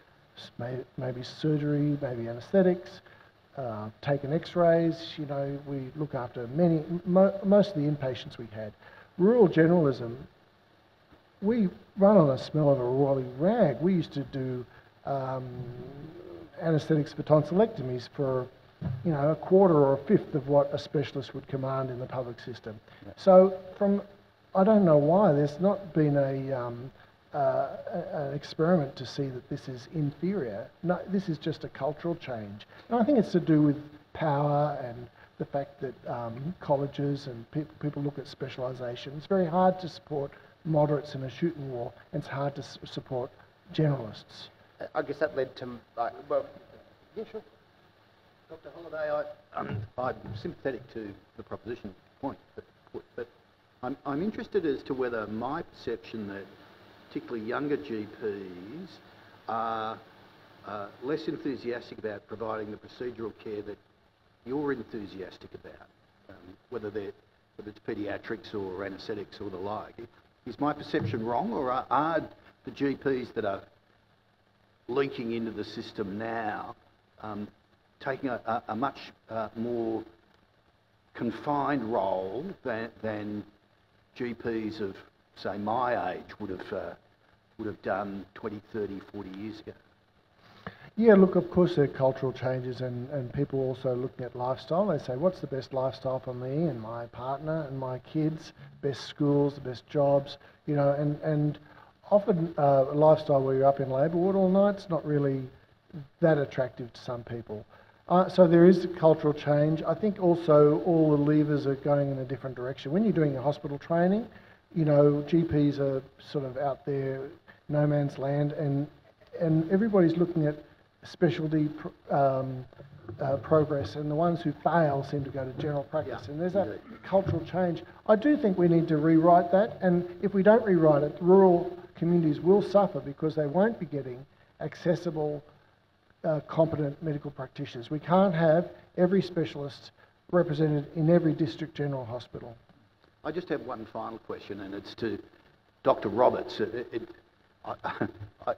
maybe surgery, maybe anaesthetics, uh, taken x-rays, you know, we look after many, mo most of the inpatients we had. Rural generalism, we run on the smell of a roily rag. We used to do um, anaesthetics for tonsillectomies for you know, a quarter or a fifth of what a specialist would command in the public system. Yeah. So from, I don't know why, there's not been a, um, uh, an experiment to see that this is inferior. No, this is just a cultural change. And I think it's to do with power and the fact that um, colleges and pe people look at specialisation. It's very hard to support moderates in a shooting war, and it's hard to support generalists. I guess that led to, uh, well, yeah, sure. Dr. Holliday, I, um, I'm sympathetic to the proposition point, but, but I'm, I'm interested as to whether my perception that particularly younger GPs are uh, less enthusiastic about providing the procedural care that you're enthusiastic about, um, whether, they're, whether it's paediatrics or anaesthetics or the like. Is my perception wrong, or are, are the GPs that are leaking into the system now um, taking a, a, a much uh, more confined role than, than, GPs of, say, my age would have, uh, would have done 20, 30, 40 years ago. Yeah, look, of course there are cultural changes and, and people also looking at lifestyle. They say, what's the best lifestyle for me and my partner and my kids, best schools, the best jobs, you know, and, and often uh, a lifestyle where you're up in labour ward all night is not really that attractive to some people. Uh, so there is cultural change. I think also all the levers are going in a different direction. When you're doing your hospital training, you know, GPs are sort of out there, no man's land, and and everybody's looking at specialty um, uh, progress, and the ones who fail seem to go to general practice. Yeah, and there's that cultural change. I do think we need to rewrite that, and if we don't rewrite it, rural communities will suffer because they won't be getting accessible uh, competent medical practitioners. We can't have every specialist represented in every district general hospital. I just have one final question, and it's to Dr. Roberts. It, it, I, I,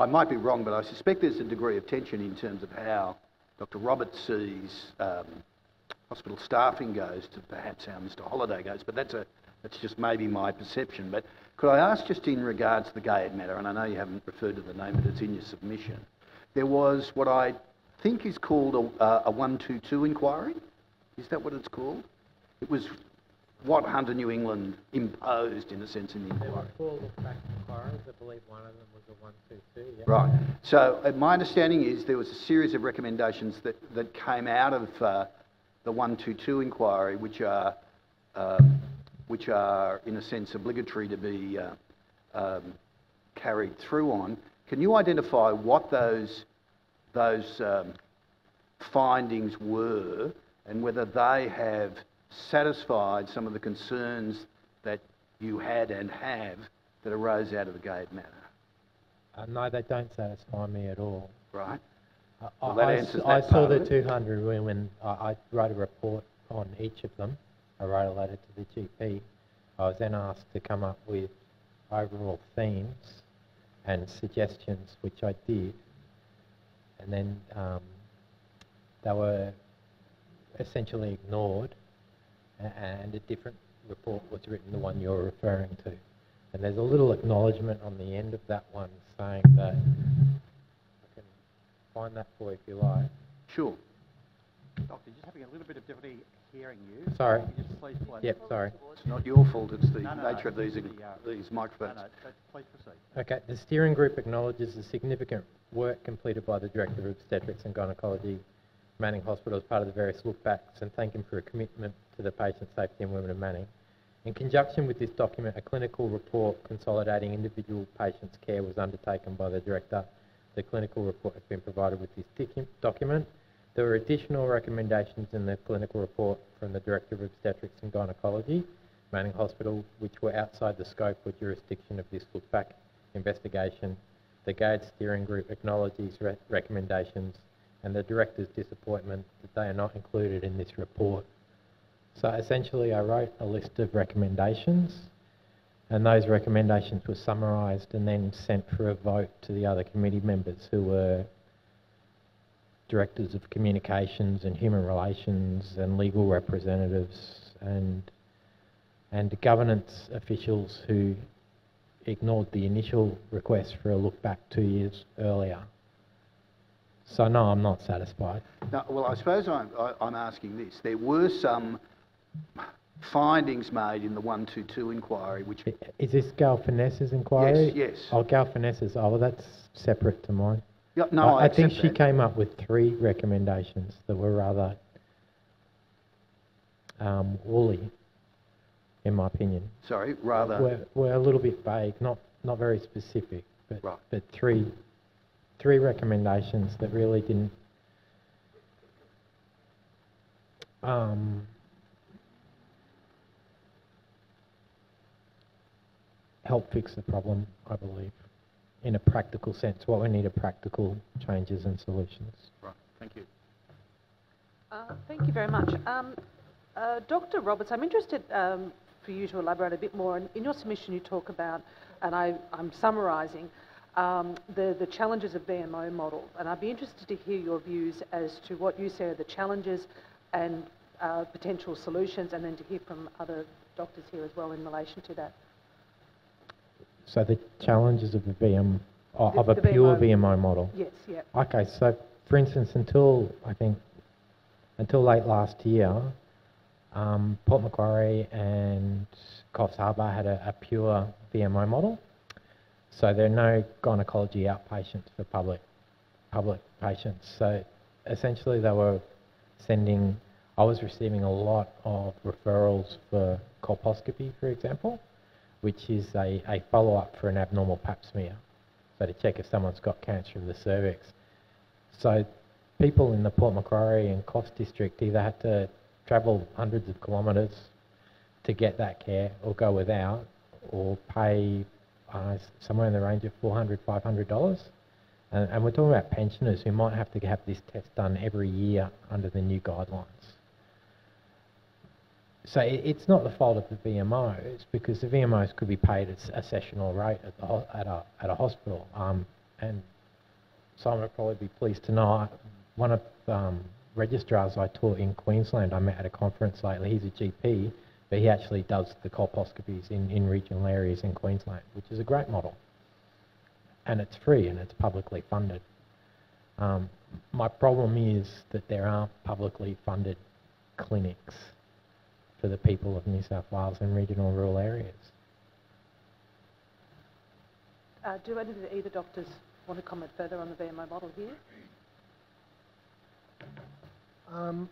I, might be wrong, but I suspect there's a degree of tension in terms of how Dr. Roberts sees um, hospital staffing goes to perhaps how Mr. Holliday goes, but that's a that's just maybe my perception. But could I ask just in regards to the Gayed matter, and I know you haven't referred to the name, but it's in your submission there was what I think is called a, a 122 inquiry. Is that what it's called? It was what Hunter New England imposed, in a sense, in the inquiry. There were four look-back inquiries. I believe one of them was a 122, yeah. Right. So uh, my understanding is there was a series of recommendations that, that came out of uh, the 122 inquiry, which are, um, which are, in a sense, obligatory to be uh, um, carried through on. Can you identify what those, those um, findings were and whether they have satisfied some of the concerns that you had and have that arose out of the Gayed matter? Uh, no, they don't satisfy me at all. Right. I- Well, that I s- I saw the 200 women, I, I wrote a report on each of them. I wrote a letter to the GP. I was then asked to come up with overall themes and suggestions, which I did. And then um, they were essentially ignored, and a different report was written, the one you're referring to. And there's a little acknowledgement on the end of that one saying that I can find that for you if you like. Sure. Doctor, just having a little bit of difficulty hearing you. Sorry. Could you Just please play. Yep, sorry. It's not your fault, it's the No, no, no, nature of these, the, uh, these microphones. no, but please proceed. Okay, the steering group acknowledges the significant work completed by the Director of Obstetrics and Gynecology, Manning Hospital as part of the various lookbacks and thank him for a commitment to the patient safety and women of Manning. In conjunction with this document, a clinical report consolidating individual patients' care was undertaken by the Director. The clinical report has been provided with this document. There were additional recommendations in the clinical report from the Director of Obstetrics and Gynecology, Manning Hospital, which were outside the scope or jurisdiction of this look-back investigation. The Gayed steering group acknowledges re- recommendations and the Director's disappointment that they are not included in this report. So essentially, I wrote a list of recommendations, and those recommendations were summarised and then sent for a vote to the other committee members who were directors of communications and human relations and legal representatives and and governance officials who ignored the initial request for a look back two years earlier. So no, I'm not satisfied. No, well, I suppose I'm, I, I'm asking this. There were some findings made in the 122 inquiry which... Is this Gail Furness's inquiry? Yes, yes. Oh, Gail Furness's, oh, well, that's separate to mine. Yeah, no, I, I think she that. came up with three recommendations that were rather um, woolly, in my opinion. Sorry, rather... Were, were a little bit vague, not, not very specific, but, Right. but three, three recommendations that really didn't um, help fix the problem, I believe, in a practical sense. What we need are practical changes and solutions. Right, thank you. Uh, Thank you very much. Um, uh, Dr. Roberts, I'm interested um, for you to elaborate a bit more. In, in your submission, you talk about, and I, I'm summarising, um, the, the challenges of VMO model, and I'd be interested to hear your views as to what you say are the challenges and uh, potential solutions, and then to hear from other doctors here as well in relation to that. So the challenges of a VM, o- The- of a the pure VMO. VMO model. Yes, yeah. Okay, so for instance, until I think until late last year, um, Port Macquarie and Coffs Harbour had a, a pure VMO model. So there are no gynecology outpatients for public public patients. So essentially, they were sending. I was receiving a lot of referrals for colposcopy, for example, which is a, a follow up for an abnormal pap smear. So to check if someone's got cancer of the cervix. So people in the Port Macquarie and Coffs district either had to travel hundreds of kilometres to get that care or go without or pay uh, somewhere in the range of $400, $500. And, and we're talking about pensioners who might have to have this test done every year under the new guidelines. So it, it's not the fault of the VMOs because the VMOs could be paid a sessional rate at, the at, a, at a hospital. Um, and Simon would probably be pleased to know, one of um, registrars I taught in Queensland, I met at a conference lately, he's a GP, but he actually does the colposcopies in, in regional areas in Queensland, which is a great model. And it's free and it's publicly funded. Um, my problem is that there aren't publicly funded clinics for the people of New South Wales and regional rural areas. Uh, do any of the either doctors want to comment further on the VMO model here? Um,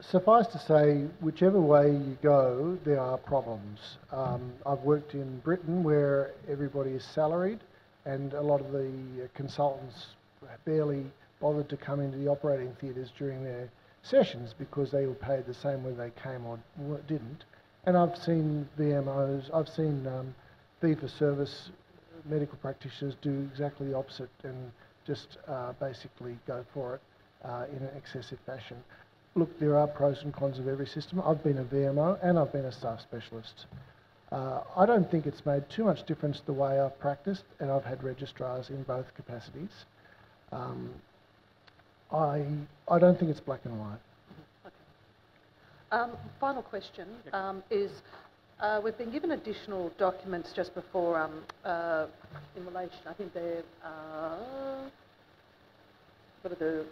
suffice to say, whichever way you go, there are problems. Um, I've worked in Britain where everybody is salaried and a lot of the consultants barely bothered to come into the operating theatres during their sessions because they were paid the same whether they came or didn't. And I've seen VMOs, I've seen um, fee-for-service medical practitioners do exactly the opposite and just uh, basically go for it uh, in an excessive fashion. Look, there are pros and cons of every system. I've been a VMO and I've been a staff specialist. Uh, I don't think it's made too much difference the way I've practiced, and I've had registrars in both capacities. Um, I, I don't think it's black and white. Um, final question um, is, uh, we've been given additional documents just before um, uh, in relation, I think they're, uh, what are the,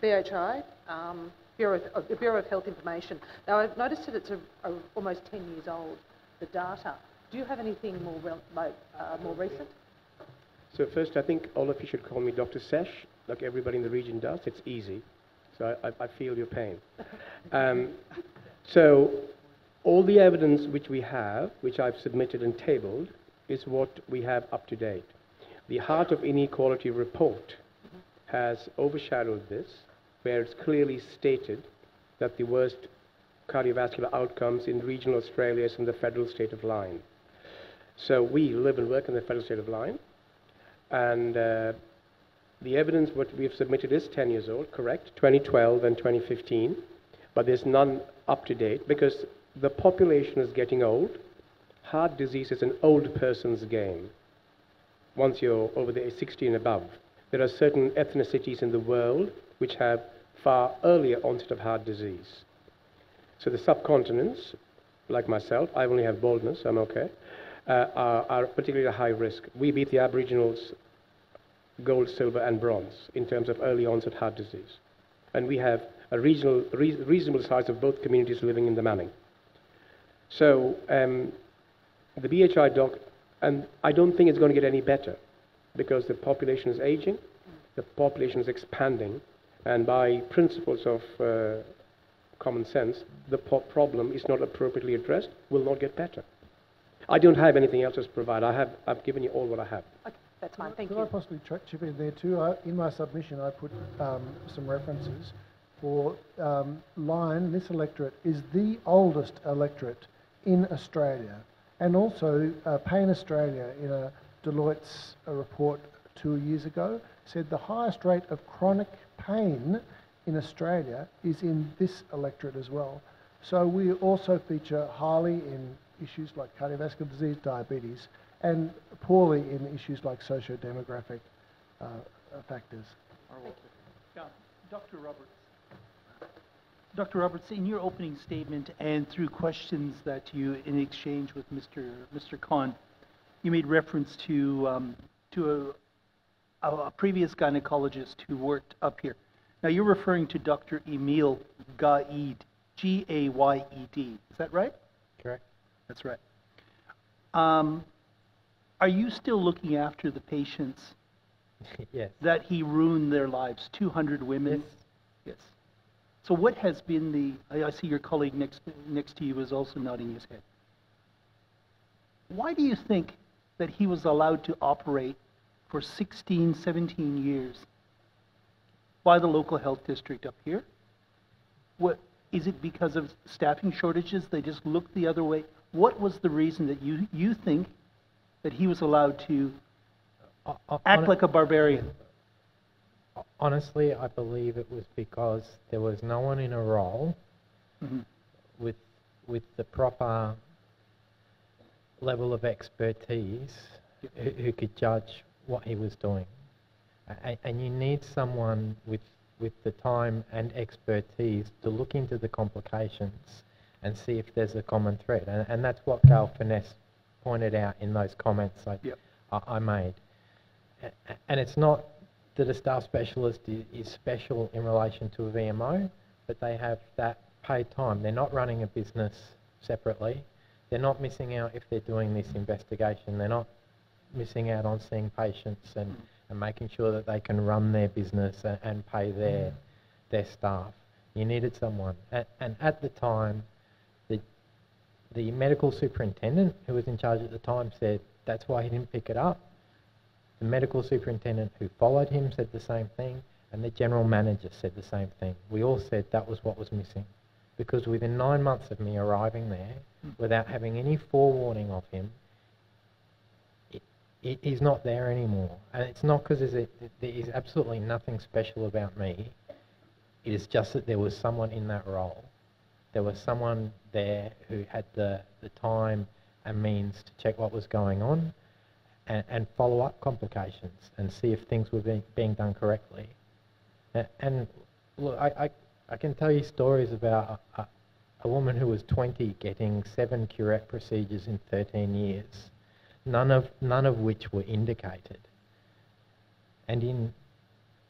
BHI, um, Bureau of, the Bureau of Health Information. Now I've noticed that it's a, a, almost 10 years old, the data. Do you have anything more, uh, more recent? So first, I think all of you should call me Dr. Sesh, like everybody in the region does. It's easy. So I, I feel your pain. Um, so all the evidence which we have, which I've submitted and tabled, is what we have up to date. The Heart of Inequality report has overshadowed this, where it's clearly stated that the worst cardiovascular outcomes in regional Australia is in the federal state of Lyne. So we live and work in the federal state of Lyne, and uh, the evidence what we have submitted is 10 years old, correct, 2012 and 2015, but there's none up to date because the population is getting old. Heart disease is an old person's game once you're over the age 60 and above. There are certain ethnicities in the world which have far earlier onset of heart disease. So the subcontinents, like myself, I only have baldness, I'm okay, uh, are, are particularly high risk. We beat the Aboriginals gold, silver, and bronze in terms of early onset heart disease. And we have a regional, re reasonable size of both communities living in the Manning. So um, the BHI doc, and I don't think it's going to get any better because the population is aging, the population is expanding, and by principles of uh, common sense, the problem is not appropriately addressed, will not get better. I don't have anything else to provide. I have, I've given you all what I have. Okay, that's fine. Thank Could you. I possibly chip in there too? I, in my submission, I put um, some references for um, Lyne. This electorate is the oldest electorate in Australia, and also uh, Pain Australia in a Deloitte's a report two years ago said the highest rate of chronic pain in Australia is in this electorate as well. So we also feature highly in issues like cardiovascular disease, diabetes, and poorly in issues like socio-demographic uh, factors. Yeah, Dr. Roberts. Dr. Roberts, in your opening statement and through questions that you in exchange with Mr. Mr. Khan, you made reference to um, to a, a, previous gynecologist who worked up here. Now you're referring to Dr. Emil Gayed, G-A-Y-E-D. Is that right? Correct. That's right. Um, are you still looking after the patients yes. that he ruined their lives? 200 women? Yes. Yes. So what has been the, I, I see your colleague next, next to you is also nodding his head. Why do you think that he was allowed to operate for 16, 17 years by the local health district up here? What, is it because of staffing shortages? They just looked the other way? What was the reason that you, you think that he was allowed to uh, act like a barbarian? Honestly, I believe it was because there was no one in a role mm-hmm. with with the proper level of expertise who, who, could judge what he was doing. A- and you need someone with with the time and expertise to look into the complications and see if there's a common thread. And, and that's what Gail Furness pointed out in those comments I, yep. I, I, made. And it's not that a staff specialist is, is special in relation to a VMO, but they have that paid time. They're not running a business separately. They're not missing out if they're doing this investigation. They're not missing out on seeing patients and, mm. and making sure that they can run their business and, and pay their, mm. their staff. You needed someone. And, and at the time, the the medical superintendent who was in charge at the time said that's why he didn't pick it up. The medical superintendent who followed him said the same thing, and the general manager said the same thing. We all said that was what was missing. Because within nine months of me arriving there, without having any forewarning of him, he's not there anymore. And it's not because there is absolutely nothing special about me. It is just that there was someone in that role. There was someone there who had the, the time and means to check what was going on and, and follow up complications and see if things were being, being done correctly. And, and look, I, I, I, can tell you stories about a, a woman who was 20 getting seven curette procedures in 13 years, none of, none of which were indicated. And in,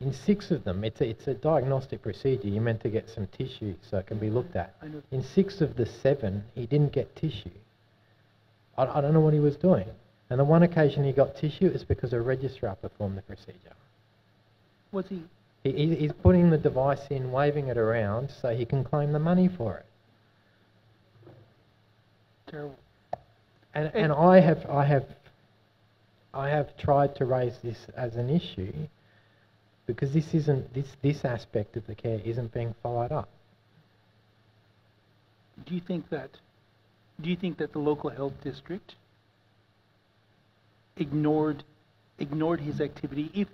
in six of them, it's a, it's a diagnostic procedure. You're meant to get some tissue so it can be looked at. In six of the seven, he didn't get tissue. I, I don't know what he was doing. And the one occasion he got tissue is because a registrar performed the procedure. Was he? he? He's putting the device in, waving it around so he can claim the money for it. Terrible. And, and I have, I have, I have tried to raise this as an issue because this isn't, this, this aspect of the care isn't being followed up. Do you think that, do you think that the local health district ignored ignored his activity if,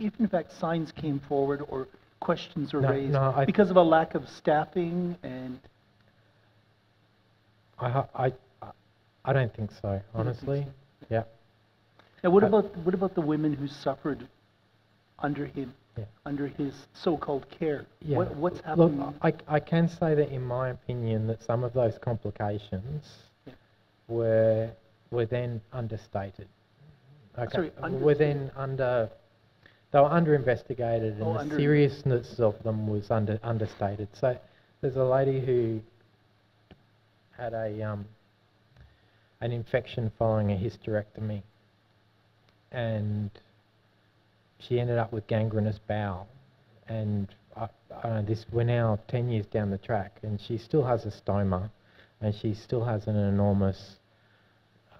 if in fact signs came forward or questions were no, raised no, because of a lack of staffing and I I I don't think so honestly yeah now what about what about the women who suffered under him yeah. under his so-called care yeah. What, what's happening look I, I can say that in my opinion that some of those complications yeah. were were then understated Okay. Sorry, were then under, they were under investigated and Oh, the under- seriousness of them was under, understated. So there's a lady who had a, um, an infection following a hysterectomy and she ended up with gangrenous bowel and I, I don't know, this, we're now 10 years down the track and she still has a stoma and she still has an enormous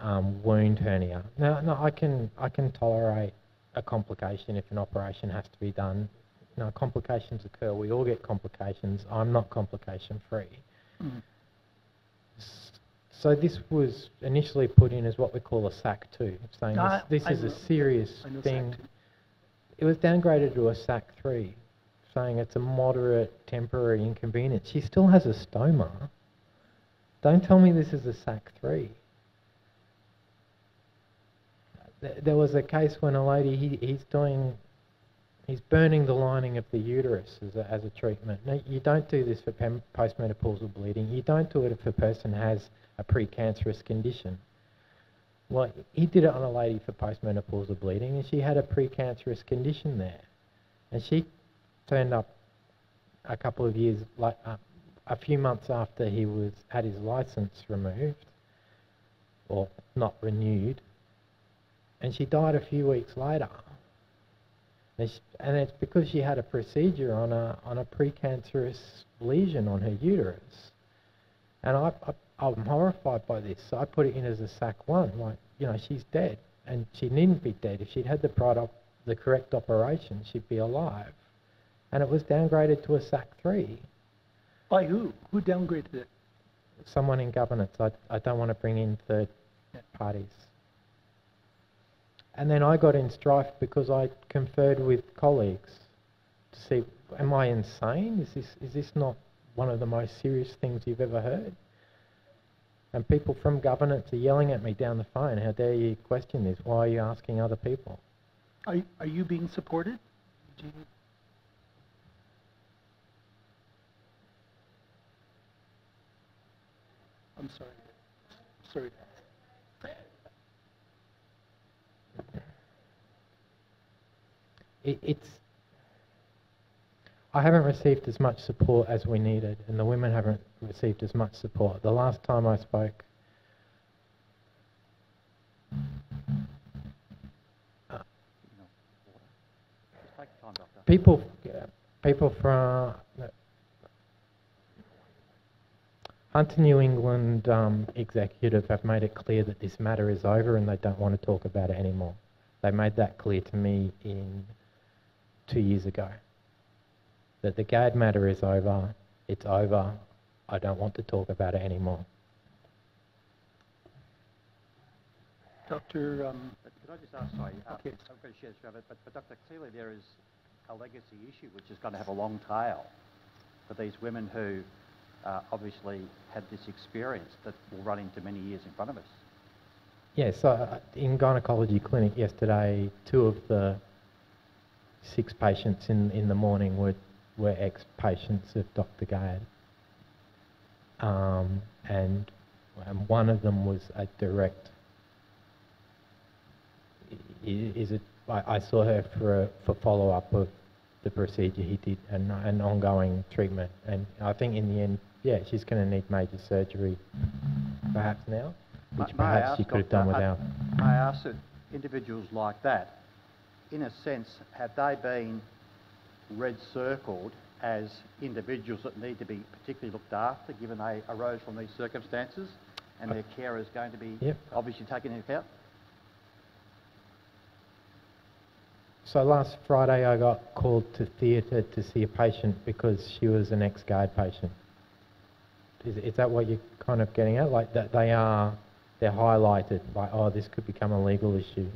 um, wound hernia. Now, no, I can I can tolerate a complication if an operation has to be done. Know, complications occur. We all get complications. I'm not complication free. Mm. So this was initially put in as what we call a SAC 2, saying No, this, ah, this I is know- a serious I know thing. It was downgraded to a SAC 3, saying it's a moderate temporary inconvenience. She still has a stoma. Don't tell me this is a SAC 3 there was a case when a lady he, he's doing he's burning the lining of the uterus as a, as a treatment. Now, you don't do this for postmenopausal bleeding. You don't do it if a person has a precancerous condition. Well, he did it on a lady for postmenopausal bleeding, and she had a precancerous condition there, and she turned up a couple of years, like uh, a few months after he was had his license removed, or not renewed, and she died a few weeks later. And it's because she had a procedure on a, on a precancerous lesion on her uterus. And I, I, I'm horrified by this. So I put it in as a SAC 1. Like, you know, she's dead. And she needn't be dead. If she'd had the, product, the correct operation, she'd be alive. And it was downgraded to a SAC 3. By who? Who downgraded it? Someone in governance. I, I don't want to bring in third yeah. parties. And then I got in strife because I conferred with colleagues to see, am I insane? Is this, is this not one of the most serious things you've ever heard? And people from governance are yelling at me down the phone, how dare you question this? Why are you asking other people? Are, are you being supported? You... I'm sorry. Sorry. It, it's I haven't received as much support as we needed, and the women haven't received as much support. The last time I spoke, people, people from Hunter New England um, executive have made it clear that this matter is over and they don't want to talk about it anymore. They made that clear to me in two years ago. That the Gayed matter is over, it's over, I don't want to talk about it anymore. Dr. Um, Could I just ask, sorry, uh, Okay. I'm going to share this, but, but Dr. Clearly there is a legacy issue which is going to have a long tail for these women who uh, obviously had this experience that will run into many years in front of us. Yeah, so uh, in gynecology clinic yesterday, two of the six patients in, in the morning were, were ex-patients of Dr. Gayed. Um, and um, one of them was a direct, is it, I, I saw her for, a, for follow-up of the procedure he did and an ongoing treatment. And I think in the end, yeah, she's going to need major surgery perhaps now, which may I perhaps she could have done without. May I ask that individuals like that, in a sense, have they been red circled as individuals that need to be particularly looked after, given they arose from these circumstances, and their care is going to be Yep. obviously taken into account? So last Friday I got called to theatre to see a patient because she was an ex-Gayed patient. Is, is that what you're kind of getting at? Like that they are, they're highlighted, like, oh, this could become a legal issue.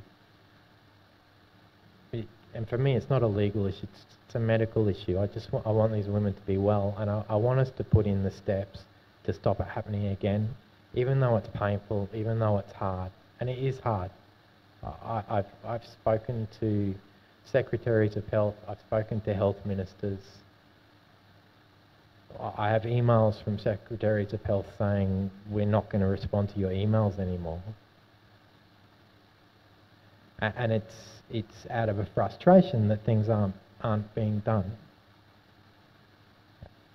And for me, it's not a legal issue, it's, it's a medical issue. I just want, I want these women to be well and I, I want us to put in the steps to stop it happening again, even though it's painful, even though it's hard. And it is hard. I, I've, I've spoken to secretaries of health, I've spoken to health ministers. I have emails from secretaries of health saying we're not going to respond to your emails anymore. And it's, it's out of a frustration that things aren't, aren't being done.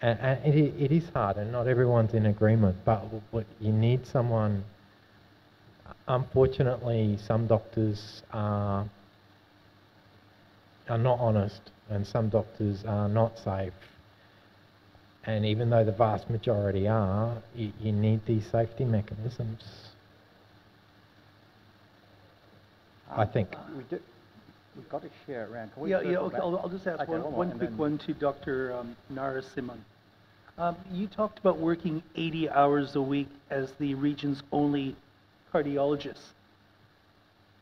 And, and it, it is hard, and not everyone's in agreement, but you need someone. Unfortunately, some doctors are are not honest, and some doctors are not safe. And even though the vast majority are, you, you need these safety mechanisms. I think. We do, we've got to share it around. Can we Yeah, yeah, circle okay, back? I'll, I'll just ask Okay, one, hold on, one and quick then- one to Dr. Um, Simon. Um, you talked about working 80 hours a week as the region's only cardiologist.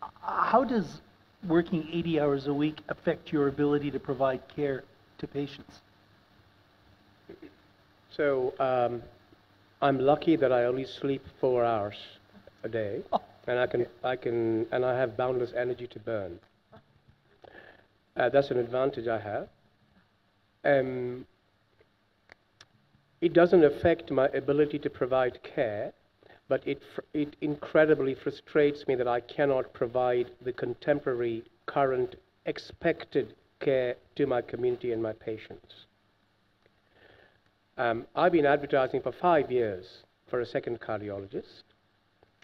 Uh, How does working 80 hours a week affect your ability to provide care to patients? So um, I'm lucky that I only sleep four hours a day, and I can I can and I have boundless energy to burn. Uh, that's an advantage I have. Um, it doesn't affect my ability to provide care, but it it incredibly frustrates me that I cannot provide the contemporary, current, expected care to my community and my patients. Um, I've been advertising for five years for a second cardiologist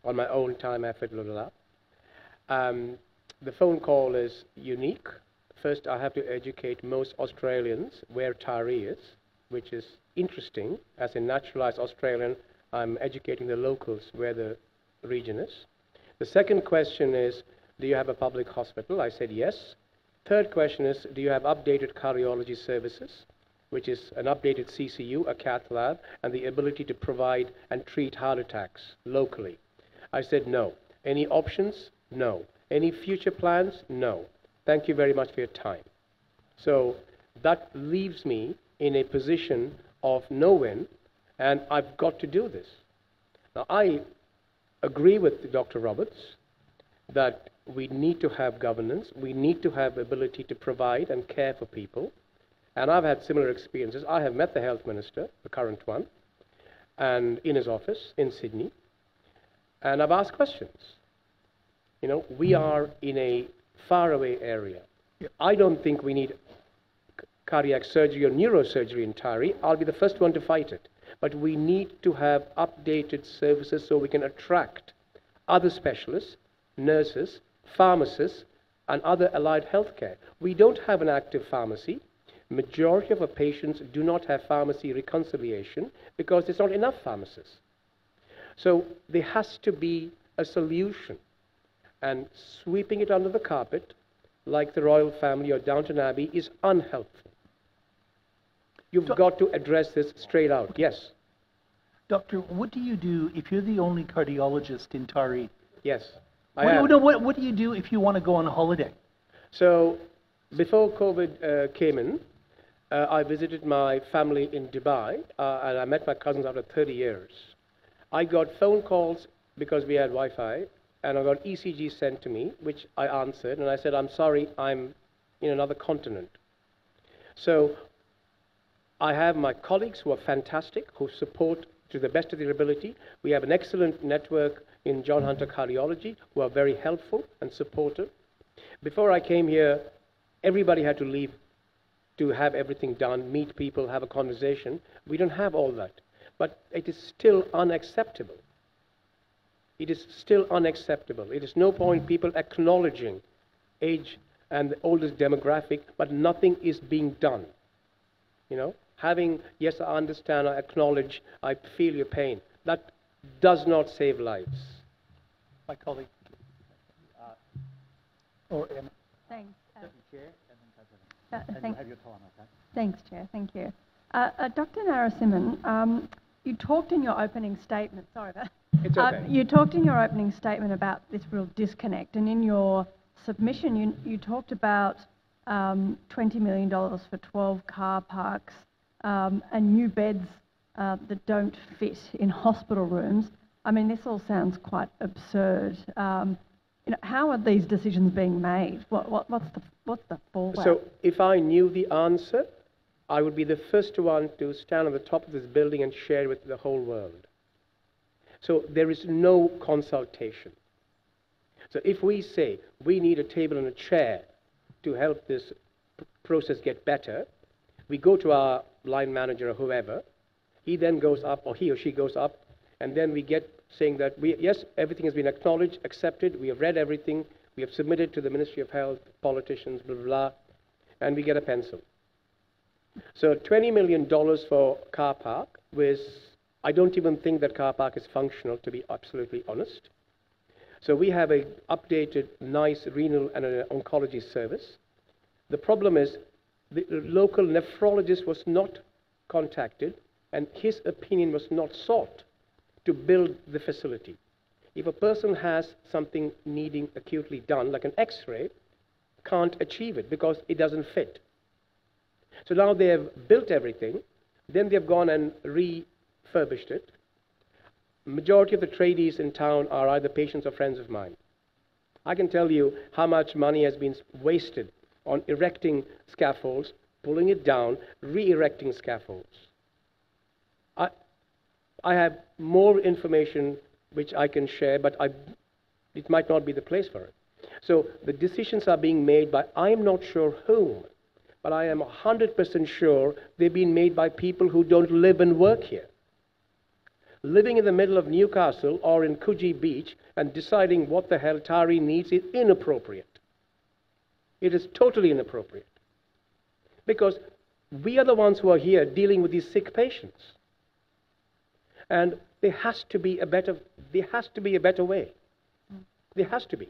on my own time, effort, blah, blah, blah. Um, the phone call is unique. First, I have to educate most Australians where Taree is, which is interesting. As a naturalized Australian, I'm educating the locals where the region is. The second question is, do you have a public hospital? I said yes. Third question is, do you have updated cardiology services? which is an updated CCU, a cath lab, and the ability to provide and treat heart attacks locally. I said no. Any options? No. Any future plans? No. Thank you very much for your time. So that leaves me in a position of no win, and I've got to do this. Now, I agree with Dr. Roberts that we need to have governance, we need to have ability to provide and care for people. And I've had similar experiences. I have met the health minister, the current one, and in his office in Sydney, and I've asked questions. You know, we hmm. are in a faraway area. I don't think we need cardiac surgery or neurosurgery in Taree. I'll be the first one to fight it. But we need to have updated services so we can attract other specialists, nurses, pharmacists, and other allied healthcare. We don't have an active pharmacy. Majority of our patients do not have pharmacy reconciliation because there's not enough pharmacists. So there has to be a solution. And sweeping it under the carpet, like the royal family or Downton Abbey, is unhelpful. You've got to address this straight out. Yes. Doctor, what do you do if you're the only cardiologist in Taree? Yes. I What, am. no, what, what do you do if you want to go on a holiday? So, before COVID uh, came in, uh, I visited my family in Dubai, uh, and I met my cousins after 30 years. I got phone calls because we had Wi-Fi, and I got ECG sent to me, which I answered, and I said, "I'm sorry, I'm in another continent." So, I have my colleagues who are fantastic, who support to the best of their ability. We have an excellent network in John Hunter Cardiology, who are very helpful and supportive. Before I came here, everybody had to leave to have everything done, meet people, have a conversation. We don't have all that. But it is still unacceptable. It is still unacceptable. It is no point people acknowledging age and the oldest demographic, but nothing is being done. You know, having, yes, I understand, I acknowledge, I feel your pain. That does not save lives. My colleague. Uh, or Emma. Thanks. Uh, Deputy Chair and uh, And you thank- have your time, okay? Thanks, Chair. Thank you. Uh, uh, Dr. Narasimhan, um, you talked in your opening statement, sorry about It's uh, you talked in your opening statement about this real disconnect, and in your submission, you, you talked about um, $20 million for 12 car parks um, and new beds uh, that don't fit in hospital rooms. I mean, this all sounds quite absurd. Um, you know, how are these decisions being made? What, what, what's the what's the fallout? So, if I knew the answer, I would be the first one to stand on the top of this building and share it with the whole world. So, there is no consultation. So, if we say we need a table and a chair to help this process get better, we go to our line manager or whoever. He then goes up, or he or she goes up, and then we get saying that we, yes, everything has been acknowledged, accepted, we have read everything, we have submitted to the Ministry of Health, politicians, blah, blah, blah, and we get a pencil. So $20 million for car park was, I don't even think that car park is functional, to be absolutely honest. So we have a updated, nice renal and an oncology service. The problem is the local nephrologist was not contacted and his opinion was not sought to build the facility. If a person has something needing acutely done, like an x-ray, can't achieve it because it doesn't fit. So now they have built everything, then they've gone and refurbished it. Majority of the tradies in town are either patients or friends of mine. I can tell you how much money has been wasted on erecting scaffolds, pulling it down, re-erecting scaffolds. I, I have more information which I can share, but I, it might not be the place for it. So the decisions are being made by I'm not sure whom, but I am 100% sure they've been made by people who don't live and work here. Living in the middle of Newcastle or in Coogee Beach and deciding what the hell Taree needs is inappropriate. It is totally inappropriate. Because we are the ones who are here dealing with these sick patients. And there has to be a better, there has to be a better way. There has to be.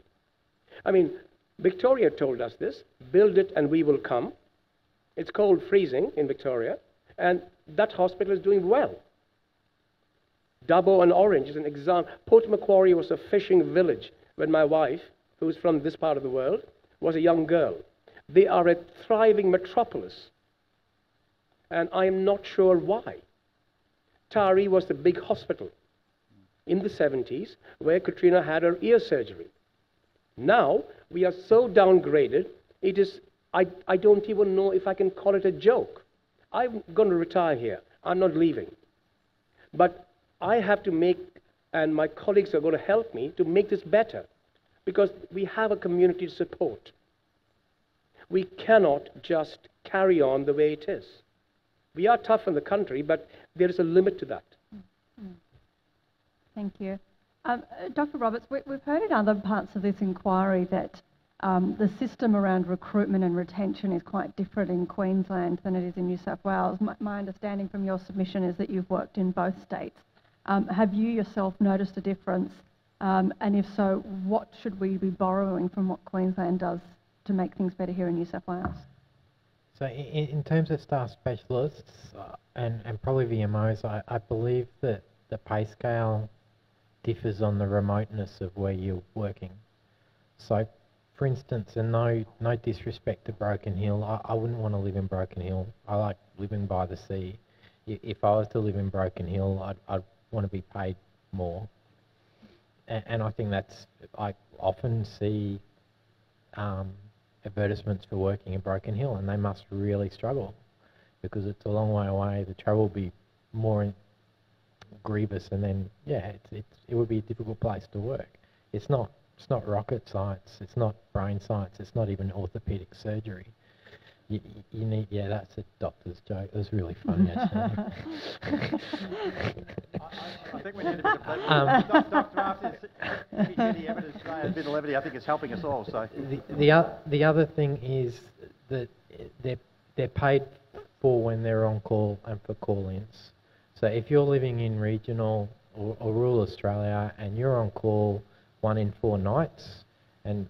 I mean, Victoria told us this, build it and we will come. It's cold freezing in Victoria, and that hospital is doing well. Dubbo and Orange is an example. Port Macquarie was a fishing village when my wife, who's from this part of the world, was a young girl. They are a thriving metropolis. And I am not sure why. Taree was the big hospital in the 70s where Katrina had her ear surgery. Now we are so downgraded, it is, I, I don't even know if I can call it a joke. I'm going to retire here. I'm not leaving. But I have to make, and my colleagues are going to help me to make this better because we have a community support. We cannot just carry on the way it is. We are tough in the country, but there is a limit to that. Thank you. Um, uh, Dr. Roberts, we, we've heard in other parts of this inquiry that um, the system around recruitment and retention is quite different in Queensland than it is in New South Wales. My, my understanding from your submission is that you've worked in both states. Um, have you yourself noticed a difference? Um, and if so, what should we be borrowing from what Queensland does to make things better here in New South Wales? So in, in terms of staff specialists uh, and, and probably VMOs, I, I believe that the pay scale differs on the remoteness of where you're working. So, for instance, and no, no disrespect to Broken Hill, I, I wouldn't want to live in Broken Hill. I like living by the sea. If I was to live in Broken Hill, I'd, I'd want to be paid more. And, and I think that's, I often see um, advertisements for working in Broken Hill, and they must really struggle because it's a long way away. The travel will be more grievous, and then yeah, it's, it's it would be a difficult place to work. It's not it's not rocket science. It's not brain science. It's not even orthopedic surgery. You, you- need yeah, that's a doctor's joke. It was really funny actually. I think we need a bit of levity. Um, Doc- Doctor, after this, any, any evidence today, a bit of levity, I think is helping us all, so. the the, the other thing is that they're they're paid for when they're on call and for call-ins. So if you're living in regional or, or rural Australia and you're on call one in four nights, and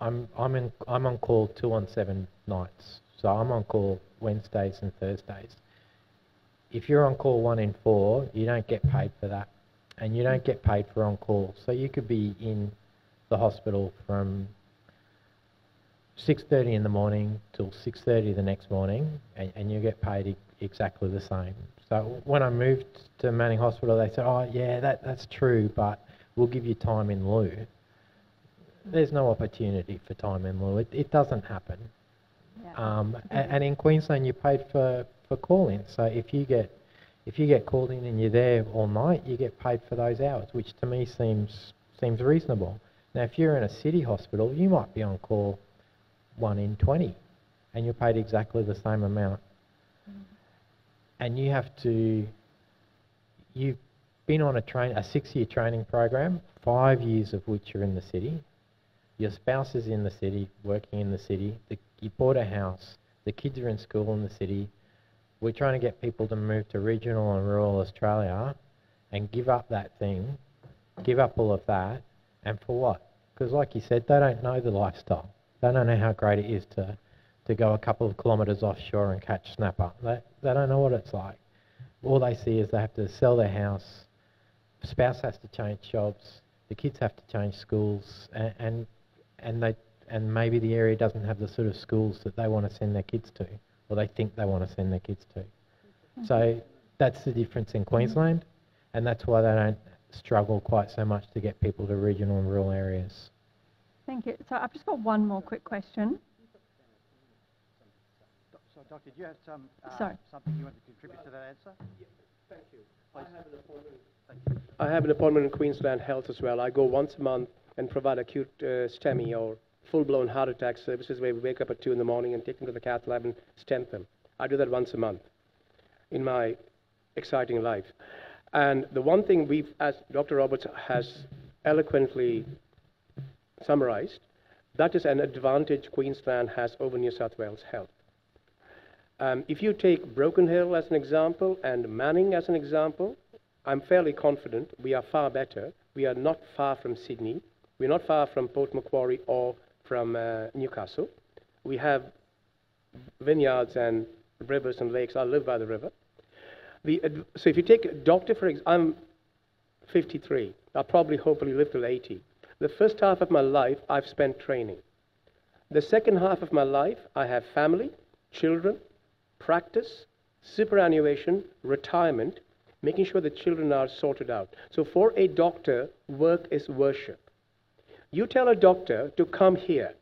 I'm I'm in I'm on call two on seven nights, so I'm on call Wednesdays and Thursdays. If you're on call one in four, you don't get paid for that, and you don't get paid for on call. So you could be in the hospital from 6.30 in the morning till 6.30 the next morning and, and you get paid e- exactly the same. So when I moved to Manning Hospital they said, oh yeah, that, that's true, but we'll give you time in lieu. There's no opportunity for time in lieu. It, it doesn't happen. Um, a- and, in Queensland you paid for, for call-in. So if you get if you get called in and you're there all night, you get paid for those hours, which to me seems seems reasonable. Now, if you're in a city hospital, you might be on call one in 20 and you're paid exactly the same amount. And you have to, you've been on a train, a six-year training program, five years of which you're in the city. Your spouse is in the city, working in the city. The, you bought a house. The kids are in school in the city. We're trying to get people to move to regional and rural Australia and give up that thing, give up all of that, and for what? Because, like you said, they don't know the lifestyle. They don't know how great it is to, to go a couple of kilometres offshore and catch snapper. They, they don't know what it's like. All they see is they have to sell their house, spouse has to change jobs, the kids have to change schools, and, and, and, they, and maybe the area doesn't have the sort of schools that they want to send their kids to, or they think they want to send their kids to. So that's the difference in Queensland, and that's why they don't struggle quite so much to get people to regional and rural areas. Thank you. So I've just got one more quick question. So, Doctor, do you have some, uh, Sorry. something you want to contribute to that answer? Thank you. Please. I have an appointment in Queensland Health as well. I go once a month and provide acute uh, STEMI or full-blown heart attack services where we wake up at 2 in the morning and take them to the cath lab and stent them. I do that once a month in my exciting life. And the one thing we've, as Dr. Roberts has eloquently summarized, that is an advantage Queensland has over New South Wales Health. Um, if you take Broken Hill as an example and Manning as an example, I'm fairly confident we are far better. We are not far from Sydney. We're not far from Port Macquarie or from uh, Newcastle. We have vineyards and rivers and lakes. I live by the river. The, so if you take a doctor, for example, I'm 53. I'll probably hopefully live till 80. The first half of my life, I've spent training. The second half of my life, I have family, children, practice, superannuation, retirement, making sure the children are sorted out. So for a doctor, work is worship. You tell a doctor to come here.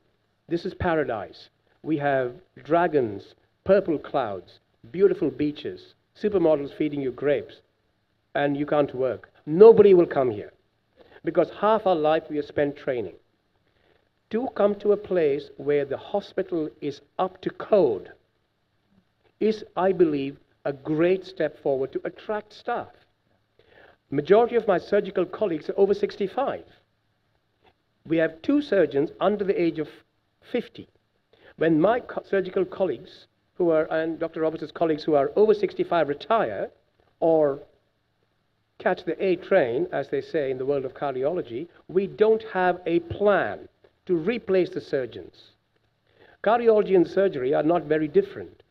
This is paradise. We have dragons, purple clouds, beautiful beaches, supermodels feeding you grapes, and you can't work. Nobody will come here because half our life we have spent training. To come to a place where the hospital is up to code is, I believe, a great step forward to attract staff. Majority of my surgical colleagues are over 65. We have two surgeons under the age of 50. When my co- surgical colleagues, who are, and Dr. Roberts' colleagues who are over 65 retire or catch the A train, as they say in the world of cardiology, we don't have a plan to replace the surgeons. Cardiology and surgery are not very different.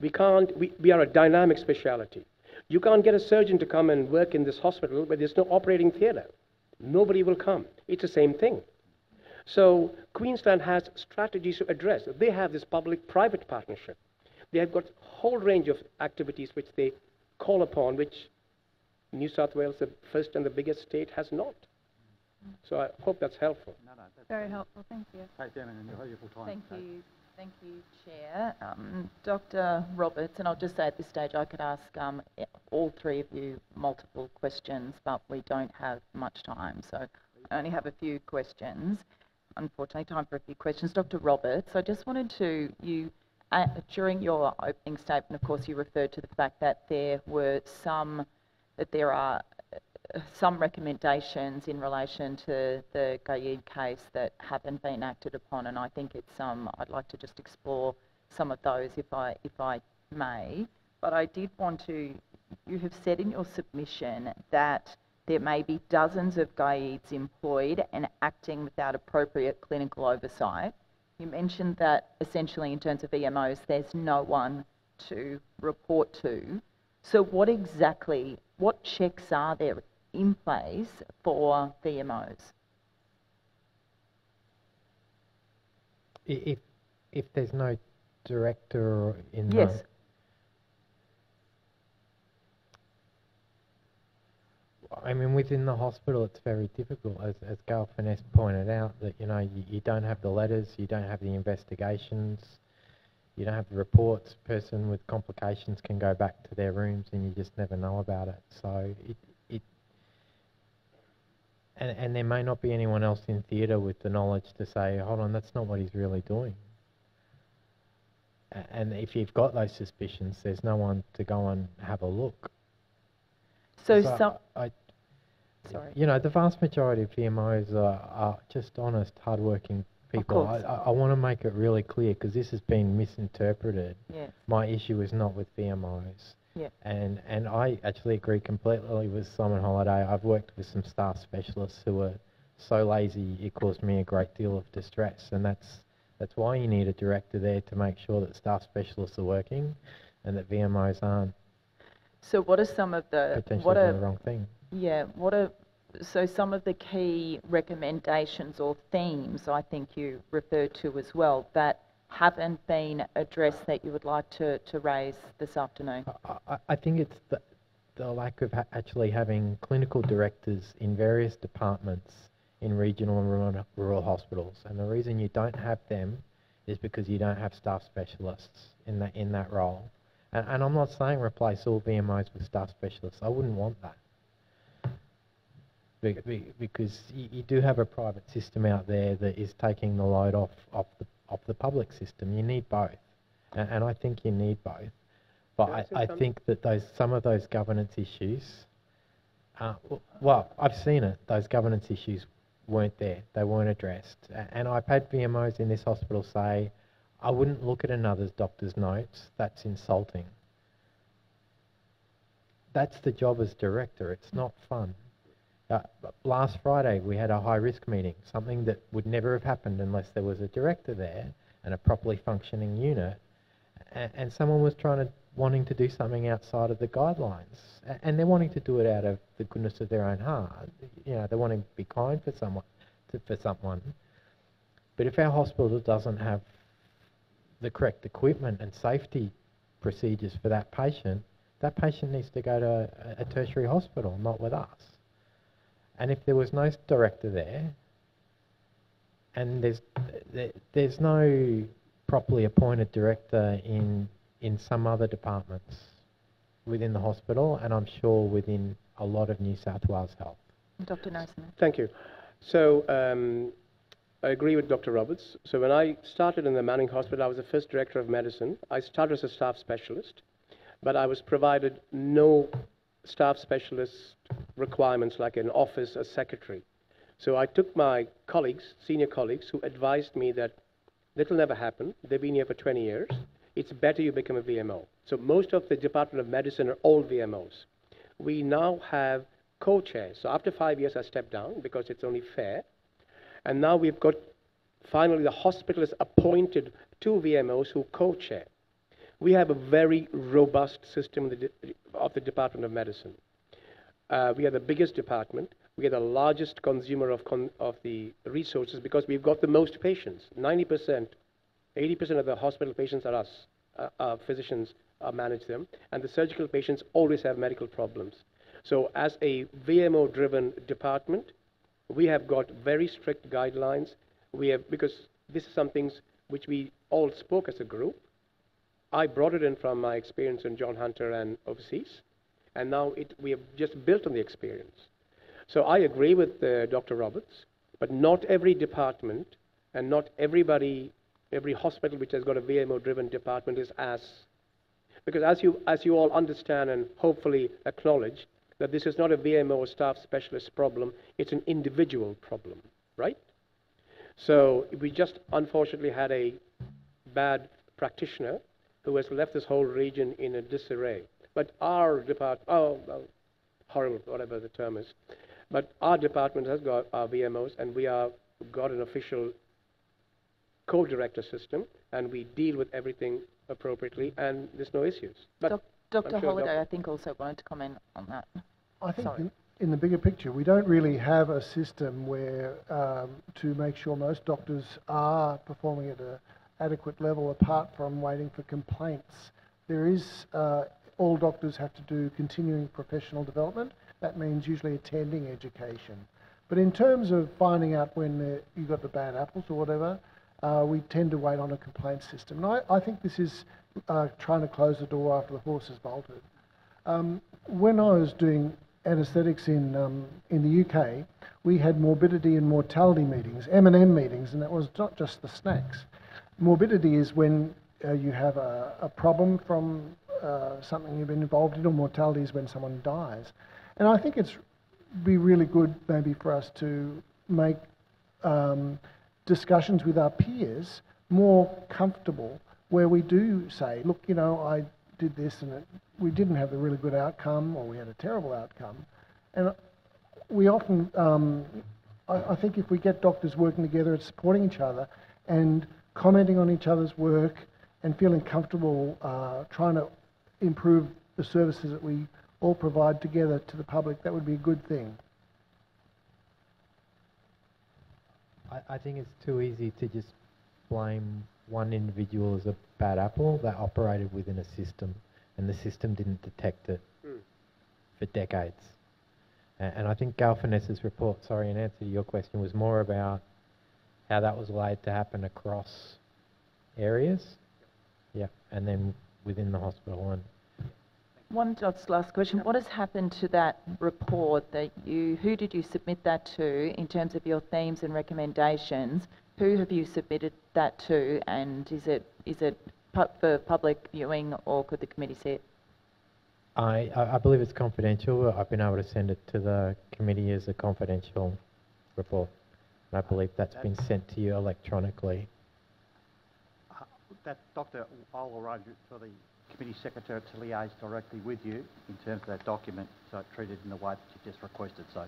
We can't, we, we are a dynamic specialty. You can't get a surgeon to come and work in this hospital where there's no operating theatre. Nobody will come. It's the same thing. So Queensland has strategies to address. They have this public-private partnership. They have got a whole range of activities which they call upon, which New South Wales, the first and the biggest state, has not. So I hope that's helpful. No, no, that's Very helpful, thank you. Kate Denman and your your full time. Thank you, thank you, Chair. Um, Dr Roberts, and I'll just say at this stage I could ask um, all three of you multiple questions, but we don't have much time, so I only have a few questions. Unfortunately, time for a few questions. Dr Roberts, I just wanted to, you, uh, during your opening statement, of course, you referred to the fact that there were some, that there are some recommendations in relation to the Gayed case that haven't been acted upon, and I think it's um, I'd like to just explore some of those if I if I may. But I did want to. You have said in your submission that there may be dozens of Gayeds employed and acting without appropriate clinical oversight. You mentioned that essentially in terms of VMOs, there's no one to report to. So what exactly, what checks are there in place for VMOs? If, if there's no director in Yes. the... I mean, within the hospital, it's very difficult, as, as Gail Furness pointed out, that, you know, you, you don't have the letters, you don't have the investigations, you don't have the reports. Person with complications can go back to their rooms and you just never know about it. So it, it and, and there may not be anyone else in theatre with the knowledge to say, hold on, that's not what he's really doing. A- And if you've got those suspicions, there's no one to go and have a look. So So some, I, sorry. you know, the vast majority of VMOs are, are just honest, hardworking people. I, course. I, I want to make it really clear because this has been misinterpreted. Yes. My issue is not with VMOs. Yeah. And and I actually agree completely with Simon Holiday. I've worked with some staff specialists who are so lazy it caused me a great deal of distress, and that's that's why you need a director there to make sure that staff specialists are working, and that VMOs aren't So what are some of the, potentially what doing are, the wrong thing. yeah, what are, so some of the key recommendations or themes I think you referred to as well that haven't been addressed that you would like to, to raise this afternoon? I, I- think it's the, the lack of ha- actually having clinical directors in various departments in regional and rural, rural hospitals. And the reason you don't have them is because you don't have staff specialists in that, in that role. And, and I'm not saying replace all VMOs with staff specialists. I wouldn't want that. Be, be, because you, you do have a private system out there that is taking the load off, off, the, off the public system. You need both. And, and I think you need both. But I I, say I something? think that those some of those governance issues, uh, well, I've seen it. Those governance issues weren't there. They weren't addressed. And I've had VMOs in this hospital say, I wouldn't look at another doctor's notes. That's insulting. That's the job as director. It's not fun. Uh, last Friday we had a high risk meeting, something that would never have happened unless there was a director there and a properly functioning unit and, and someone was trying to wanting to do something outside of the guidelines, A- and they're wanting to do it out of the goodness of their own heart. You know, they want to be kind for someone, to, for someone. But if our hospital doesn't have the correct equipment and safety procedures for that patient, that patient needs to go to a, a tertiary hospital, not with us. And if there was no director there, and there's there's no properly appointed director in in some other departments within the hospital, and I'm sure within a lot of New South Wales Health. Dr. Naismith? Thank you. So um, I agree with Dr. Roberts. So when I started in the Manning Hospital, I was the first director of medicine. I started as a staff specialist, but I was provided no staff specialist requirements like an office, a secretary. So I took my colleagues, senior colleagues, who advised me that that'll never happen. They've been here for 20 years. It's better you become a VMO. So most of the Department of Medicine are all VMOs. We now have co-chairs. So after five years, I stepped down because it's only fair. And now we've got, finally, the hospital has appointed two VMOs who co-chair. We have a very robust system of the, of the Department of Medicine. Uh, we are the biggest department. we are the largest consumer of, con- of the resources because we've got the most patients. 90%, 80% of the hospital patients are us. Uh, our physicians uh, manage them. And the surgical patients always have medical problems. So as a VMO-driven department, we have got very strict guidelines. We have, because this is some things which we all spoke as a group. I brought it in from my experience in John Hunter and overseas, and now it, we have just built on the experience. So I agree with uh, Dr. Roberts, but not every department and not everybody, every hospital which has got a VMO-driven department is as, because as you, as you all understand and hopefully acknowledge, that this is not a VMO or staff specialist problem, it's an individual problem, right? So we just unfortunately had a bad practitioner who has left this whole region in a disarray. But our department, oh, well, horrible, whatever the term is. But our department has got our VMOs, and we are got an official co-director system, and we deal with everything appropriately, and there's no issues. But Doc- Dr. I'm sure Holiday, Doc- I think also wanted to comment on that. I think in, in the bigger picture, we don't really have a system where um, to make sure most doctors are performing at a adequate level apart from waiting for complaints. There is, uh, all doctors have to do continuing professional development. That means usually attending education. But in terms of finding out when you've got the bad apples or whatever, uh, we tend to wait on a complaint system. And I, I think this is uh, trying to close the door after the horse has bolted. Um, when I was doing anaesthetics in, um, in the UK, we had morbidity and mortality meetings, M&M meetings, and that was not just the snacks. Morbidity is when uh, you have a, a problem from uh, something you've been involved in, or mortality is when someone dies. And I think it's be really good maybe for us to make um, discussions with our peers more comfortable where we do say, look, you know, I did this and it, we didn't have a really good outcome or we had a terrible outcome. And we often, um, I, I think if we get doctors working together and supporting each other and commenting on each other's work and feeling comfortable uh, trying to improve the services that we all provide together to the public, that would be a good thing. I, I think it's too easy to just blame one individual as a bad apple that operated within a system and the system didn't detect it Hmm. for decades. A- And I think Gail Furness's report, sorry, in answer to your question, was more about how that was laid to happen across areas. Yeah, and then within the hospital and One just last question. What has happened to that report that you, who did you submit that to in terms of your themes and recommendations? Who have you submitted that to and is it, is it pu- for public viewing or could the committee see it? I, I I believe it's confidential. I've been able to send it to the committee as a confidential report. And I believe that's been sent to you electronically. Uh, That, Doctor, I'll arrange it for the committee secretary to liaise directly with you in terms of that document, so it's treated in the way that you just requested, so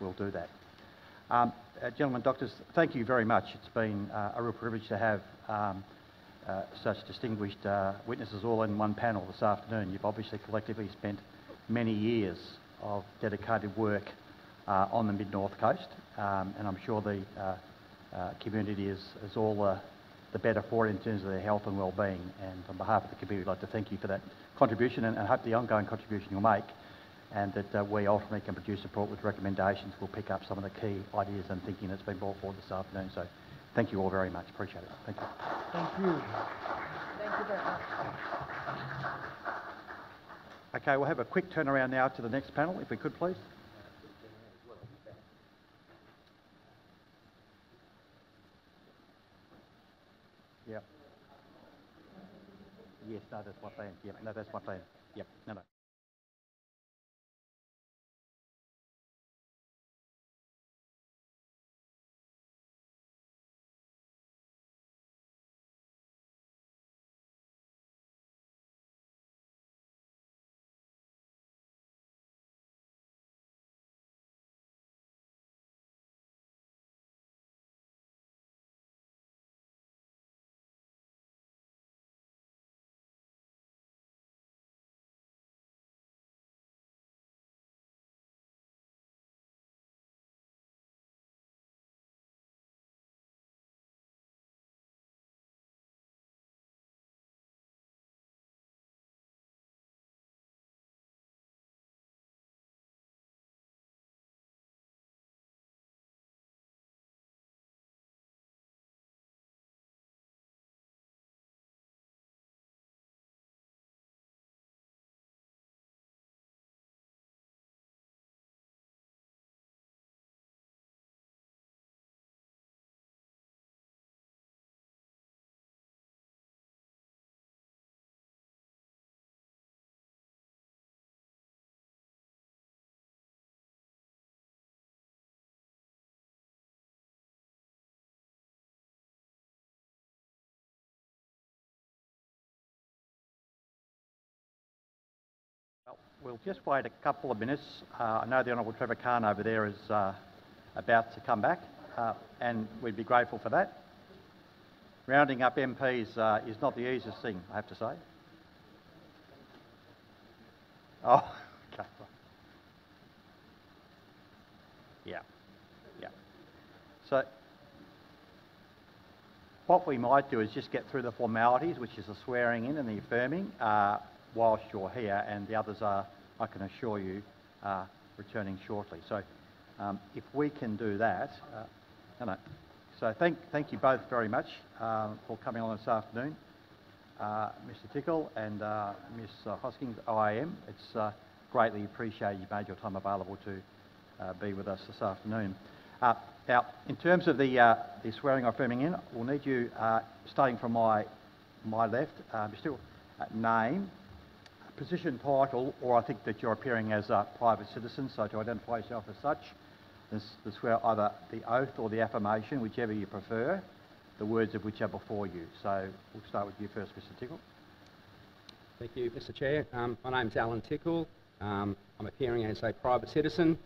we'll do that. Um, uh, gentlemen, doctors, thank you very much. It's been uh, a real privilege to have um, uh, such distinguished uh, witnesses all in one panel this afternoon. You've obviously collectively spent many years of dedicated work uh, on the mid-north coast, um, and I'm sure the uh, uh, community is, is all the, the better for it in terms of their health and well-being. And on behalf of the community, I'd like to thank you for that contribution and, and hope the ongoing contribution you'll make and that uh, we ultimately can produce a report with recommendations. We'll pick up some of the key ideas and thinking that's been brought forward this afternoon. So thank you all very much. Appreciate it. Thank you. Thank you. Thank you very much. Okay, we'll have a quick turnaround now to the next panel, if we could, please. Yes, no, that's my plan. Yep, no, that's my plan. Yep, no, no. We'll just wait a couple of minutes. Uh, I know the Honourable Trevor Khan over there is uh, about to come back, uh, and we'd be grateful for that. Rounding up MPs uh, is not the easiest thing, I have to say. Oh, okay. Yeah, yeah. So, what we might do is just get through the formalities, which is the swearing in and the affirming, uh, whilst you're here, and the others are, I can assure you, returning shortly. So, um, if we can do that, uh. So thank, thank you both very much uh, for coming on this afternoon. Uh, Mr Tickle and uh, Ms uh, Hoskins, OAM, it's uh, greatly appreciated you made your time available to be with us this afternoon. Now, in terms of the, the swearing or affirming in, we'll need you, starting from my, my left, Mr. Uh, name, position title, or I think that you're appearing as a private citizen, so to identify yourself as such, this, swear either the oath or the affirmation, whichever you prefer, the words of which are before you. So we'll start with you first, Mr Tickle. Thank you, Mr Chair. Um, my name's Alan Tickle. Um, I'm appearing as a private citizen.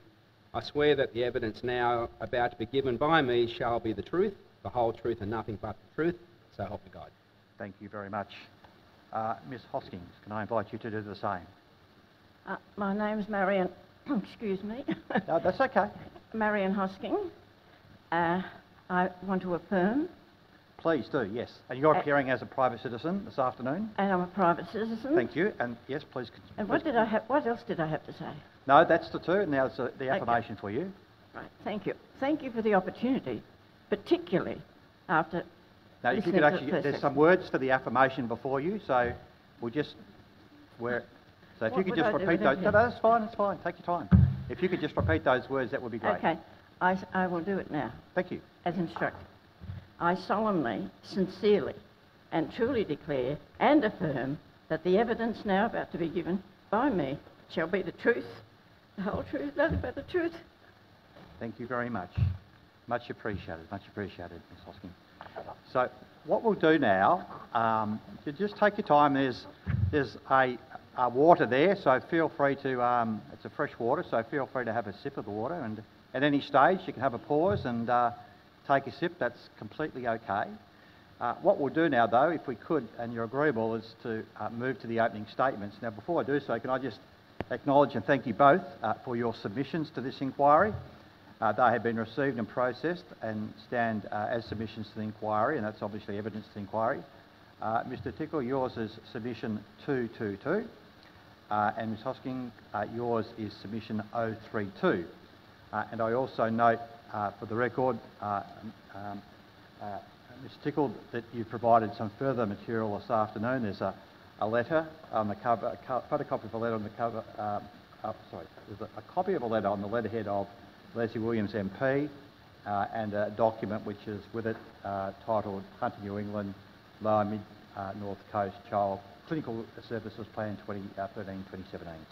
I swear that the evidence now about to be given by me shall be the truth, the whole truth and nothing but the truth, so help me God. Thank you very much. Uh, Ms Hoskins, can I invite you to do the same? Uh, my name's Marion, excuse me. no, that's okay. Marion Hosking. Uh, I want to affirm. Please do, yes. And you're appearing as a private citizen this afternoon? And I'm a private citizen. Thank you. And yes, please. And please what did I have? What else did I have to say? No, that's the two. Now it's uh, the affirmation okay. for you. Right. Thank you. Thank you for the opportunity, particularly after. Now, if you could actually, the there's some words for the affirmation before you, so we'll just where. So if what you could just repeat those. No, that's fine. That's fine. Take your time. If you could just repeat those words, that would be great. Okay. I, I will do it now. Thank you. As instructed. I solemnly, sincerely, and truly declare and affirm that the evidence now about to be given by me shall be the truth, the whole truth, nothing but the truth. Thank you very much. Much appreciated, much appreciated, Ms Hosking. So what we'll do now, um, you just take your time. There's, there's a, a water there, so feel free to, um, it's a fresh water, so feel free to have a sip of the water. And at any stage, you can have a pause and uh, take a sip. That's completely okay. Uh, what we'll do now, though, if we could, and you're agreeable, is to uh, move to the opening statements. Now, before I do so, can I just acknowledge and thank you both uh, for your submissions to this inquiry. Uh, they have been received and processed and stand uh, as submissions to the inquiry, and that's obviously evidence to the inquiry. Mr Tickle, yours is submission 222. Uh, and Ms Hosking, uh, yours is submission 032. Uh, and I also note uh, for the record, uh, um, uh, Mr Tickle, that you provided some further material this afternoon. There's a, a letter on the cover, a photocopy of a letter on the cover, um, sorry, there's a, a, copy of a letter on the letterhead of Leslie Williams MP and a document which is with it titled Hunter New England Lower Mid North Coast Child Clinical Services Plan 2013-2017.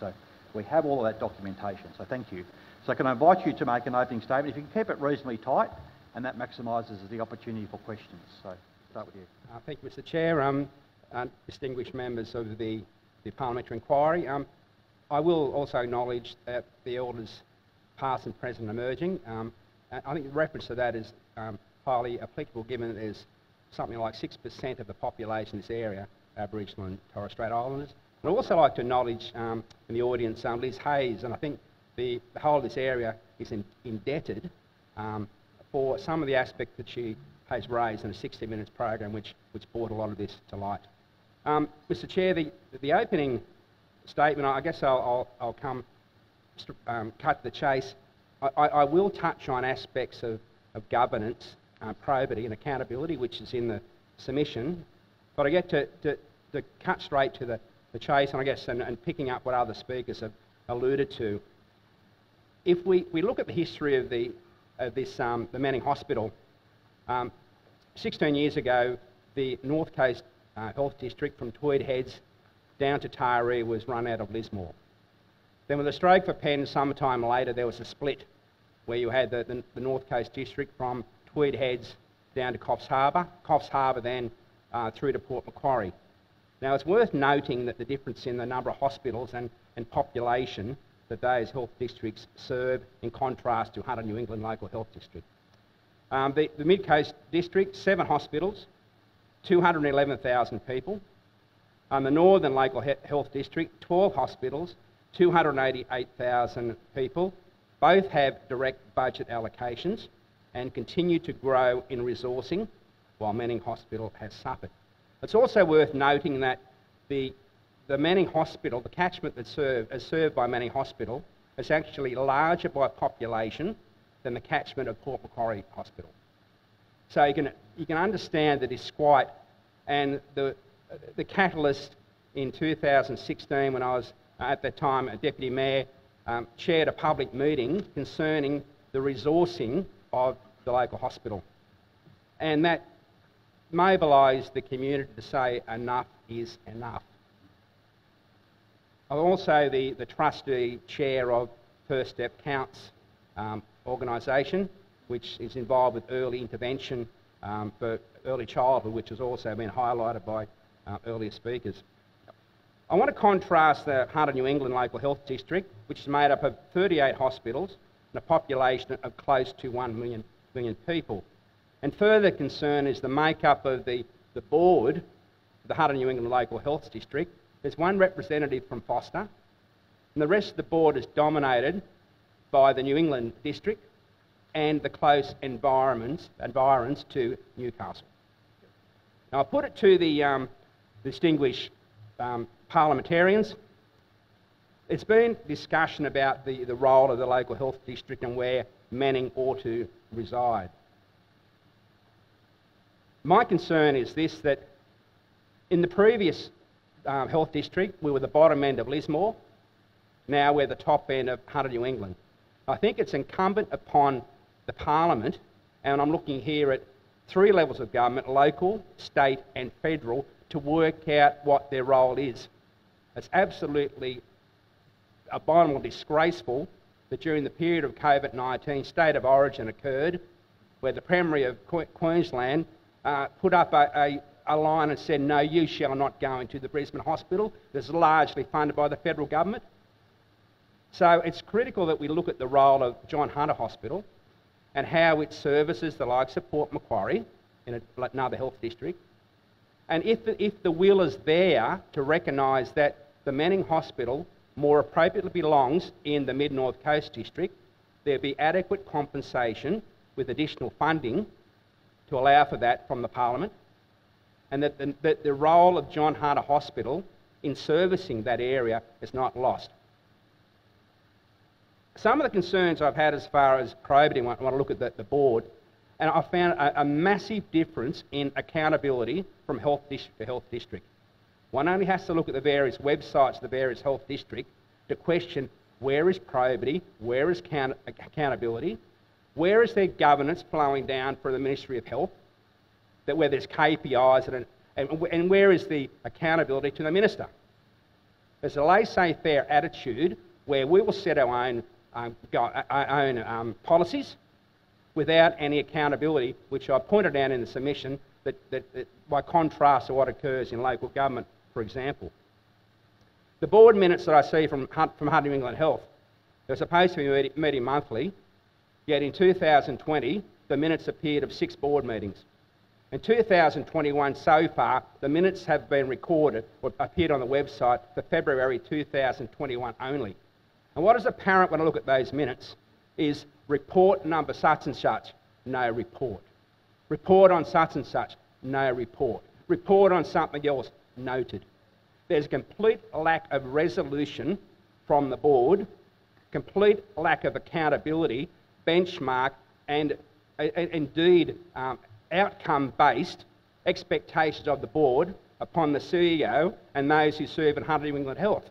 So we have all of that documentation, so thank you. So can I invite you to make an opening statement? If you can keep it reasonably tight, and that maximises the opportunity for questions. So start with you. Uh, thank you, Mr Chair. Um, uh, distinguished members of the, the parliamentary inquiry. Um, I will also acknowledge that the elders past and present emerging. Um, I think the reference to that is um, highly applicable given there's something like 6% of the population in this area Aboriginal and Torres Strait Islanders. And I'd also like to acknowledge um, in the audience um, Liz Hayes, and I think the, the whole of this area is in, indebted um, for some of the aspects that she has raised in a 60 minutes program which, which brought a lot of this to light. Um, Mr Chair, the, the opening statement, I guess I'll, I'll, I'll come um, cut to the chase. I, I, will touch on aspects of, of governance, uh, probity and accountability, which is in the submission, but I get to, to, to cut straight to the, the chase, and I guess, and, and picking up what other speakers have alluded to. If we, we look at the history of, the, of this, um, the Manning Hospital, um, 16 years ago, the North Coast uh, Health District from Tweed Heads down to Taree was run out of Lismore. Then with the stroke for Penn, sometime later, there was a split where you had the, the, the North Coast District from Tweed Heads down to Coffs Harbour. Coffs Harbour then uh, through to Port Macquarie. Now, it's worth noting that the difference in the number of hospitals, and and population that those health districts serve in contrast to Hunter New England Local Health District. Um, the, the Mid Coast District, seven hospitals, 211,000 people. Um, the Northern Local he Health District, 12 hospitals, 288,000 people. Both have direct budget allocations and continue to grow in resourcing while Manning Hospital has suffered. It's also worth noting that the, the Manning Hospital, the catchment that's served, is served by Manning Hospital, is actually larger by population than the catchment of Port Macquarie Hospital. So you can, you can understand the disquiet and the, the catalyst in 2016 when I was at that time a deputy mayor um, chaired a public meeting concerning the resourcing of the local hospital. And that mobilised the community to say enough is enough. I'm also the, the trustee chair of First Step Counts um, organisation, which is involved with early intervention um, for early childhood, which has also been highlighted by uh, earlier speakers. I want to contrast the Hunter New England Local Health District, which is made up of 38 hospitals and a population of close to 1 million, million people. And further concern is the makeup of the, the board of the Hunter New England Local Health District. There's one representative from Foster, and the rest of the board is dominated by the New England District and the close environments, environs to Newcastle. Now, I put it to the um, distinguished um, parliamentarians. It's been discussion about the, the role of the local health district and where Manning ought to reside. My concern is this that in the previous um, health district, we were the bottom end of Lismore. Now we're the top end of Hunter New England. I think it's incumbent upon the Parliament, and I'm looking here at three levels of government local, state, and federal to work out what their role is. It's absolutely abominable, disgraceful that during the period of COVID 19, state of origin occurred, where the Premier of Queensland uh, put up a, a, a, line and said, No, you shall not go into the Brisbane hospital. This is largely funded by the federal government. So it's critical that we look at the role of John Hunter Hospital and how it services the likes of Port Macquarie in another health district. And if the, if the will is there to recognise that the Manning Hospital more appropriately belongs in the Mid North Coast District, there be adequate compensation with additional funding to allow for that from the Parliament, and that the, that the role of John Hunter Hospital in servicing that area is not lost. Some of the concerns I've had as far as probity, when I look at the, the board, and I found a, a, massive difference in accountability from health district to health district. One only has to look at the various websites of the various health district to question where is probity, where is count, accountability, where is their governance flowing down from the Ministry of Health, that where there's KPIs and, and, and where is the accountability to the minister. There's a laissez-faire attitude where we will set our own um, our own um, policies without any accountability, which I pointed out in the submission, that, that, that by contrast to what occurs in local government, for example. The board minutes that I see from, from New England Health, they're supposed to be meeting monthly, yet in 2020, the minutes appeared of six board meetings. In 2021, so far, the minutes have been recorded or appeared on the website for February 2021 only. And what is apparent when I look at those minutes is report number such and such, no report. Report on such and such, no report. Report on something else, noted. There's a complete lack of resolution from the board, complete lack of accountability, benchmark, and uh, indeed um, outcome based expectations of the board upon the CEO and those who serve in Hunter New England Health.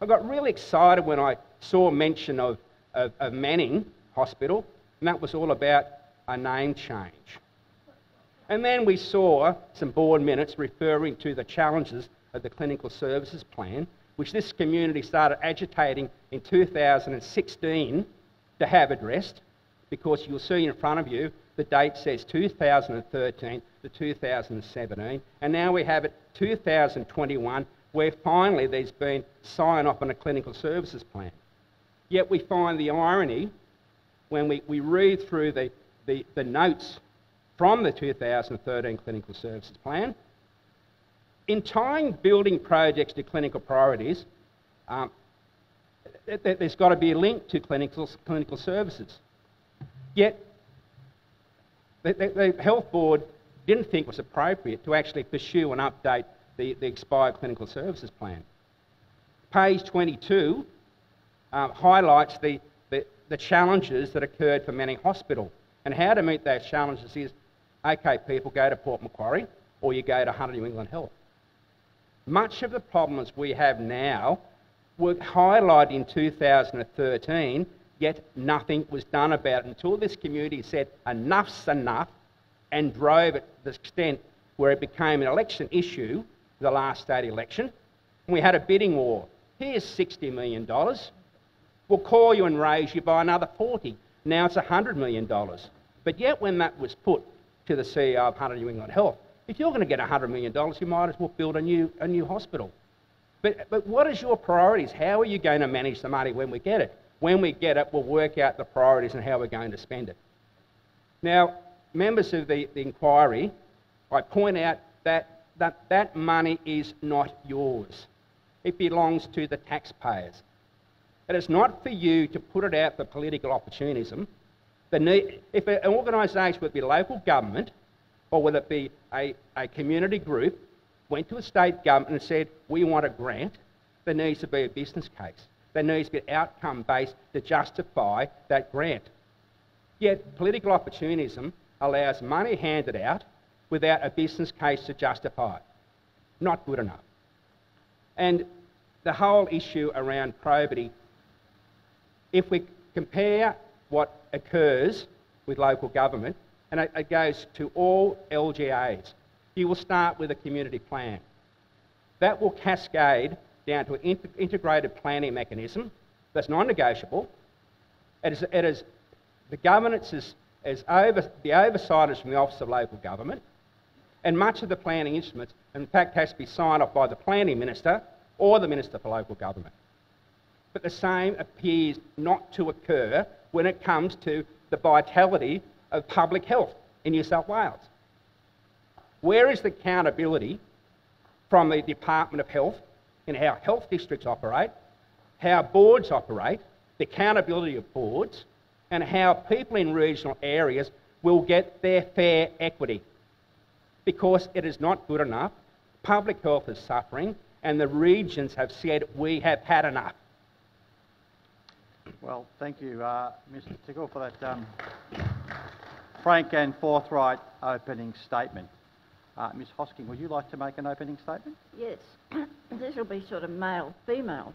I got really excited when I saw mention of, of, of Manning Hospital, and that was all about a name change. And then we saw some board minutes referring to the challenges of the clinical services plan, which this community started agitating in 2016 to have addressed, because you'll see in front of you the date says 2013 to 2017, and now we have it 2021 where finally there's been sign off on a clinical services plan. Yet we find the irony when we, we read through the, the, the notes from the 2013 clinical services plan. In tying building projects to clinical priorities, um, th- th- there's got to be a link to clinical, clinical services. Yet, the, the, the Health Board didn't think it was appropriate to actually pursue and update the, the expired clinical services plan. Page 22 um, highlights the, the, the challenges that occurred for Manning Hospital. And how to meet those challenges is okay, people go to Port Macquarie or you go to Hunter New England Health. Much of the problems we have now were highlighted in 2013, yet nothing was done about it until this community said enough's enough and drove it to the extent where it became an election issue, the last state election. And we had a bidding war. Here's $60 million. We'll call you and raise you by another 40. Now it's $100 million. But yet when that was put to the CEO of Hunter New England Health, if you're going to get $100 million, you might as well build a new, a new hospital. But, but what is your priorities? How are you going to manage the money when we get it? When we get it, we'll work out the priorities and how we're going to spend it. Now, members of the, the inquiry, I point out that, that that money is not yours. It belongs to the taxpayers. It is not for you to put it out for political opportunism. Need, if an organisation, whether it be local government or whether it be a, a community group, went to a state government and said, we want a grant, there needs to be a business case. There needs to be an outcome based to justify that grant. Yet political opportunism allows money handed out without a business case to justify it. Not good enough. And the whole issue around probity, if we compare what occurs with local government, and it, it goes to all LGAs, you will start with a community plan. That will cascade down to an int- integrated planning mechanism that's non-negotiable. It is, it is the governance is, is over, the oversight is from the Office of Local Government, and much of the planning instruments, in fact, has to be signed off by the planning minister or the minister for local government. But the same appears not to occur when it comes to the vitality of public health in New South Wales. Where is the accountability from the Department of Health in how health districts operate, how boards operate, the accountability of boards, and how people in regional areas will get their fair equity? Because it is not good enough. Public health is suffering, and the regions have said we have had enough. Well, thank you, uh, Mr. Tickle, for that um, frank and forthright opening statement. Uh, Ms. Hosking, would you like to make an opening statement? Yes. this will be sort of male, female.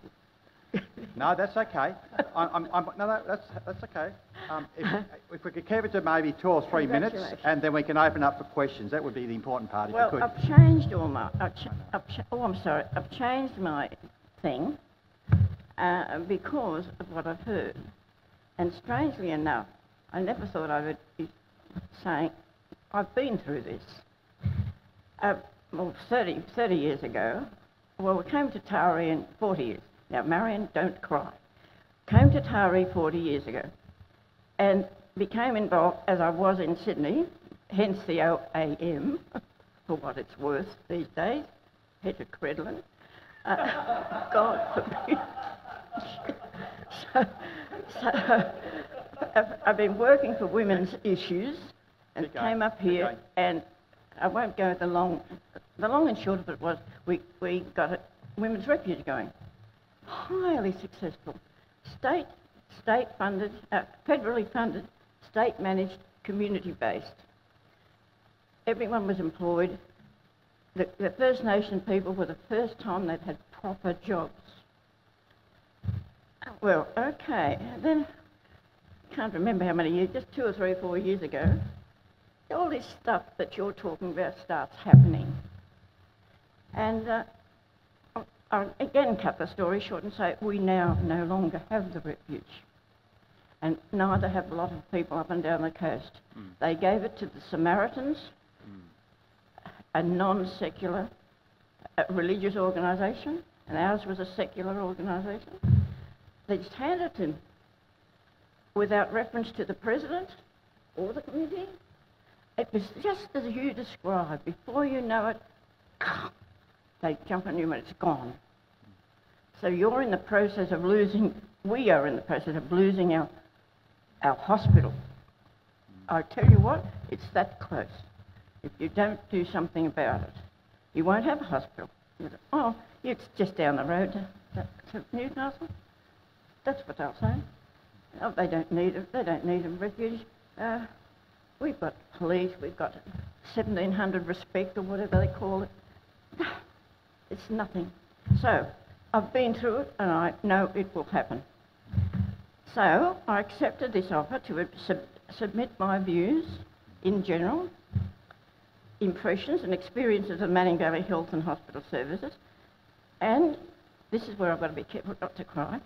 No, that's okay. I, I'm, I'm, no, no, that's, that's okay. Um, if, if we could keep it to maybe two or three minutes, and then we can open up for questions. That would be the important part, if Well, you could. I've changed all my. I've I've oh, I'm sorry. I've changed my thing uh, because of what I've heard. And strangely enough, I never thought I would be saying I've been through this. Uh, well, 30, 30 years ago, well, we came to Taree in 40 years. Now, Marion, don't cry. Came to Taree 40 years ago and became involved as I was in Sydney, hence the OAM, for what it's worth these days, heterocredulin. Uh, God forbid. So, so I've, I've been working for women's issues and came up here and I won't go the long, the long and short of it was we, we got a women's refuge going. Highly successful. State, state funded, uh, federally funded, state managed, community based. Everyone was employed. The, the First Nation people were the first time they'd had proper jobs. Well, okay, then, I can't remember how many years, just two or three or four years ago, all this stuff that you're talking about starts happening. And uh, I'll- I'll again cut the story short and say we now no longer have the refuge. And neither have a lot of people up and down the coast. Hmm. They gave it to the Samaritans, hmm. a non-secular a religious organisation, and ours was a secular organisation. They just handed it to me without reference to the president or the committee. It was just as you described. Before you know it, they jump on you and it's gone. So you're in the process of losing, we are in the process of losing our, our hospital. I tell you what, it's that close. If you don't do something about it, you won't have a hospital. Oh, it's just down the road to, to Newcastle. That's what they'll say. Oh, they don't need it. They don't need a refuge. Uh, we've got police. We've got 1700 respect or whatever they call it. It's nothing. So I've been through it and I know it will happen. So I accepted this offer to sub- submit my views in general, impressions and experiences of Manning Valley Health and Hospital Services, and this is where I've got to be careful not to cry,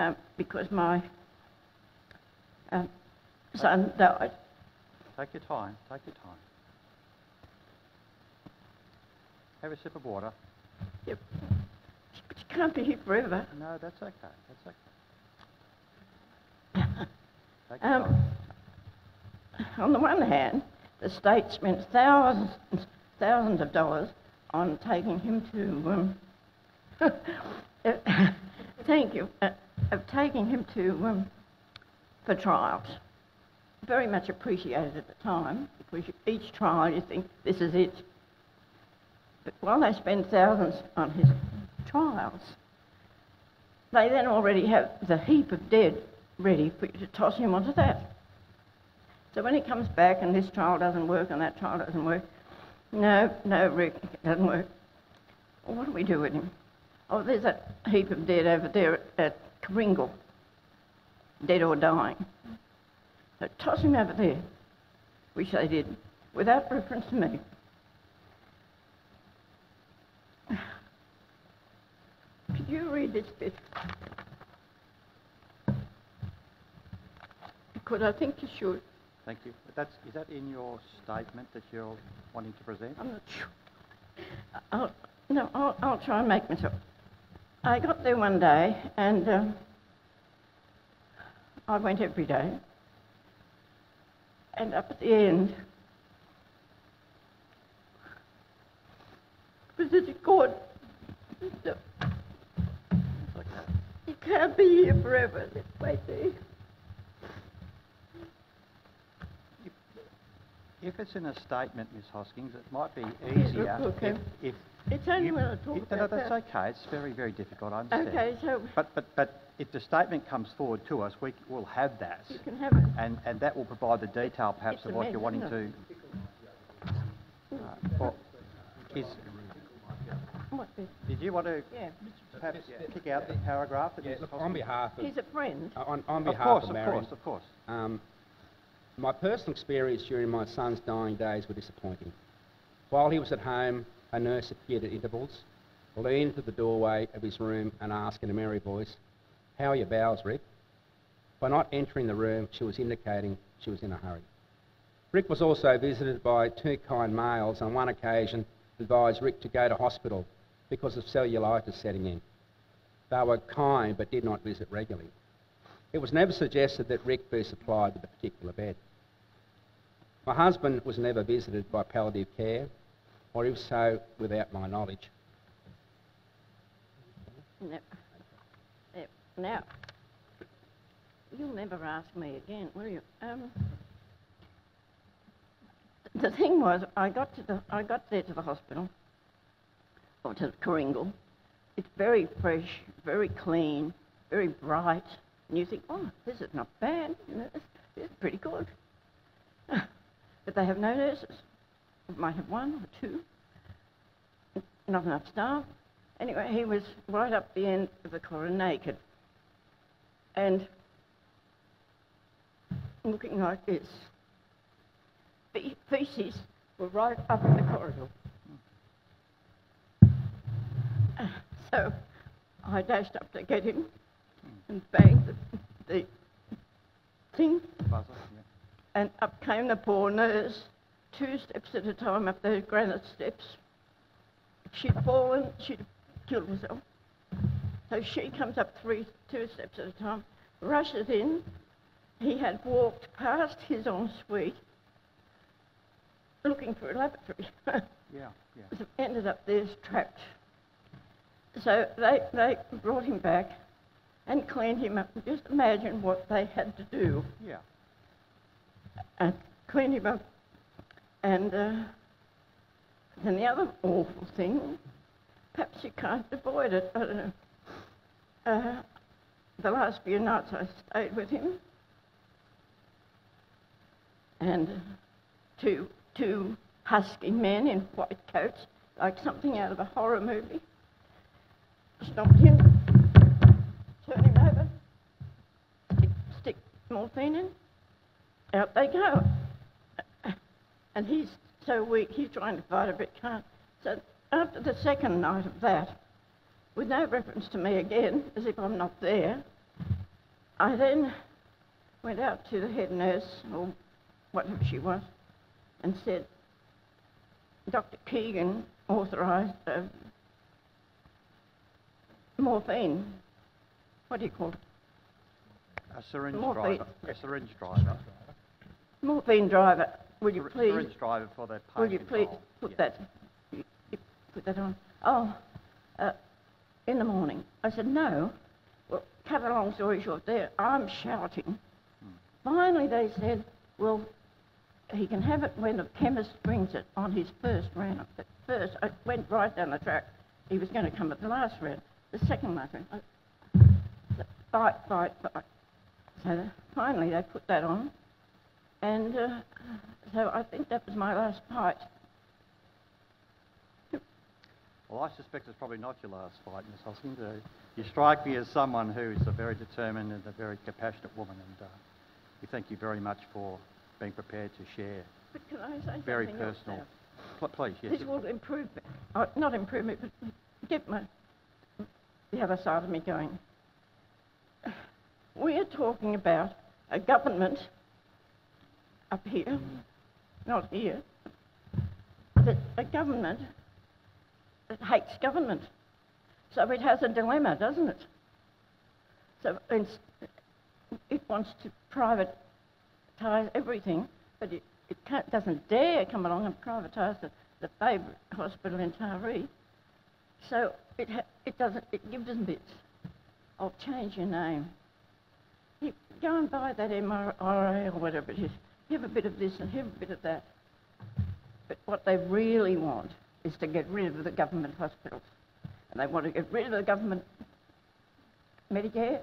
um, because my um, son died. Take your time, take your time. Have a sip of water. Yep. But you can't be here forever. No, that's okay, that's okay. Um, on the one hand, the state spent thousands, thousands of dollars on taking him to, um, uh, thank you, uh, of taking him to, um, for trials. Very much appreciated at the time, because each trial you think, this is it. But while they spend thousands on his trials, they then already have the heap of dead ready for you to toss him onto that. So when he comes back and this trial doesn't work and that trial doesn't work, no, no, Rick, it doesn't work. Well, what do we do with him? Oh, there's that heap of dead over there at Kringle, dead or dying. So toss him over there, which they did, without reference to me. Could you read this bit? Because I think you should. Thank you. But that's, is that in your statement that you're wanting to present? I'm not sure. I'll, no, I'll, I'll try and make myself. I got there one day and um, I went every day. And up at the end, was it a? No. You can't be here forever. Let's wait there. If it's in a statement, Ms Hoskins, it might be easier okay. if, if It's only you- when I talk if- no, about that's that. okay. It's very, very difficult. I understand. Okay, so But, but, but if the statement comes forward to us, we c- will have that. you can have it. And, and that will provide the detail perhaps It's of a what you're wanting to. uh, well, is, did you want to Yeah. perhaps kick out the paragraph? that Yeah, Ms look, on behalf of, He's a friend. on, on behalf Of behalf course, of of course, of course. Um, my personal experience during my son's dying days were disappointing. While he was at home, a nurse appeared at intervals, leaned to the doorway of his room and asked in a merry voice, How are your bowels, Rick? By not entering the room, she was indicating she was in a hurry. Rick was also visited by two kind males on one occasion advised Rick to go to hospital because of cellulitis setting in. They were kind but did not visit regularly. It was never suggested that Rick be supplied with a particular bed. My husband was never visited by palliative care, or if so, without my knowledge. No. Yeah, Now, you'll never ask me again, will you? Um, the thing was, I got to the, I got there to the hospital, or to Coringle. It's very fresh, very clean, very bright, and you think, oh, this is not bad. You know, this is pretty good. but they have no nurses. Might have one or two. Not enough staff. Anyway, he was right up the end of the corridor naked and looking like this. Fe- feces were right up in the corridor. So I dashed up to get him and banged the, the thing, and up came the poor nurse, two steps at a time up those granite steps. she'd fallen, she'd killed herself. So she comes up three, two steps at a time, rushes in. He had walked past his ensuite, looking for a lavatory. Yeah, yeah. So ended up there trapped. So they, they brought him back and cleaned him up. Just imagine what they had to do. Yeah. And cleaned him up. And uh, then the other awful thing, perhaps you can't avoid it, don't know. Uh, the last few nights I stayed with him. And uh, two, two husky men in white coats, like something out of a horror movie, stopped him, turned him over, stick, stick morphine in, out they go. And he's so weak, he's trying to fight it, but can't. So after the second night of that, with no reference to me again, as if I'm not there, I then went out to the head nurse, or whatever she was, and said, Dr. Keegan authorised uh, morphine. What do you call it? A syringe Morphine. driver. A syringe driver. Morphine driver. Will you please? Driver for the pain Will you please control. put Yeah. that, you, you put that on? Oh, uh, in the morning. I said, no. Well, cut a long story short there, I'm shouting. Hmm. Finally they said, well, he can have it when the chemist brings it on his first round. But first, I went right down the track. He was going to come at the last round. The second last round. I, fight, fight, fight. So finally they put that on. And uh, so I think that was my last fight. Well, I suspect it's probably not your last fight, Miss Hosking. Uh, You strike me as someone who is a very determined and a very compassionate woman, and uh, we thank you very much for being prepared to share But can I say very personal. Pl- Please, yes. This will improve, me. uh, not improve me, but get my, the other side of me going. We are talking about a government up here, not here, that a government hates government. So it has a dilemma, doesn't it? So it wants to privatise everything, but it, it doesn't dare come along and privatise the, the favourite hospital in Taree. So it, it doesn't, it gives them bits. I'll change your name. You go and buy that MRI or whatever it is. Have a bit of this and have a bit of that. But what they really want is to get rid of the government hospitals. And they want to get rid of the government Medicare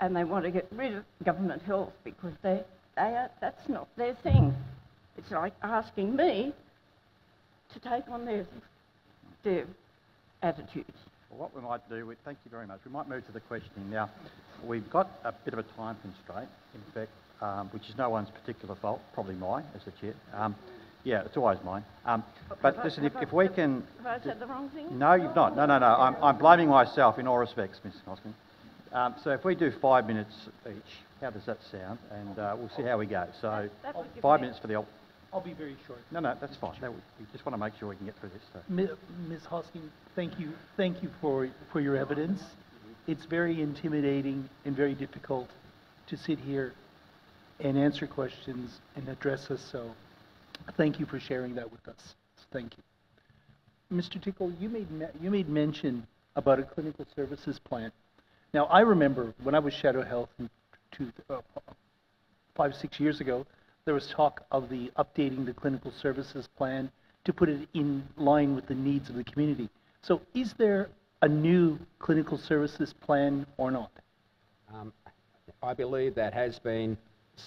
and they want to get rid of government health because they, they are, that's not their thing. It's like asking me to take on their, their attitudes. Well, what we might do, we, thank you very much. We might move to the questioning now. We've got a bit of a time constraint, in fact, um, which is no one's particular fault, probably mine as the chair. Um, yeah, it's always mine. Um, but Have I- listen, if, I- we can... Have I said the wrong thing? No, you've not. No, no, no. I'm, I'm blaming myself in all respects, Ms. Hoskin. Um, so if we do five minutes each, how does that sound? And uh, we'll see how we go. So that would five minutes for the... Op- I'll be very short. no, no, that's fine. That, we we just want to make sure we can get through this. So. Ms. Hosking, thank you, thank you for, for your evidence. It's very intimidating and very difficult to sit here and answer questions and address us, so thank you for sharing that with us. Thank you. Mr. Tickle, you made, you made mention about a clinical services plan. Now, I remember when I was Shadow Health two, uh, five, six years ago, there was talk of the updating the clinical services plan to put it in line with the needs of the community. So is there a new clinical services plan or not? Um, I believe that has been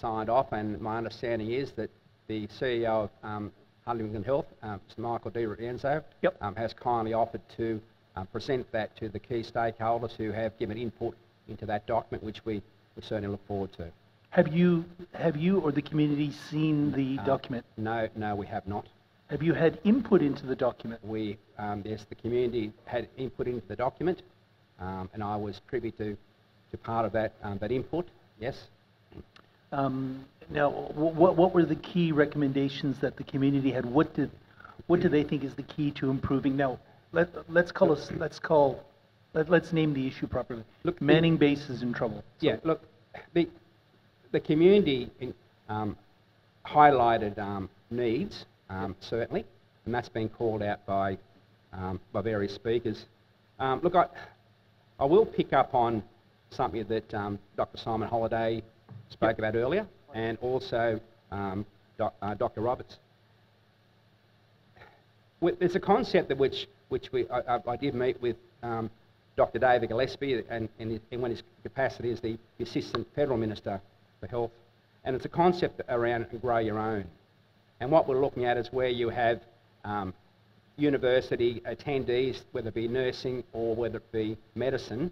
signed off, and my understanding is that the CEO of um, Hunter New England Health, um, Mr. Michael Di Rienzo, um, has kindly offered to um, present that to the key stakeholders who have given input into that document, which we, we certainly look forward to. Have you, have you or the community seen the Uh, document? No, no, we have not. Have you had input into the document? We, um, yes, the community had input into the document, um, and I was privy to, to part of that, um, that input, yes. Um, Now, what, what were the key recommendations that the community had? What did, what do they think is the key to improving? Now, let, let's call us, let's call, let, let's name the issue properly. Look, Manning Base is in trouble. So- Yeah, look, the, the community in, um, highlighted um, needs, um, certainly, and that's been called out by, um, by various speakers. Um, look, I, I will pick up on something that um, Dr. Simon Holliday spoke about earlier, and also um, uh, Dr. Roberts. There's a concept that which, which we, I, I, did meet with um, Dr. David Gillespie and, and, and his capacity as the Assistant Federal Minister for Health. And it's a concept around grow your own. And what we're looking at is where you have um, university attendees, whether it be nursing or whether it be medicine,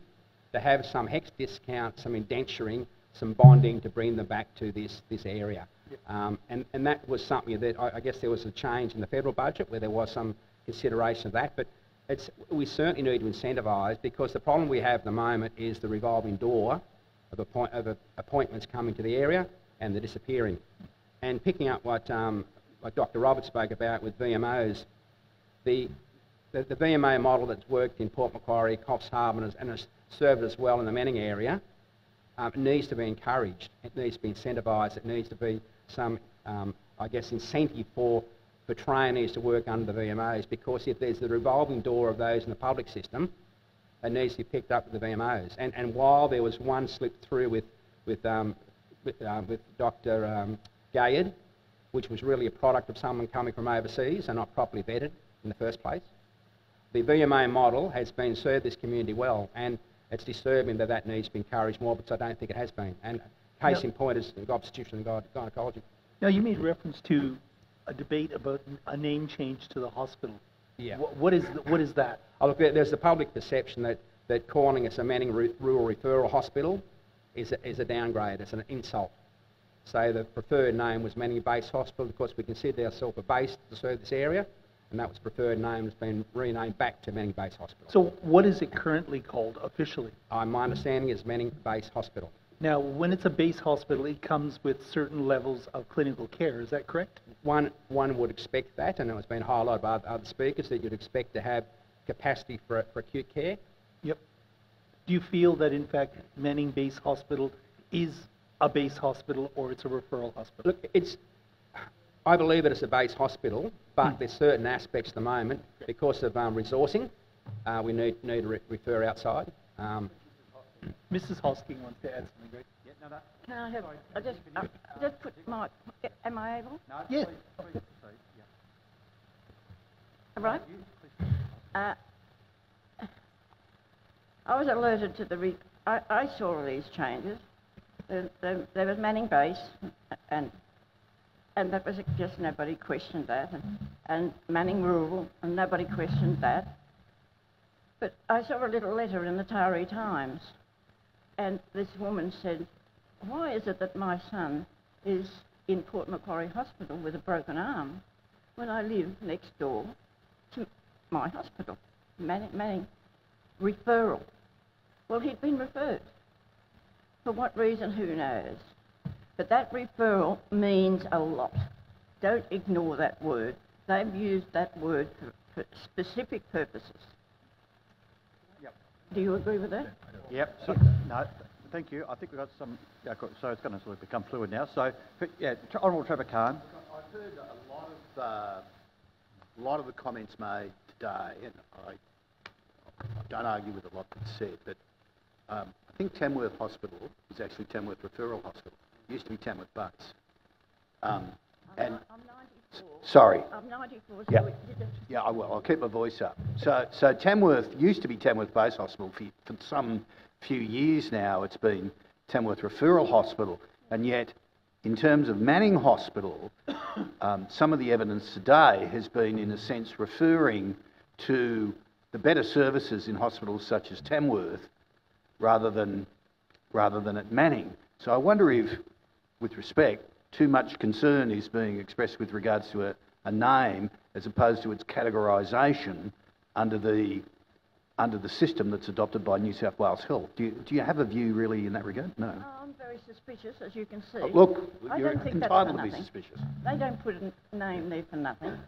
to have some HECS discount, some indenturing, some bonding to bring them back to this, this area. Um, and, and that was something that I, I guess there was a change in the federal budget where there was some consideration of that, but it's, we certainly need to incentivise because the problem we have at the moment is the revolving door of, appoint, of appointments coming to the area and the disappearing. And picking up what, um, what Dr Roberts spoke about with VMOs, the, the, the VMO model that's worked in Port Macquarie, Coffs Harbour and has, and has served us well in the Manning area um, it needs to be encouraged. It needs to be incentivised. It needs to be some, um, I guess, incentive for, for trainees to work under the VMOs because if there's the revolving door of those in the public system, it needs to be picked up with the VMOs. And, and while there was one slip through with, with, um, with, uh, with Dr um, Gayed, which was really a product of someone coming from overseas and not properly vetted in the first place, the VMO model has been served this community well, and it's disturbing that that needs to be encouraged more, because I don't think it has been. And case in point is obstetrician and gyne- gynecology. Now, you made reference to a debate about a name change to the hospital. Yeah. Wha- What is, what is that? Oh, look, there's the public perception that, that calling us a Manning Ru- Rural Referral Hospital is a, is a downgrade, it's an insult. So the preferred name was Manning Base Hospital because we considered ourselves a base to serve this area, and that was preferred name has been renamed back to Manning Base Hospital. So what is it currently called officially? Uh, my understanding is Manning Base Hospital. Now, when it's a base hospital, it comes with certain levels of clinical care, is that correct? One, one would expect that, and it's been highlighted by other- other speakers, that you'd expect to have capacity for, for acute care. Yep. Do you feel that in fact Manning Base Hospital is a base hospital or it's a referral hospital? Look, it's, I believe it is a base hospital, but there's certain aspects at the moment, because of um, resourcing, uh, we need, need to re- refer outside. Um, Mrs. Hosking wants to add something, great. Can I have, I just, uh, just put my, am I able? Yes. All right. Uh, I was alerted to the, re- I, I saw all these changes. There, there, there was Manning Base, and, and that was just, nobody questioned that, and, and Manning Rural, and nobody questioned that. But I saw a little letter in the Taree Times, and this woman said, why is it that my son is in Port Macquarie Hospital with a broken arm when I live next door to my hospital, Manning, Manning referral. Well, he'd been referred. For what reason, who knows? But that referral means a lot. Don't ignore that word. They've used that word for, for specific purposes. Yep. Do you agree with that? Yep, so, no, thank you. I think we've got some, yeah, good. so it's going to sort of become fluid now. So, yeah, Tr- Honourable Trevor Khan. I've heard a lot of, uh, a lot of the comments made today, and I, I don't argue with a lot that's said, but um, I think Tamworth Hospital is actually Tamworth Referral Hospital. Used to be Tamworth Base. Um, and sorry, I'm 94, so Yeah. yeah, I will. I'll keep my voice up. So, so Tamworth used to be Tamworth Base Hospital for, for some few years now. It's been Tamworth Referral Hospital, and yet, in terms of Manning Hospital, um, some of the evidence today has been, in a sense, referring to the better services in hospitals such as Tamworth, rather than rather than at Manning. So I wonder if, with respect, too much concern is being expressed with regards to a, a name as opposed to its categorisation under the under the system that's adopted by New South Wales Health. Do you, do you have a view really in that regard? No. Oh, I'm very suspicious, as you can see. Uh, look, I you're don't think that's entitled to be suspicious. They don't put a name there for nothing.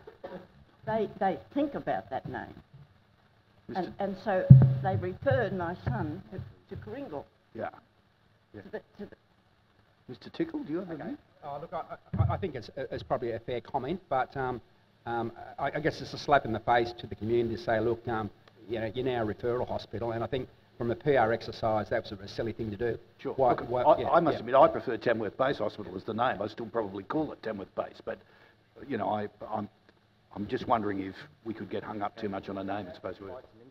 They, they think about that name. And, and so they referred my son to, to. Yeah. Yeah. To the, to the, Mr Tickle, do you have any? Oh, look, I, I, I think it's, it's probably a fair comment, but um, um, I, I guess it's a slap in the face to the community to say, look, um, you know, you're now a referral hospital, and I think from a PR exercise, that was a silly thing to do. Sure. Why- Look, why- I, yeah, I must yeah. admit, I prefer Tamworth Base Hospital as the name. I still probably call it Tamworth Base, but, you know, I, I'm, I'm just wondering if we could get hung up too much on a name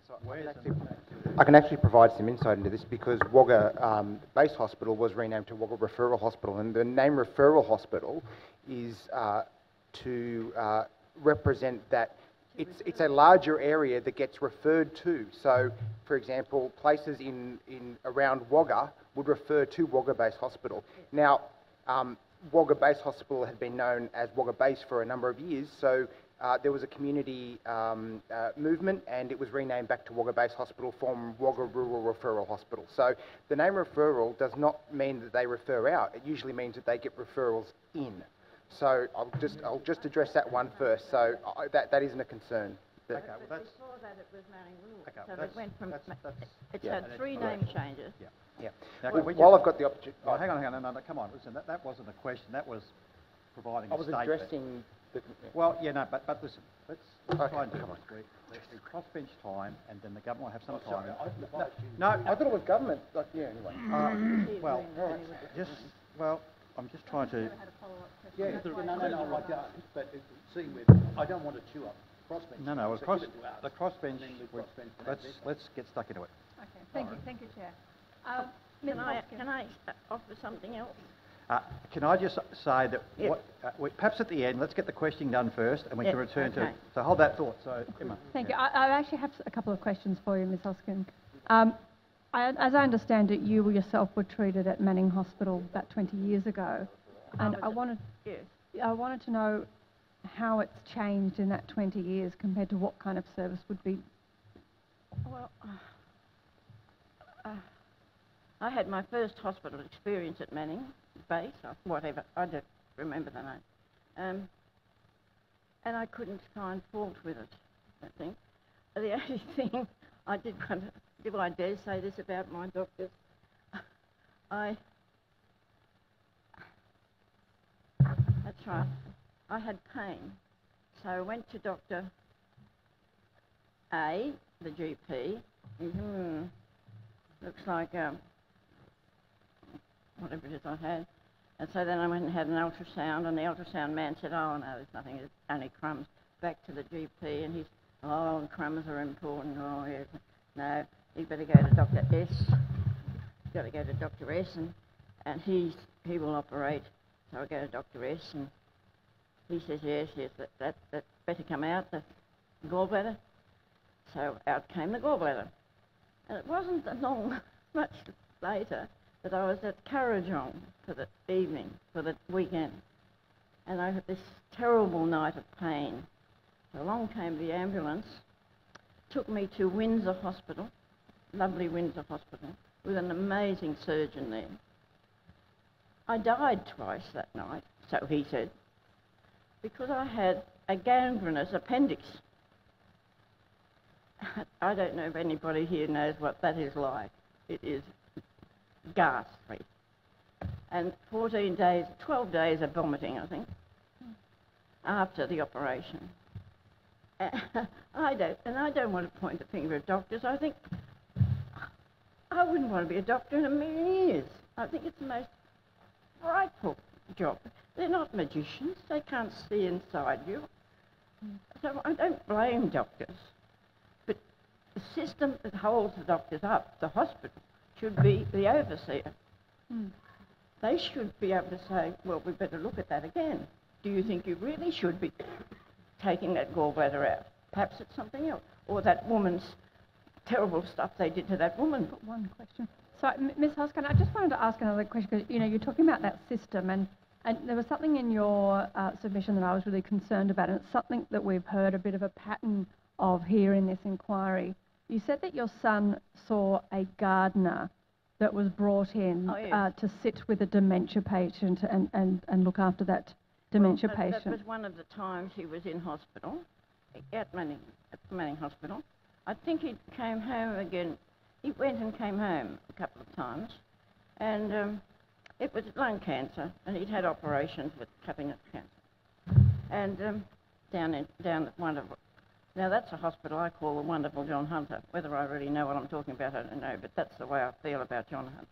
as opposed to a... I can actually provide some insight into this because Wagga um, Base Hospital was renamed to Wagga Referral Hospital, and the name Referral Hospital is uh, to uh, represent that it's, it's a larger area that gets referred to. So, for example, places in, in around Wagga would refer to Wagga Base Hospital. Now, um, Wagga Base Hospital had been known as Wagga Base for a number of years, so uh, there was a community um, uh, movement and it was renamed back to Wagga Base Hospital from Wagga Rural Referral Hospital. So the name referral does not mean that they refer out, it usually means that they get referrals in. So I'll just, I'll just address that one first, so I, that, that isn't a concern. That- but before that it was Manning Rural. Okay, so it went from, that's- that's- it's yeah. had three name changes. Yeah. Now, Well, while just- I've got the opportunity... Oh, hang on, hang on, no, no, no, come on, listen, that, that wasn't a question, that was providing I a was statement. addressing the... Well, yeah, no, but, but listen, let's, let's Okay, try and do come this. We, we we crossbench time, and then the government will have some Oh, time. sorry, I- No, I thought it was government, like, yeah, anyway. Uh, well, just, well, I'm just trying to, Yeah, no, no, no, no, I don't, but it- seeing with, I don't want to chew up crossbench. no, no, well, so cross, it to us. the crossbench, Then the we- crossbench can have let's, this. let's get stuck into it. Okay, thank you, thank you, Chair. Um, Ms Can I, Hoskin. can I uh, offer something else? Uh, Can I just say that, Yeah. what, uh, we- perhaps at the end, let's get the questioning done first, and we can Yeah, return to, okay. so hold that thought, so, Emma. Thank you. I, I actually have a couple of questions for you, Ms. Hoskin. Um, I, as I understand it, you yourself were treated at Manning Hospital about 20 years ago, and I wanted, Yes. I wanted to know how it's changed in that 20 years compared to what kind of service would be. Well, uh, I had my first hospital experience at Manning Base, or whatever, I don't remember the name. Um, and I couldn't find fault with it, I think. The only thing I did to, do I dare say this about my doctors? I, that's right, I had pain. So I went to Dr. A, the GP, hmm, looks like um, whatever it is I had. And so then I went and had an ultrasound, and the ultrasound man said, oh, no, there's nothing, it's only crumbs. Back to the GP, and he's, oh, crumbs are important, oh, yes. No, you better go to Dr. S. You've got to go to Dr. S, and, and he's, he will operate. So I go to Dr. S, and he says, yes, yes, that, that, that better come out, the gallbladder. So out came the gallbladder. And it wasn't long, much later, that I was at Kurrajong for the evening, for the weekend. And I had this terrible night of pain. So along came the ambulance, took me to Windsor Hospital, lovely Windsor Hospital, with an amazing surgeon there. I died twice that night, so he said, because I had a gangrenous appendix. I don't know if anybody here knows what that is like. It is ghastly. And 14 days, 12 days of vomiting, I think, after the operation. I don't, and I don't want to point the finger at doctors. I think I wouldn't want to be a doctor in a million years. I think it's the most frightful job. They're not magicians. They can't see inside you. So I don't blame doctors. But the system that holds the doctors up, the hospital, should be the overseer. Hmm. They should be able to say, well, we better look at that again. Do you think you really should be taking that gallbladder out? Perhaps it's something else. Or that woman's terrible stuff they did to that woman. But one question. So, Ms. Hoskin, I just wanted to ask another question because you know you're talking about that system, and and there was something in your uh, submission that I was really concerned about, and it's something that we've heard a bit of a pattern of here in this inquiry. You said that your son saw a gardener that was brought in Oh, yes. uh, to sit with a dementia patient and, and, and look after that dementia That- That patient. was one of the times he was in hospital, at Manning, at Manning Hospital. I think he came home again. He went and came home a couple of times, and um, it was lung cancer, and he'd had operations with cabinet cancer, and um, down in down at Wonderful. Now that's a hospital I call the Wonderful John Hunter. Whether I really know what I'm talking about, I don't know, but that's the way I feel about John Hunter.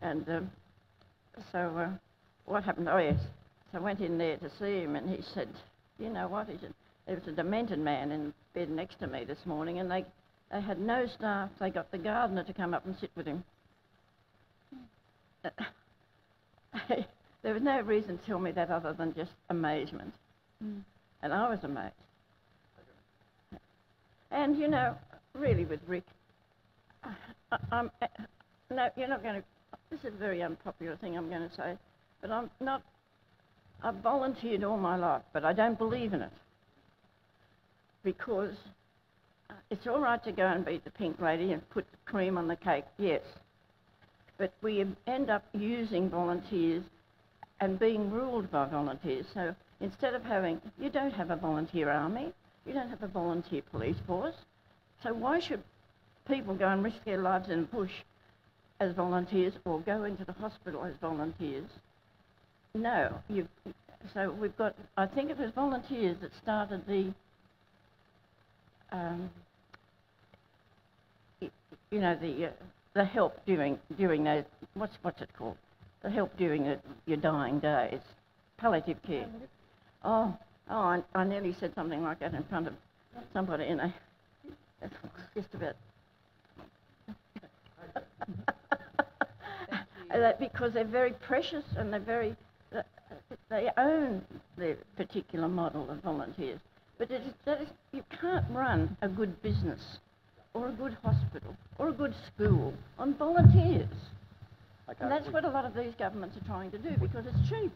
And um, so uh, what happened? Oh yes, so I went in there to see him, and he said, "You know what?" He said, "There was a demented man in bed next to me this morning, and they they had no staff. They got the gardener to come up and sit with him." there was no reason to tell me that other than just amazement. Mm. And I was amazed. And you know, really with Rick, I, I'm, uh, no, you're not going to, this is a very unpopular thing I'm going to say, but I'm not, I've volunteered all my life, but I don't believe in it. Because uh, it's all right to go and beat the pink lady and put the cream on the cake, yes. But we end up using volunteers and being ruled by volunteers. So instead of having, you don't have a volunteer army, you don't have a volunteer police force. So why should people go and risk their lives in the bush as volunteers or go into the hospital as volunteers? No. You, so we've got, I think it was volunteers that started the, um, you know, the, uh, the help during, during those, what's, what's it called? The help during the, your dying days. Palliative care. Oh, oh, I, I nearly said something like that in front of somebody, and I just about. that because they're very precious and they're very, uh, they own their particular model of volunteers. But it is, that is, you can't run a good business or a good hospital or a good school on volunteers. Okay, and that's we- what a lot of these governments are trying to do because it's cheap.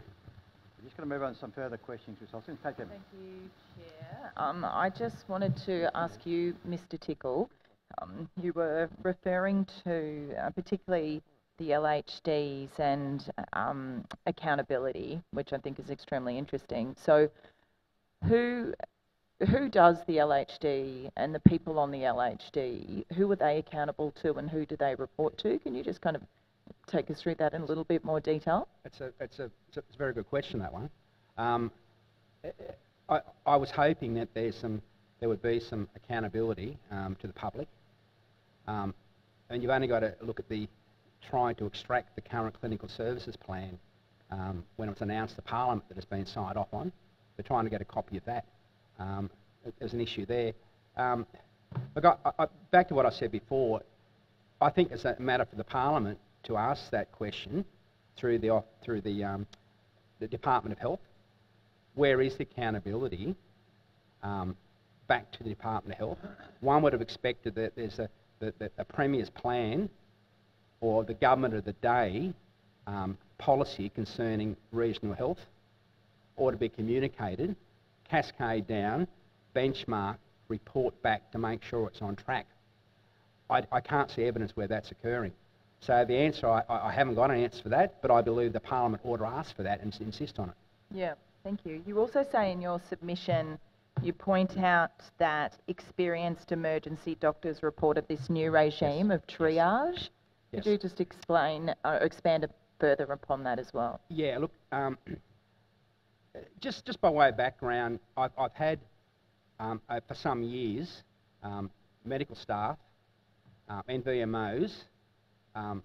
We're just going to move on to some further questions, I'll soon take them. Thank you, Chair. Um, I just wanted to ask you, Mr Tickle, um, you were referring to uh, particularly the LHDs and um, accountability, which I think is extremely interesting. So, who who does the LHD and the people on the LHD? Who are they accountable to, and who do they report to? Can you just kind of take us through that in a little bit more detail? It's a, it's a, it's a, it's a very good question, that one. Um, I, I was hoping that there's some, there would be some accountability um, to the public. Um, and you've only got to look at the trying to extract the current clinical services plan um, when it was announced to Parliament that it's been signed off on. They're trying to get a copy of that. Um, there's an issue there. Um, look, I, I, back to what I said before, I think it's a matter for the Parliament to ask that question through the, through the, um, the Department of Health. Where is the accountability um, back to the Department of Health? One would have expected that there's a, that, that a Premier's plan or the government of the day um, policy concerning regional health ought to be communicated, cascade down, benchmark, report back to make sure it's on track. I, I can't see evidence where that's occurring. So the answer, I, I haven't got an answer for that, but I believe the Parliament ought to ask for that and insist on it. Yeah, thank you. You also say in your submission, you point out that experienced emergency doctors reported this new regime of triage. Yes. Could you just explain, uh, expand further upon that as well? Yeah, look, um, just just by way of background, I've, I've had um, uh, for some years um, medical staff uh, and VMOs um,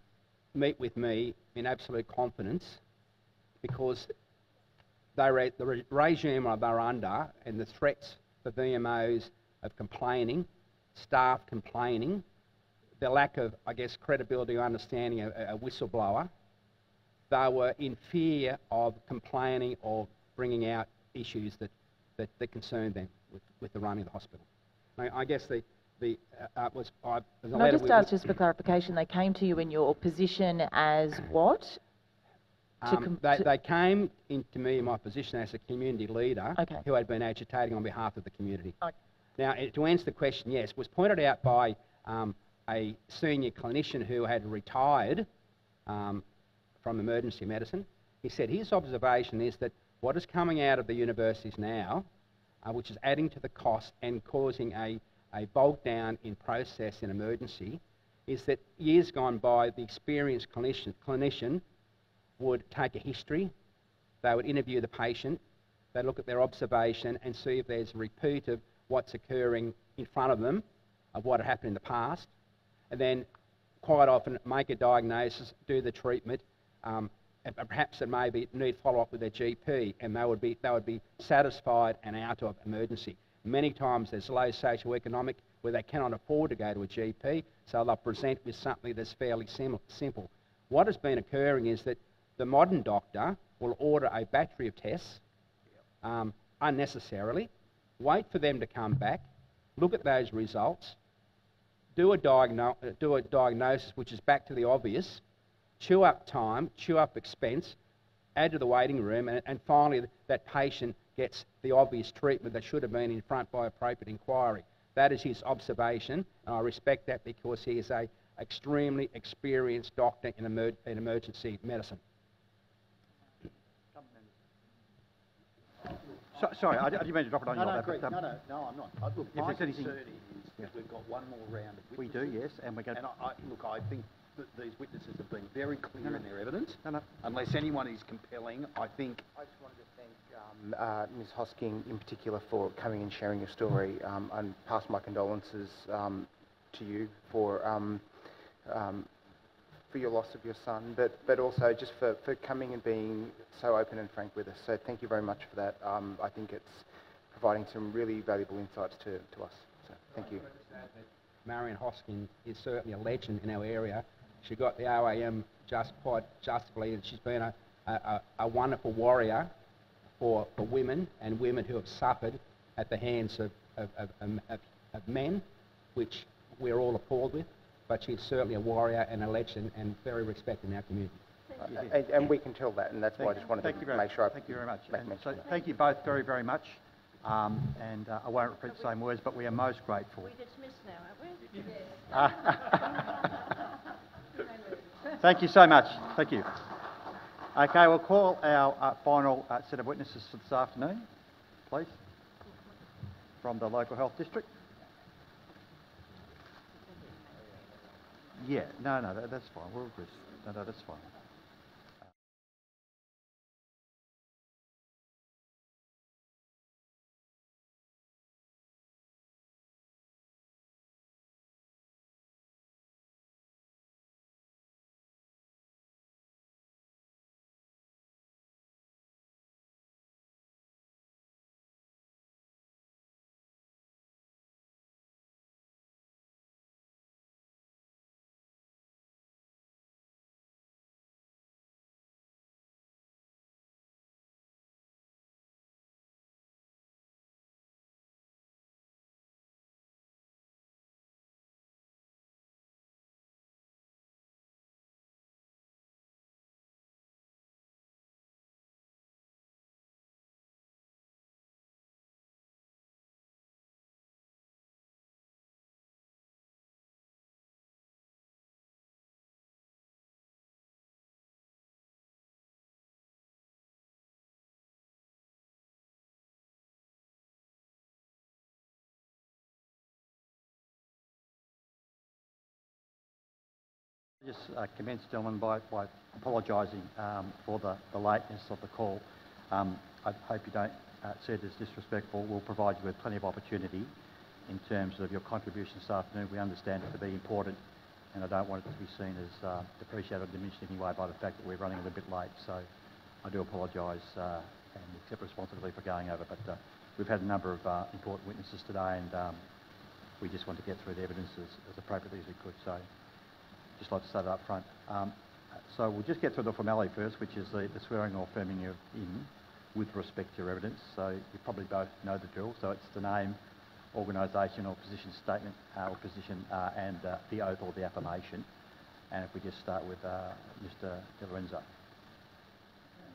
meet with me in absolute confidence because they re- the re- regime they're under and the threats for VMOs of complaining, staff complaining, the lack of, I guess, credibility or understanding of a, whistleblower, they were in fear of complaining or bringing out issues that, that, that concerned them with, with the running of the hospital. I, I guess the, the uh, uh, was, I, there's a Can I just ask, just for clarification, they came to you in your position as what? to Um, they, they came into me in my position as a community leader Okay. who had been agitating on behalf of the community. Okay. Now, to answer the question, yes, was pointed out by um, a senior clinician who had retired um, from emergency medicine. He said his observation is that what is coming out of the universities now, uh, which is adding to the cost and causing a, a bog down in process in emergency is that years gone by, the experienced clinician, clinician would take a history, they would interview the patient, they look at their observation and see if there's a repeat of what's occurring in front of them, of what had happened in the past, and then quite often make a diagnosis, do the treatment, um, and perhaps it may be need follow-up with their GP, and they would be they would be satisfied and out of emergency. Many times there's low socio-economic where they cannot afford to go to a GP, so they'll present with something that's fairly sim simple. What has been occurring is that the modern doctor will order a battery of tests um, unnecessarily, wait for them to come back, look at those results, do a, diagno do a diagnosis which is back to the obvious, chew up time, chew up expense, add to the waiting room, and, and finally that patient gets the obvious treatment that should have been in front by appropriate inquiry. That is his observation, and I respect that because he is a extremely experienced doctor in, emer in emergency medicine. So, sorry, I, I didn't mean to drop it on No, you. no, like that, but, no, um, no, no, I'm not. Uh, look, if my there's anything- concern is that we've got one more round of We do, yes, and we're going And I, I, look, I think that these witnesses have been very clear No, no. in their evidence. No, no. Unless anyone is compelling, I think I just wanted to thank um, uh, Ms Hosking in particular for coming and sharing your story um, and pass my condolences um, to you for um, um, for your loss of your son, but but also just for, for coming and being so open and frank with us. So thank you very much for that. Um, I think it's providing some really valuable insights to, to us. So thank you. Marion Hoskin is certainly a legend in our area. She got the OAM just quite justly, and she's been a, a, a wonderful warrior for, for women and women who have suffered at the hands of, of, of, of, of men, which we're all appalled with. But she's certainly a warrior and a legend and very respected in our community. Uh, and, and we can tell that, and that's why I just wanted thank to you very make sure I Thank you very much. And so thank you both very, very much. Um, and uh, I won't repeat the same words, but we are most grateful. We dismiss now, aren't we? Thank you so much. Thank you. Okay, we'll call our uh, final uh, set of witnesses for this afternoon, please, from the local health district. Yeah, no, no, that, that's fine. All good. No, no, that's fine. Just uh, commence, gentlemen, by, by apologising um, for the, the lateness of the call. Um, I hope you don't uh, see it as disrespectful. We'll provide you with plenty of opportunity in terms of your contribution this afternoon. We understand it to be important, and I don't want it to be seen as uh, depreciated or diminished in any way by the fact that we're running a little bit late. So I do apologise uh, and accept responsibility for going over. But uh, we've had a number of uh, important witnesses today, and um, we just want to get through the evidence as, as appropriately as we could. So just like to say that up front. Um, so we'll just get through the formality first, which is the, the swearing or affirming of in with respect to your evidence. So you probably both know the drill. So it's the name, organisation or position statement uh, or position uh, and uh, the oath or the affirmation. And if we just start with uh, Mr. De Lorenzo.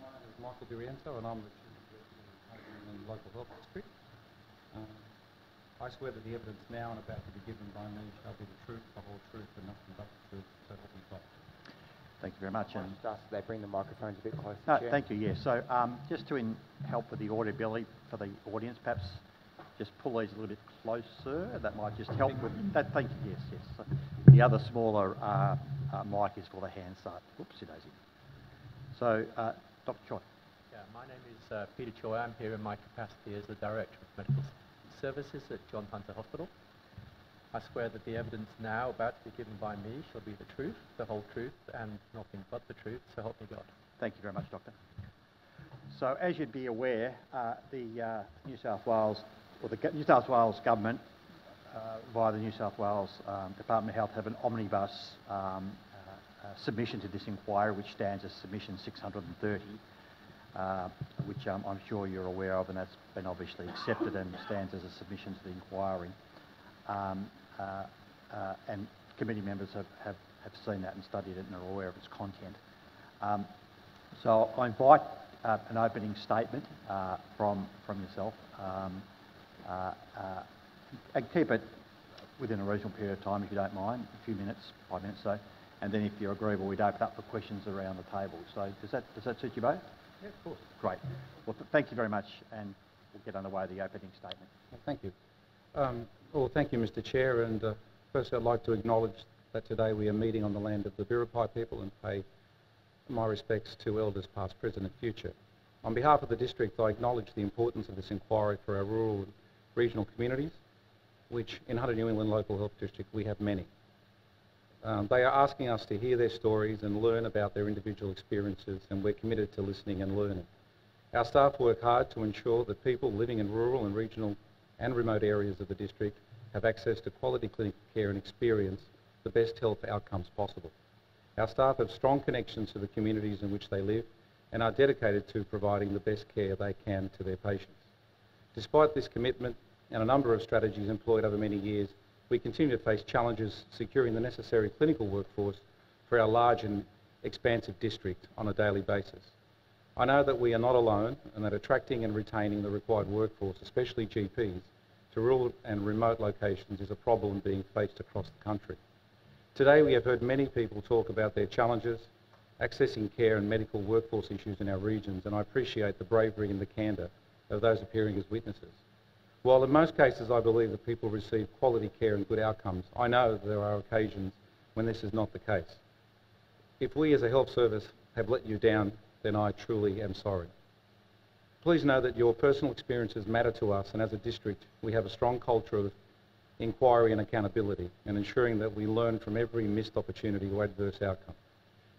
My name is Michael Di Rienzo and I'm the Chief Executive in the local health district. Um, I swear that the evidence now and about to be given by me shall be the truth, the whole truth, and nothing but the truth, so help me God. Thank you very much. And just ask they bring the microphones a bit closer. No, Chair. thank you, yes. So um, just to in help with the audibility for the audience, perhaps just pull these a little bit closer, that might just help with that. Thank you. Yes, yes. So the other smaller uh, uh, mic is for the Hansard. Whoopsie daisy. So, uh, Dr. Choi. Yeah, my name is uh, Peter Choi. I'm here in my capacity as the Director of Medical Services at John Hunter Hospital. I swear that the evidence now about to be given by me shall be the truth, the whole truth, and nothing but the truth, so help me God. Thank you very much, Doctor. So, as you'd be aware, uh, the uh, New South Wales, or the New South Wales government, uh, via the New South Wales um, Department of Health, have an omnibus um, uh, uh, submission to this inquiry, which stands as submission 630, uh, which um, I'm sure you're aware of, and that's been obviously accepted and stands as a submission to the inquiry. Um, and committee members have, have, have seen that and studied it and are aware of its content. Um, so I invite uh, an opening statement uh, from, from yourself um, uh, and keep it within a reasonable period of time if you don't mind, a few minutes, five minutes so. And then if you're agreeable, we'd open up for questions around the table. So does that, does that suit you both? Yeah, of course. Great. Well, th thank you very much and we'll get underway with the opening statement. Thank you. Um, well, thank you, Mr Chair. And uh, first I'd like to acknowledge that today we are meeting on the land of the Biripi people and pay my respects to elders past, present and future. On behalf of the district, I acknowledge the importance of this inquiry for our rural and regional communities, which in Hunter New England Local Health District we have many. Um, they are asking us to hear their stories and learn about their individual experiences and we're committed to listening and learning. Our staff work hard to ensure that people living in rural and regional and remote areas of the district have access to quality clinical care and experience the best health outcomes possible. Our staff have strong connections to the communities in which they live and are dedicated to providing the best care they can to their patients. Despite this commitment and a number of strategies employed over many years, we continue to face challenges securing the necessary clinical workforce for our large and expansive district on a daily basis. I know that we are not alone and that attracting and retaining the required workforce, especially GPs, to rural and remote locations is a problem being faced across the country. Today we have heard many people talk about their challenges, accessing care and medical workforce issues in our regions and I appreciate the bravery and the candour of those appearing as witnesses. While in most cases I believe that people receive quality care and good outcomes, I know there are occasions when this is not the case. If we as a health service have let you down, then I truly am sorry. Please know that your personal experiences matter to us and as a district we have a strong culture of inquiry and accountability and ensuring that we learn from every missed opportunity or adverse outcome.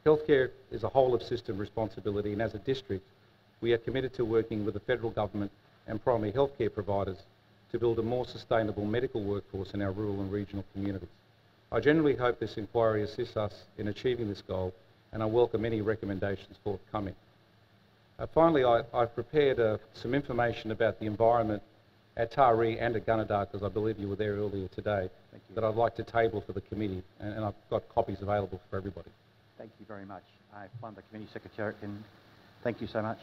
Healthcare is a whole of system responsibility and as a district we are committed to working with the federal government and primary healthcare providers to build a more sustainable medical workforce in our rural and regional communities. I generally hope this inquiry assists us in achieving this goal and I welcome any recommendations forthcoming. Uh, finally, I, have prepared uh, some information about the environment at Taree and at Gunnedah, because I believe you were there earlier today, that I'd like to table for the committee, and, and, I've got copies available for everybody. Thank you very much. I find the committee secretary can thank you so much.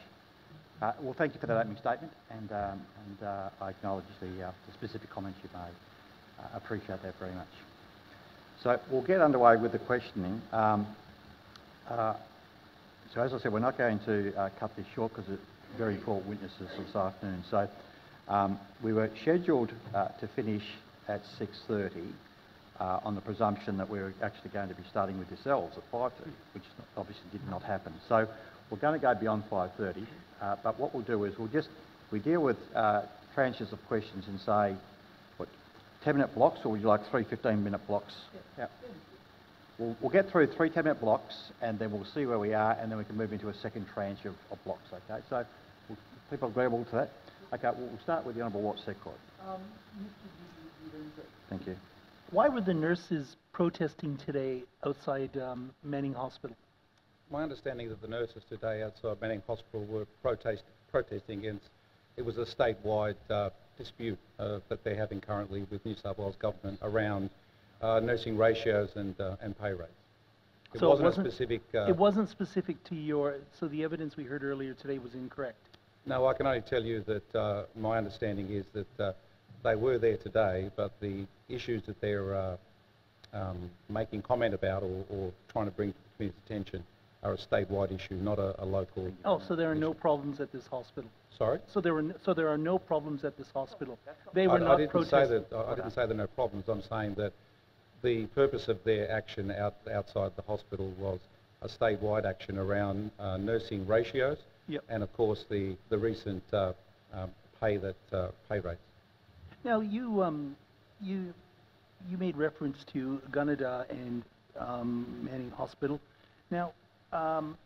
Uh, well, thank you for that opening statement, and, um, and uh, I acknowledge the, uh, the, specific comments you made. I appreciate that very much. So we'll get underway with the questioning. Um, uh, so as I said, we're not going to uh, cut this short because it's very full witnesses this afternoon. So um, we were scheduled uh, to finish at 6.30 on the presumption that we were actually going to be starting with yourselves at 5.30, which obviously did not happen. So we're going to go beyond 5.30. Uh, but what we'll do is we'll just, we deal with uh, tranches of questions and say, what, 10 minute blocks or would you like three 15 minute blocks? Yeah. We'll, we'll get through three 10 minute blocks and then we'll see where we are and then we can move into a second tranche of, of blocks, okay? So, we'll, people agreeable to that? Okay, we'll, we'll start with the Honourable Walt Secord. Um, Thank you. Why were the nurses protesting today outside um, Manning Hospital? My understanding that the nurses today outside Manning Hospital were protest, protesting against, it was a statewide uh, dispute uh, that they're having currently with New South Wales Government around uh, nursing ratios and, uh, and pay rates. It so wasn't, it wasn't specific... Uh, it wasn't specific to your... So the evidence we heard earlier today was incorrect? No, I can only tell you that uh, my understanding is that they were there today, but the issues that they're um, making comment about or, or, trying to bring to the community's attention are a statewide issue, not a, a local. Oh, so there are no problems at this hospital? Sorry? So there were, n- so there are no problems at this hospital? They were I, I not didn't say that. I, I didn't say there are no problems. I'm saying that the purpose of their action out, outside the hospital was a statewide action around uh, nursing ratios, Yep. and of course the the recent uh, um, pay that uh, pay rates. Now, you, um, you, you made reference to Gunnedah and, um, Manning Hospital. Now, um,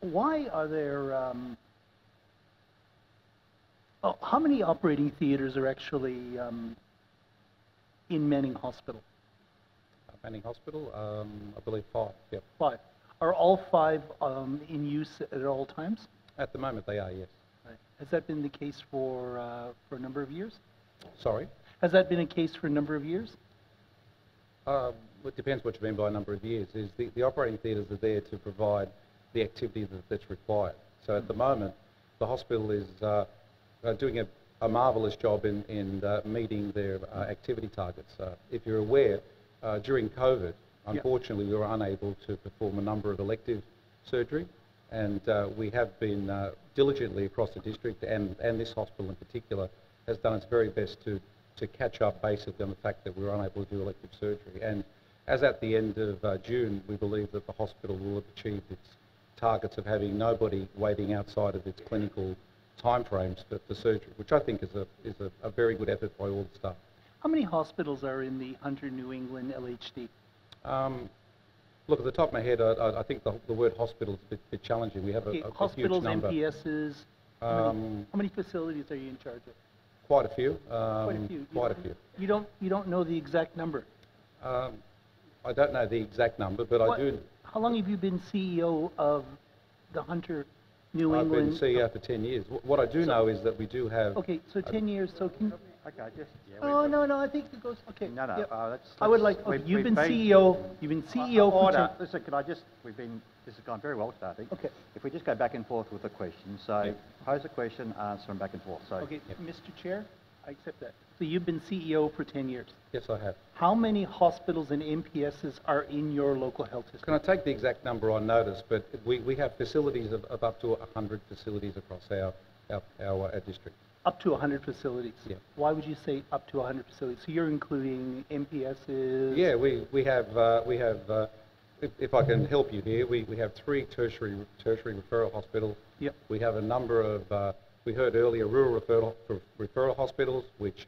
why are there, um, oh, how many operating theaters are actually, um, in Manning Hospital? Uh, Manning Hospital, um, I believe five. Yep. Five. Are all five, um, in use at all times? At the moment, they are. Yes. Has that been the case for, uh, for a number of years? Sorry. Has that been a case for a number of years? It depends what you mean by a number of years. Is the, the operating theatres are there to provide the activity that, that's required. So at the moment, the hospital is uh, uh, doing a, a marvellous job in, in uh, meeting their uh, activity targets. Uh, if you're aware, uh, during COVID, unfortunately, we were unable to perform a number of elective surgery, and uh, we have been uh, diligently across the district, and, and this hospital in particular, has done its very best to, to catch up basically on the fact that we were unable to do elective surgery. And as at the end of uh, June, we believe that the hospital will have achieved its targets of having nobody waiting outside of its clinical timeframes for, for surgery, which I think is a, is a, a very good effort by all the staff. How many hospitals are in the Hunter New England LHD? Um, look, at the top of my head, I, I, I think the, the word hospital is a bit, bit challenging. We have a, Okay, a, a huge hospitals, number. MPSs, how many, Um, how many facilities are you in charge of? Quite a few. Quite a um, few. You Quite a few. You don't, you don't know the exact number? Um, I don't know the exact number, but What- I do. How long have you been CEO of the Hunter New England? I've been England? CEO for 10 years. Wh- What I do know is that we do have. Okay, so 10 years, so can, Okay, just, yeah. oh, no, no, I think it goes, okay. No, no, yep. uh, let's. I would let's- like, we've- okay, you've we've been CEO, you've been CEO for Order, 10, listen, can I just, we've been, this has gone very well today, I think. Okay. If we just go back and forth with the questions, so pose a question, answer, and back and forth, so. okay, Mr. Chair, I accept that. So you've been CEO for 10 years. Yes, I have. How many hospitals and MPSs are in your local health system? Can I take the exact number on notice? But we, we have facilities of, of up to 100 facilities across our, our, our, uh, our district. Up to 100 facilities? Yeah. Why would you say up to 100 facilities? So you're including MPSs? Yeah, we, we have, uh, we have uh, if, if I can help you here, we, we have three tertiary, tertiary referral hospitals. Yep. We have a number of, uh, we heard earlier, rural referral, referral hospitals, which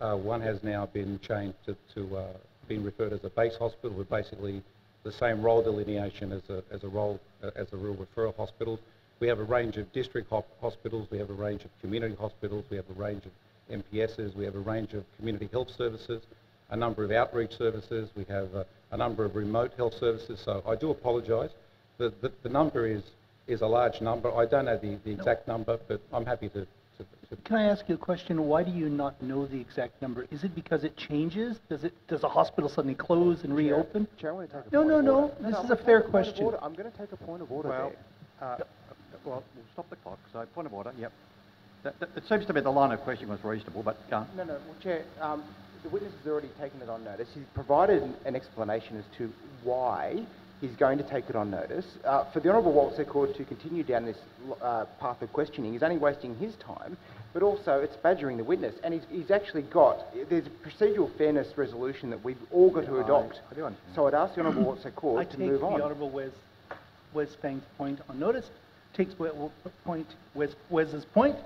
uh, one has now been changed to, to uh, being referred as a base hospital with basically the same role delineation as a, as a role, uh, as a rural referral hospital. We have a range of district hospitals, we have a range of community hospitals, we have a range of MPSs, we have a range of community health services, a number of outreach services, we have uh, a number of remote health services. So I do apologise. The, the, the number is, is a large number. I don't know the, the exact number, but I'm happy to, to, to Can I ask you a question? Why do you not know the exact number? Is it because it changes? Does it, does a hospital suddenly close and reopen? Chair, I want to take a No, point no, of no, order. this I'm is a fair take point of question. order. I'm going to take a point of order Well, there. uh, well, we'll stop the clock, so point of order, yep. That, that, it seems to me the line of question was reasonable, but go on. No, no, well, Chair, um, the witness has already taken it on notice. He's provided an- an explanation as to why he's going to take it on notice. Uh, for the Honourable Walt Secord to continue down this uh, path of questioning is only wasting his time, but also it's badgering the witness. And he's, he's actually got, there's a procedural fairness resolution that we've all got to adopt. I. So I'd ask the Honourable Walt I Secord to take move the. Honourable Wes, Wes Fang's point on notice, takes point, Wes, Wes's point,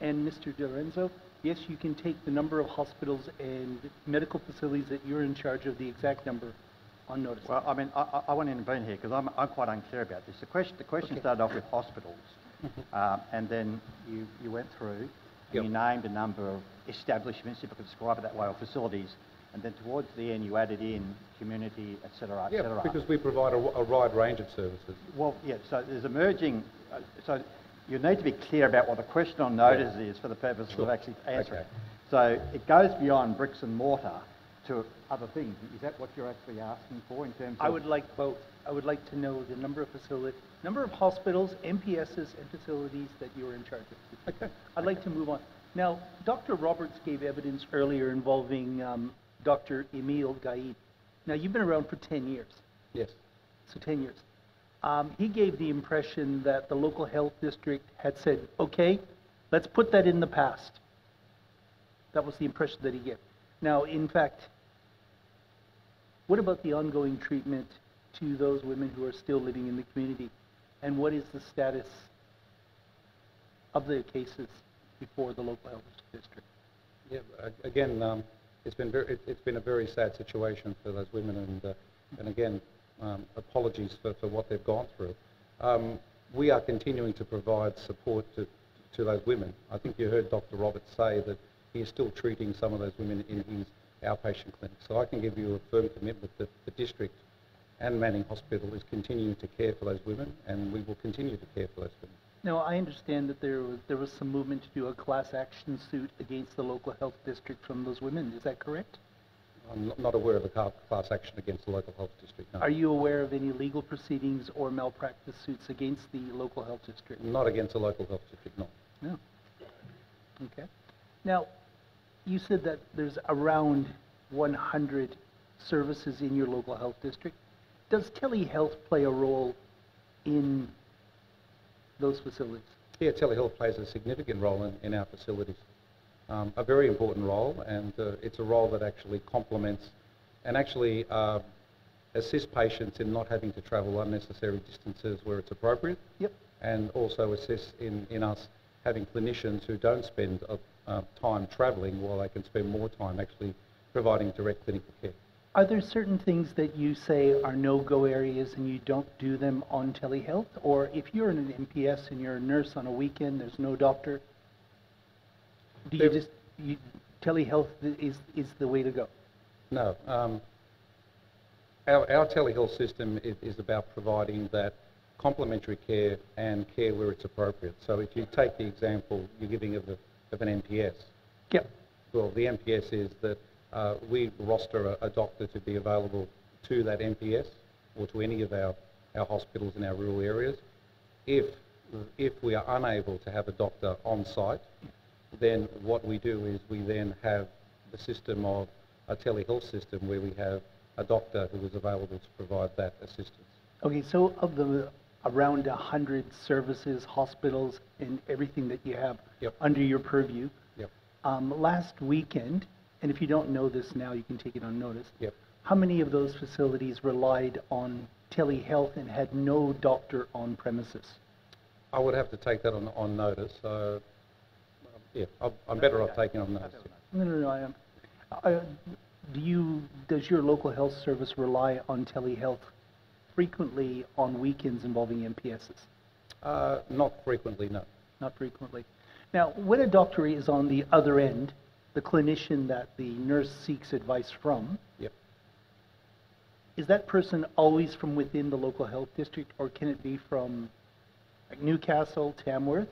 and Mr. Di Lorenzo, yes, you can take the number of hospitals and medical facilities that you're in charge of, the exact number, on notice. Well, I mean, I, I- want to intervene here because I'm, I'm quite unclear about this. The question, the question Okay. started off with hospitals, um, and then you, you went through and Yep. you named a number of establishments, if I could describe it that way, or facilities, and then towards the end you added in community, et cetera, et Yeah, because we provide a, a wide range of services. Well, yeah, so there's emerging, uh, so you need to be clear about what the question on notice is for the purposes of actually answering. Okay. So it goes beyond bricks and mortar to other things. Is that what you're actually asking for in terms of? I would like both. I would like to know the number of facility, number of hospitals, MPSs, and facilities that you're in charge of. Okay. I'd like to move on. Now, Dr. Roberts gave evidence earlier involving um, Dr. Emil Gayed. Now, you've been around for 10 years, Yes. so 10 years. um, he gave the impression that the local health district had said, okay, let's put that in the past. That was the impression that he gave. Now, in fact, what about the ongoing treatment to those women who are still living in the community? And what is the status of the cases before the local health district? Yeah, again, um, it's been very, it, it's been a very sad situation for those women, and uh, and again, um, apologies for, for what they've gone through. Um, we are continuing to provide support to to those women. I think you heard Dr. Roberts say that he is still treating some of those women in his outpatient clinic. So I can give you a firm commitment that the district and Manning Hospital is continuing to care for those women, and we will continue to care for those women. Now, I understand that there was, there was some movement to do a class action suit against the local health district from those women. Is that correct? I'm not- aware of a class action against the local health district, no. Are you aware of any legal proceedings or malpractice suits against the local health district? Not against the local health district, no. No. Okay. Now, you said that there's around 100 services in your local health district. Does telehealth play a role in those facilities? Yeah, telehealth plays a significant role in, in our facilities. Um, a very important role, and uh, it's a role that actually complements and actually uh, assists patients in not having to travel unnecessary distances where it's appropriate. Yep. And also assists in, in us having clinicians who don't spend uh, uh, time travelling while they can spend more time actually providing direct clinical care. Are there certain things that you say are no-go areas and you don't do them on telehealth? Or if you're in an MPS and you're a nurse on a weekend, there's no doctor, do you just, you, telehealth is, is the way to go? No. Um, our, our telehealth system is, is about providing that complementary care and care where it's appropriate. So if you take the example you're giving of, the, of an MPS, Yep. well, the MPS is that uh, we roster a, a doctor to be available to that MPS or to any of our, our hospitals in our rural areas. If, if we are unable to have a doctor on site, then what we do is we then have the system of a telehealth system where we have a doctor who is available to provide that assistance. Okay, so of the around 100 services, hospitals, and everything that you have Yep. under your purview, Yep. um, last weekend, and if you don't know this now, you can take it on notice, Yep. how many of those facilities relied on telehealth and had no doctor on premises? I would have to take that on, on notice. So, yeah, I'm, I'm better off taking on notice. No, no, no, I am. Uh, do you, does your local health service rely on telehealth frequently on weekends involving MPSs? Uh, not frequently, no. Not frequently. Now, when a doctor is on the other end, the clinician that the nurse seeks advice from, Yep. is that person always from within the local health district, or can it be from like Newcastle, Tamworth?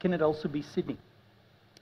Can it also be Sydney?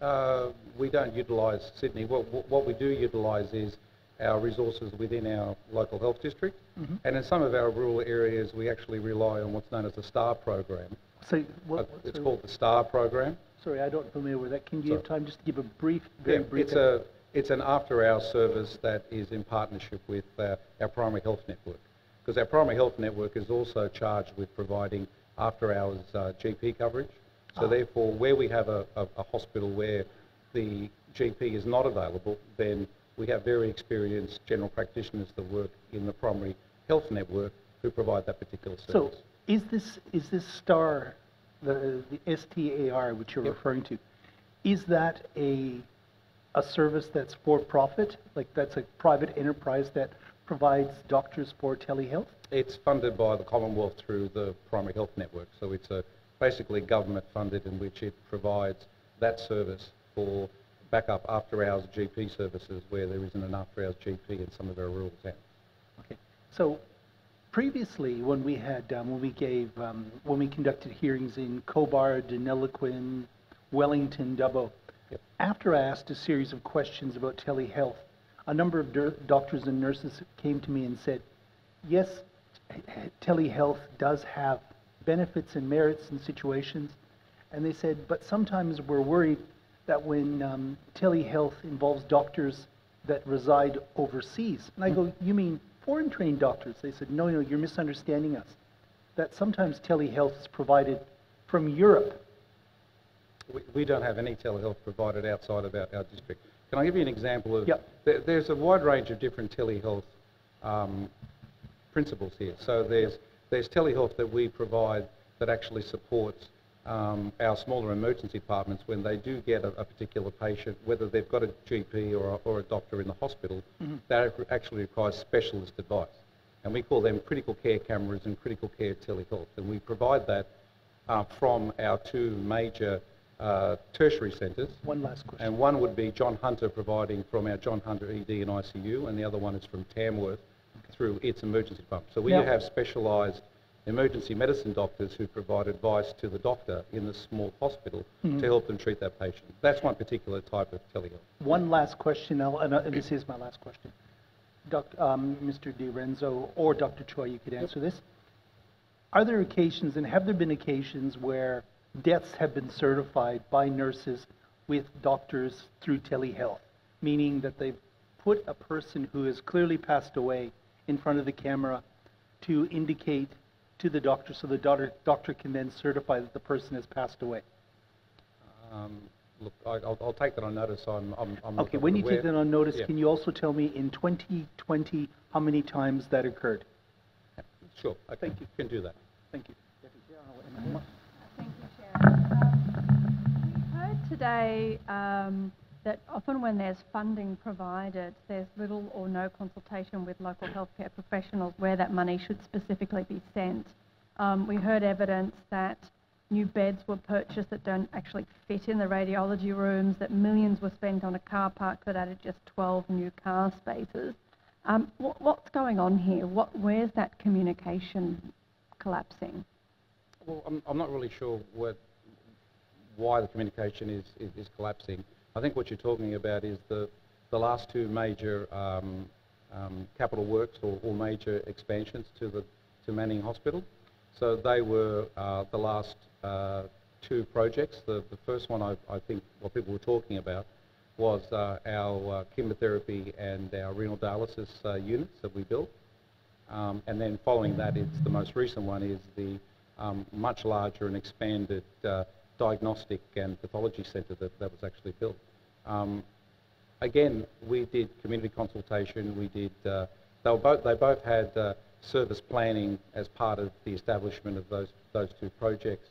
Uh, we don't utilise Sydney. What, what- what we do utilise is our resources within our local health district. Mhm. And in some of our rural areas, we actually rely on what's known as the STAR program. So, what, Uh, It's the- called the STAR program. Sorry, I don't familiar with that. Can you have time just to give a brief, very Yeah, brief? it's a it's an after-hours service that is in partnership with uh, our primary health network, because our primary health network is also charged with providing after-hours uh, GP coverage. So Ah. therefore, where we have a, a, a hospital where the GP is not available, then we have very experienced general practitioners that work in the primary health network who provide that particular service. So, is this, is this STAR, the, the STAR, which you're Yep. referring to, is that a, a service that's for-profit? Like, that's a private enterprise that provides doctors for telehealth? It's funded by the Commonwealth through the Primary Health Network, so it's a, basically government funded in which it provides that service for backup after-hours GP services where there isn't an after-hours GP in some of our rural towns. Okay. So previously, when we had, um, when we gave, um, when we conducted hearings in Cobar, Deniliquin, Wellington, Dubbo, Yep. after I asked a series of questions about telehealth, a number of doctors and nurses came to me and said, yes, telehealth does have benefits and merits in situations. And they said, but sometimes we're worried that when um, telehealth involves doctors that reside overseas. And I go, you mean foreign trained doctors? They said, no, no, you're misunderstanding us. that sometimes telehealth is provided from Europe. We, we don't have any telehealth provided outside of our, our district. Can I give you an example of? Yep. There, there's a wide range of different telehealth um, principles here. So there's there's telehealth that we provide that actually supports um, our smaller emergency departments when they do get a, a, particular patient, whether they've got a GP or a, or a doctor in the hospital, Mhm. that actually requires specialist advice. And we call them critical care cameras and critical care telehealth. And we provide that uh, from our two major uh, tertiary centres. One last question. And one would be John Hunter providing from our John Hunter ED and ICU, and the other one is from Tamworth through its emergency department. So we Now- have specialised emergency medicine doctors who provide advice to the doctor in the small hospital Mhm. to help them treat that patient. That's one particular type of telehealth. One last question, and, uh, this is my last question. Doc, um, Mr. Di Rienzo or Dr. Choi, you could answer this. Are there occasions, and have there been occasions where deaths have been certified by nurses with doctors through telehealth? Meaning that they've put a person who has clearly passed away in front of the camera to indicate to the doctor so the doctor, doctor can then certify that the person has passed away? Um, look, I, I'll, I'll take that on notice. I'm, I'm, I'm not Okay, when you take that on notice, Yeah. can you also tell me in 2020 how many times that occurred? Sure, I Thank you. can do that. Thank you. Thank you, Chair. Um, we heard today um, that often when there's funding provided, there's little or no consultation with local healthcare professionals where that money should specifically be sent. Um, we heard evidence that new beds were purchased that don't actually fit in the radiology rooms, that millions were spent on a car park that added just 12 new car spaces. Um, what, what's going on here? What, where's that communication collapsing? Well, I'm, I'm not really sure what, why the communication is, is, is collapsing. I think what you're talking about is the, the last two major um, um, capital works or, or major expansions to the to Manning Hospital. So they were uh, the last uh, two projects. The, the first one I, I think what people were talking about was uh, our uh, chemotherapy and our renal dialysis uh, units that we built. Um, and then following that, it's the most recent one is the um, much larger and expanded uh, diagnostic and pathology centre that, that was actually built. Um, again, we did community consultation. We did. Uh, they were both. They both had uh, service planning as part of the establishment of those those two projects.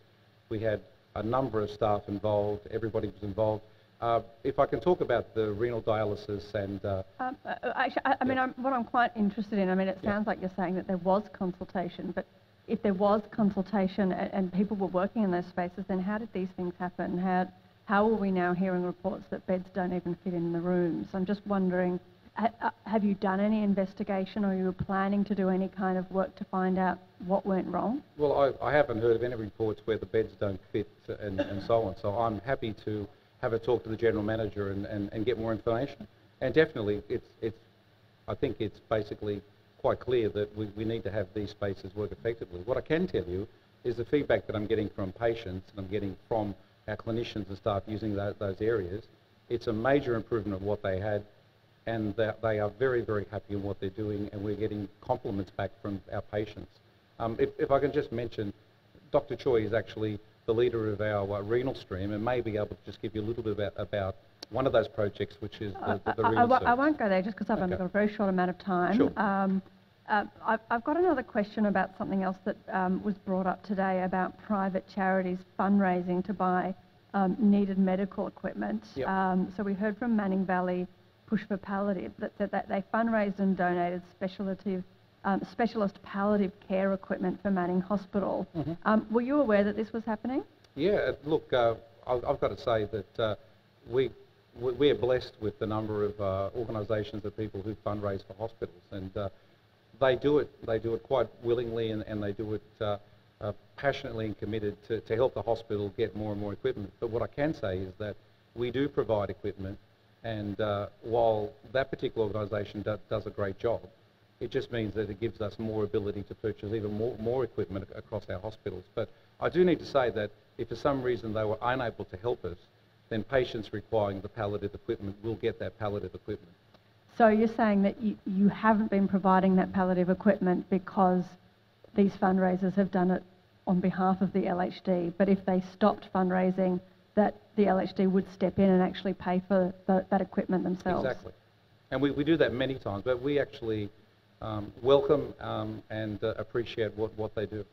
We had a number of staff involved. Everybody was involved. Uh, if I can talk about the renal dialysis and uh, Um, uh, uh, actually, I, I mean, I'm, what I'm quite interested in, I mean, it sounds like you're saying that there was consultation, but if there was consultation and, and people were working in those spaces, then how did these things happen? How, how are we now hearing reports that beds don't even fit in the rooms? I'm just wondering, ha, uh, have you done any investigation or you planning to do any kind of work to find out what went wrong? Well, I, I haven't heard of any reports where the beds don't fit and, and so on. So I'm happy to have a talk to the general manager and, and, and get more information. And definitely, it's, it's, I think it's basically quite clear that we, we need to have these spaces work effectively. What I can tell you is the feedback that I'm getting from patients and I'm getting from our clinicians and staff using tho- those areas, it's a major improvement of what they had and that they are very, very happy in what they're doing and we're getting compliments back from our patients. Um, if, if I can just mention, Dr Choi is actually the leader of our uh, renal stream and may be able to just give you a little bit about, about one of those projects, which is the, the, the I, I, renal wo- I won't go there just because I've only got a very short amount of time. Sure. Um, uh, I've, I've got another question about something else that um, was brought up today about private charities fundraising to buy um, needed medical equipment. Yep. Um, so we heard from Manning Valley Push for Palliative that, that, that they fundraised and donated specialty, um, specialist palliative care equipment for Manning Hospital. Mhm. Um, were you aware that this was happening? Yeah, look, uh, I've, I've got to say that uh, we, we we are blessed with the number of uh, organisations of people who fundraise for hospitals, and uh, they do it. They do it quite willingly, and, and they do it uh, uh, passionately and committed to, to help the hospital get more and more equipment. But what I can say is that we do provide equipment, and uh, while that particular organisation do, does a great job, it just means that it gives us more ability to purchase even more, more equipment ac- across our hospitals. But I do need to say that if for some reason they were unable to help us, then patients requiring the palliative equipment will get that palliative equipment. So you're saying that you, you haven't been providing that palliative equipment because these fundraisers have done it on behalf of the LHD, but if they stopped fundraising, that the LHD would step in and actually pay for the, that equipment themselves. Exactly. And we, we do that many times, but we actually um, welcome um, and uh, appreciate what, what they do.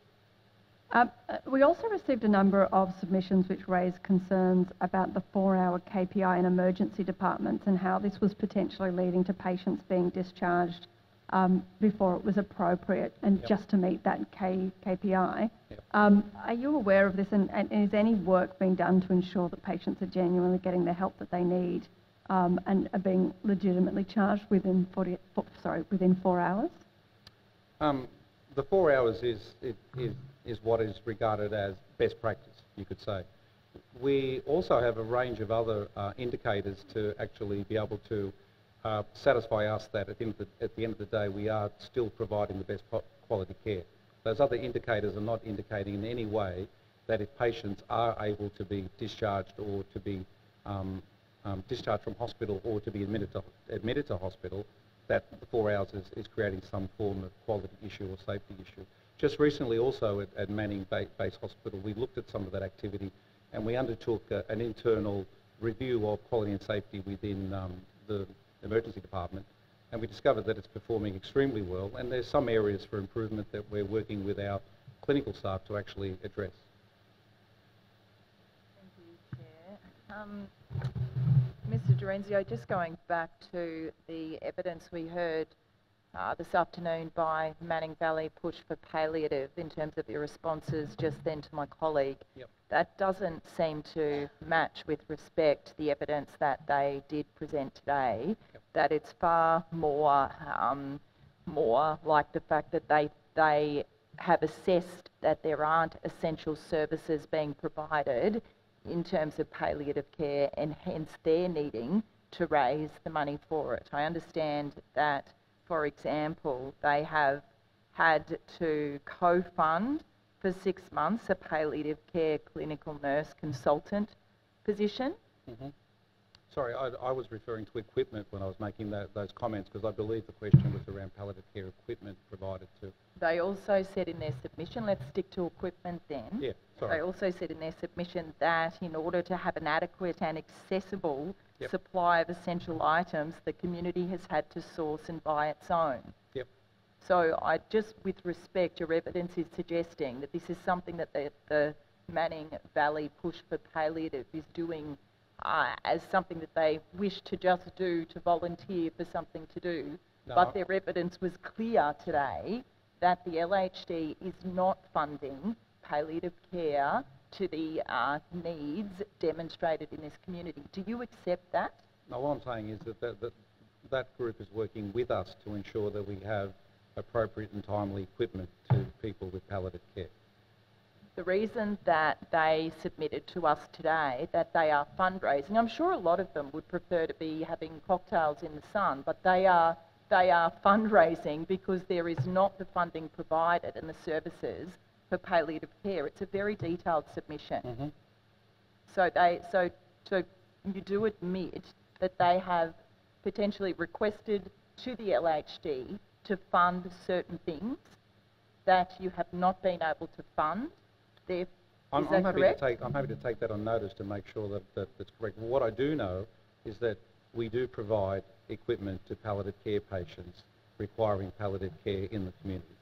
Um, uh, we also received a number of submissions which raised concerns about the four-hour KPI in emergency departments and how this was potentially leading to patients being discharged um, before it was appropriate and Yep. just to meet that K, KPI. Yep. Um, are you aware of this and, and is any work being done to ensure that patients are genuinely getting the help that they need um, and are being legitimately charged within 40, fo- sorry, within four hours? Um, the four hours is, it, is, is what is regarded as best practice, you could say. We also have a range of other uh, indicators to actually be able to uh, satisfy us that at the, end of the, at the end of the day we are still providing the best quality care. Those other indicators are not indicating in any way that if patients are able to be discharged or to be um, um, discharged from hospital or to be admitted to, admitted to hospital, that the four hours is, is creating some form of quality issue or safety issue. Just recently also at, at Manning Ba- Base Hospital, we looked at some of that activity and we undertook uh, an internal review of quality and safety within um, the emergency department and we discovered that it's performing extremely well and there's some areas for improvement that we're working with our clinical staff to actually address. Thank you, Um, Mr. Di Rienzo, just going back to the evidence we heard uh, this afternoon by Manning Valley Push for Palliative in terms of your responses just then to my colleague, Yep. that doesn't seem to match with respect to the evidence that they did present today, that it's far more, um, more like the fact that they, they have assessed that there aren't essential services being provided in terms of palliative care and hence they're needing to raise the money for it. I understand that, for example, they have had to co-fund for six months a palliative care clinical nurse consultant position. Mhm. Sorry, I, I was referring to equipment when I was making tho- those comments because I believe the question was around palliative care equipment provided to. They also said in their submission, let's stick to equipment then. Yeah, sorry. They also said in their submission that in order to have an adequate and accessible Yep. supply of essential items, the community has had to source and buy its own. Yep. So I just, with respect, your evidence is suggesting that this is something that the, the Manning Valley Push for Palliative is doing uh, as something that they wish to just do to volunteer for something to do. No, But their evidence was clear today that the LHD is not funding palliative care to the uh, needs demonstrated in this community. Do you accept that? No, what I'm saying is that that, that that group is working with us to ensure that we have appropriate and timely equipment to people with palliative care. The reason that they submitted to us today that they are fundraising, I'm sure a lot of them would prefer to be having cocktails in the sun, but they are they are fundraising because there is not the funding provided and the services for palliative care. It's a very detailed submission. Mm-hmm. So they so so you do admit that they have potentially requested to the LHD to fund certain things that you have not been able to fund. There, I'm, I'm happy correct? to take I'm happy to take that on notice to make sure that, that that's correct. What I do know is that we do provide equipment to palliative care patients requiring palliative care in the community.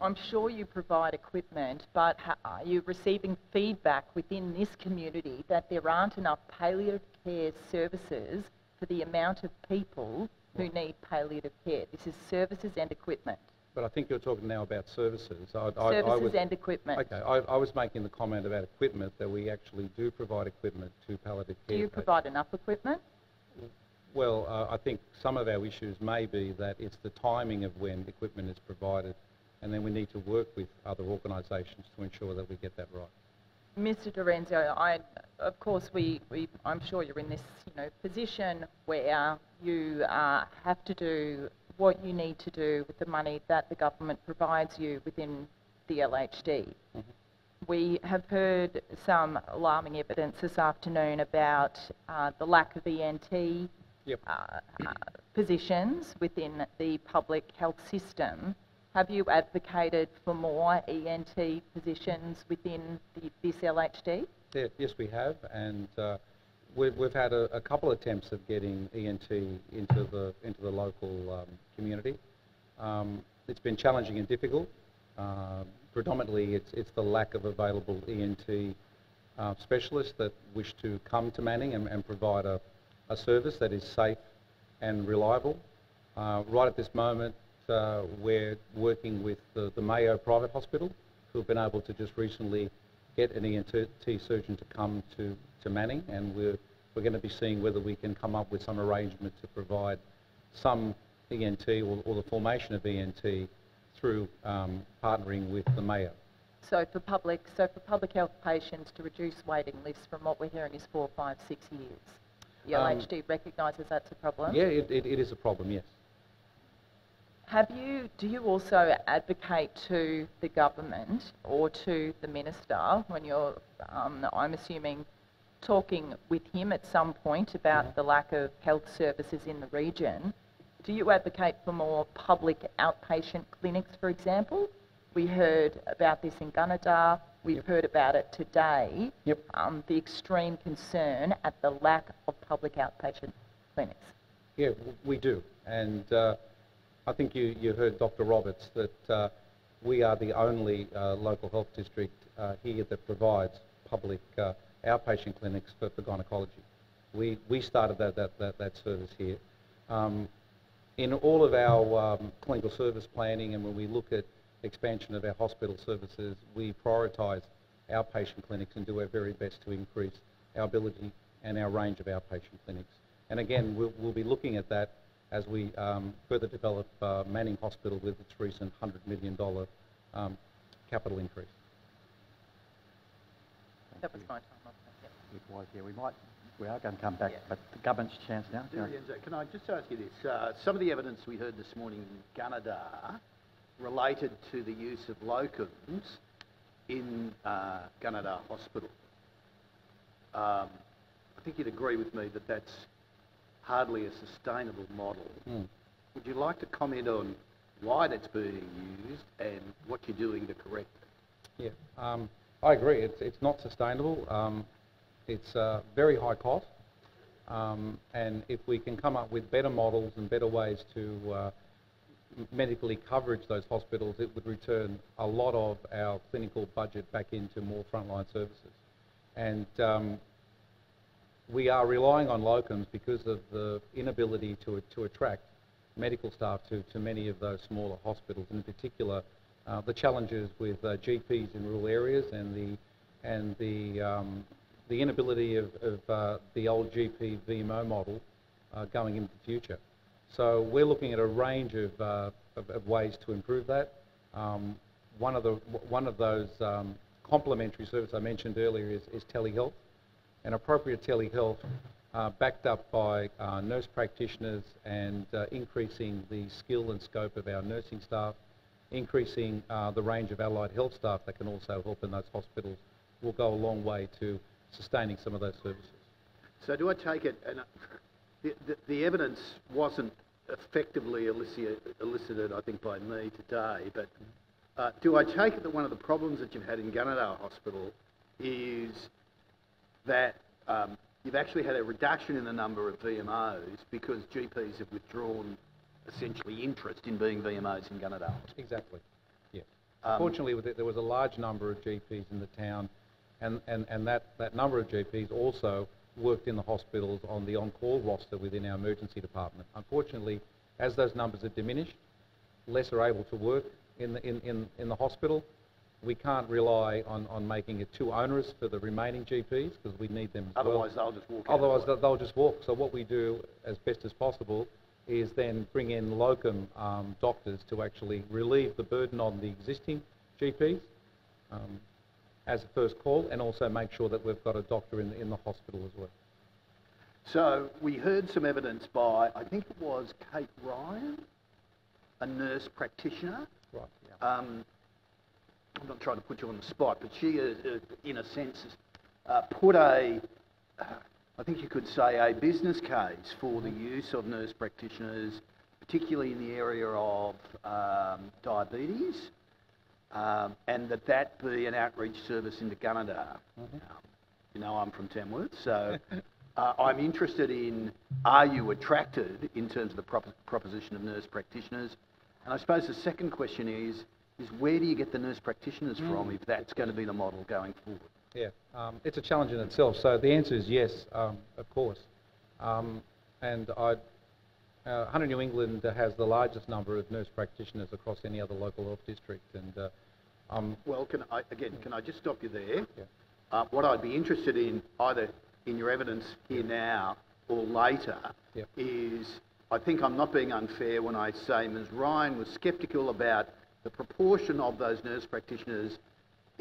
I'm sure you provide equipment, but are you receiving feedback within this community that there aren't enough palliative care services for the amount of people who need palliative care? This is services and equipment. But I think you're talking now about services. I, I, I Services was, and equipment. Okay, I, I was making the comment about equipment that we actually do provide equipment to palliative care. Do you provide enough equipment? Well, uh, I think some of our issues may be that it's the timing of when equipment is provided, and then we need to work with other organisations to ensure that we get that right. Mr. Dorenzo, I, of course, we, we, I'm sure you're in this, you know, position where you uh, have to do what you need to do with the money that the government provides you within the LHD. We have heard some alarming evidence this afternoon about uh, the lack of ENT Yep. uh, uh, positions within the public health system. Have you advocated for more ENT positions within the, this LHD? Yeah, yes, we have, and uh, we've, we've had a, a couple attempts of getting ENT into the into the local um, community. Um, it's been challenging and difficult. Uh, predominantly, it's it's the lack of available ENT uh, specialists that wish to come to Manning and, and provide a, a service that is safe and reliable. Uh, right at this moment, uh, we're working with the, the Mayo Private Hospital, who have been able to just recently get an ENT surgeon to come to, to Manning, and we're, we're going to be seeing whether we can come up with some arrangement to provide some ENT or, or the formation of ENT through um, partnering with the Mayo. So for public, so for public health patients to reduce waiting lists from what we're hearing is four, five, six years. The Um, LHD recognises that's a problem. Yeah, it, it, it is a problem, yes. Have you, do you also advocate to the government or to the minister when you're, um, I'm assuming, talking with him at some point about the lack of health services in the region? Do you advocate for more public outpatient clinics, for example? We heard about this in Gunnedah. We've heard about it today. Yep. Um, the extreme concern at the lack of public outpatient clinics. Yeah, we do. And uh, I think you, you heard Dr. Roberts that uh, we are the only uh, local health district uh, here that provides public uh, outpatient clinics for, for gynecology. We, we started that, that, that, that service here. Um, in all of our um, clinical service planning and when we look at expansion of our hospital services, we prioritise outpatient clinics and do our very best to increase our ability and our range of outpatient clinics. And again, we'll, we'll be looking at that as we um, further develop uh, Manning Hospital with its recent $100 million um, capital increase. That was my time. It was, yeah, we might, we are going to come back, but the government's chance now. Lorenzo, Can I just ask you this? Uh, some of the evidence we heard this morning in Gunnedah related to the use of locums in uh, Gunnedah Hospital. Um, I think you'd agree with me that that's hardly a sustainable model. Mm. Would you like to comment on why that's being used and what you're doing to correct it? Yeah, um, I agree. It's, it's not sustainable. Um, it's uh, very high cost. Um, and if we can come up with better models and better ways to uh, medically coverage those hospitals, it would return a lot of our clinical budget back into more frontline services. And um, we are relying on locums because of the inability to, to attract medical staff to, to many of those smaller hospitals, in particular, uh, the challenges with uh, GPs in rural areas and the, and the, um, the inability of, of uh, the old GP VMO model uh, going into the future. So we're looking at a range of, uh, of, of ways to improve that. Um, one, of the, one of those um, complementary services I mentioned earlier is, is telehealth and appropriate telehealth uh, backed up by nurse practitioners and increasing the skill and scope of our nursing staff, increasing uh, the range of allied health staff that can also help in those hospitals will go a long way to sustaining some of those services. So do I take it, and uh, the, the, the evidence wasn't effectively elicited, elicited, I think, by me today, but uh, do I take it that one of the problems that you've had in Gunnedah Hospital is that um, you've actually had a reduction in the number of VMOs because GPs have withdrawn essentially interest in being VMOs in Gunnedah Exactly, yes. Um, Fortunately, there was a large number of GPs in the town, and, and, and that, that number of GPs also worked in the hospitals on the on-call roster within our emergency department. Unfortunately, as those numbers have diminished, less are able to work in the, in, in, in the hospital. We can't rely on, on making it too onerous for the remaining GPs because we need them as well. Otherwise, they'll just walk out. Otherwise, they'll, they'll just walk. So what we do as best as possible is then bring in locum um, doctors to actually relieve the burden on the existing GPs um, as a first call and also make sure that we've got a doctor in the, in the hospital as well. So we heard some evidence by, I think it was Kate Ryan, a nurse practitioner. Right. Um, I'm not trying to put you on the spot, but she, uh, uh, in a sense, uh, put a, uh, I think you could say, a business case for the use of nurse practitioners particularly in the area of um, diabetes, um, and that that be an outreach service into Gunnedah. Mhm. You know, I'm from Tamworth, so uh, I'm interested in are you attracted in terms of the prop- proposition of nurse practitioners? And I suppose the second question is, is where do you get the nurse practitioners from Mm. if that's going to be the model going forward? Yeah, um, it's a challenge in itself. So the answer is yes, um, of course. Um, and I, uh, Hunter New England has the largest number of nurse practitioners across any other local health district. And uh, um, Well, can I, again, can I just stop you there? Yeah. Uh, what I'd be interested in, either in your evidence here now or later, Yep. is I think I'm not being unfair when I say Ms Ryan was sceptical about the proportion of those nurse practitioners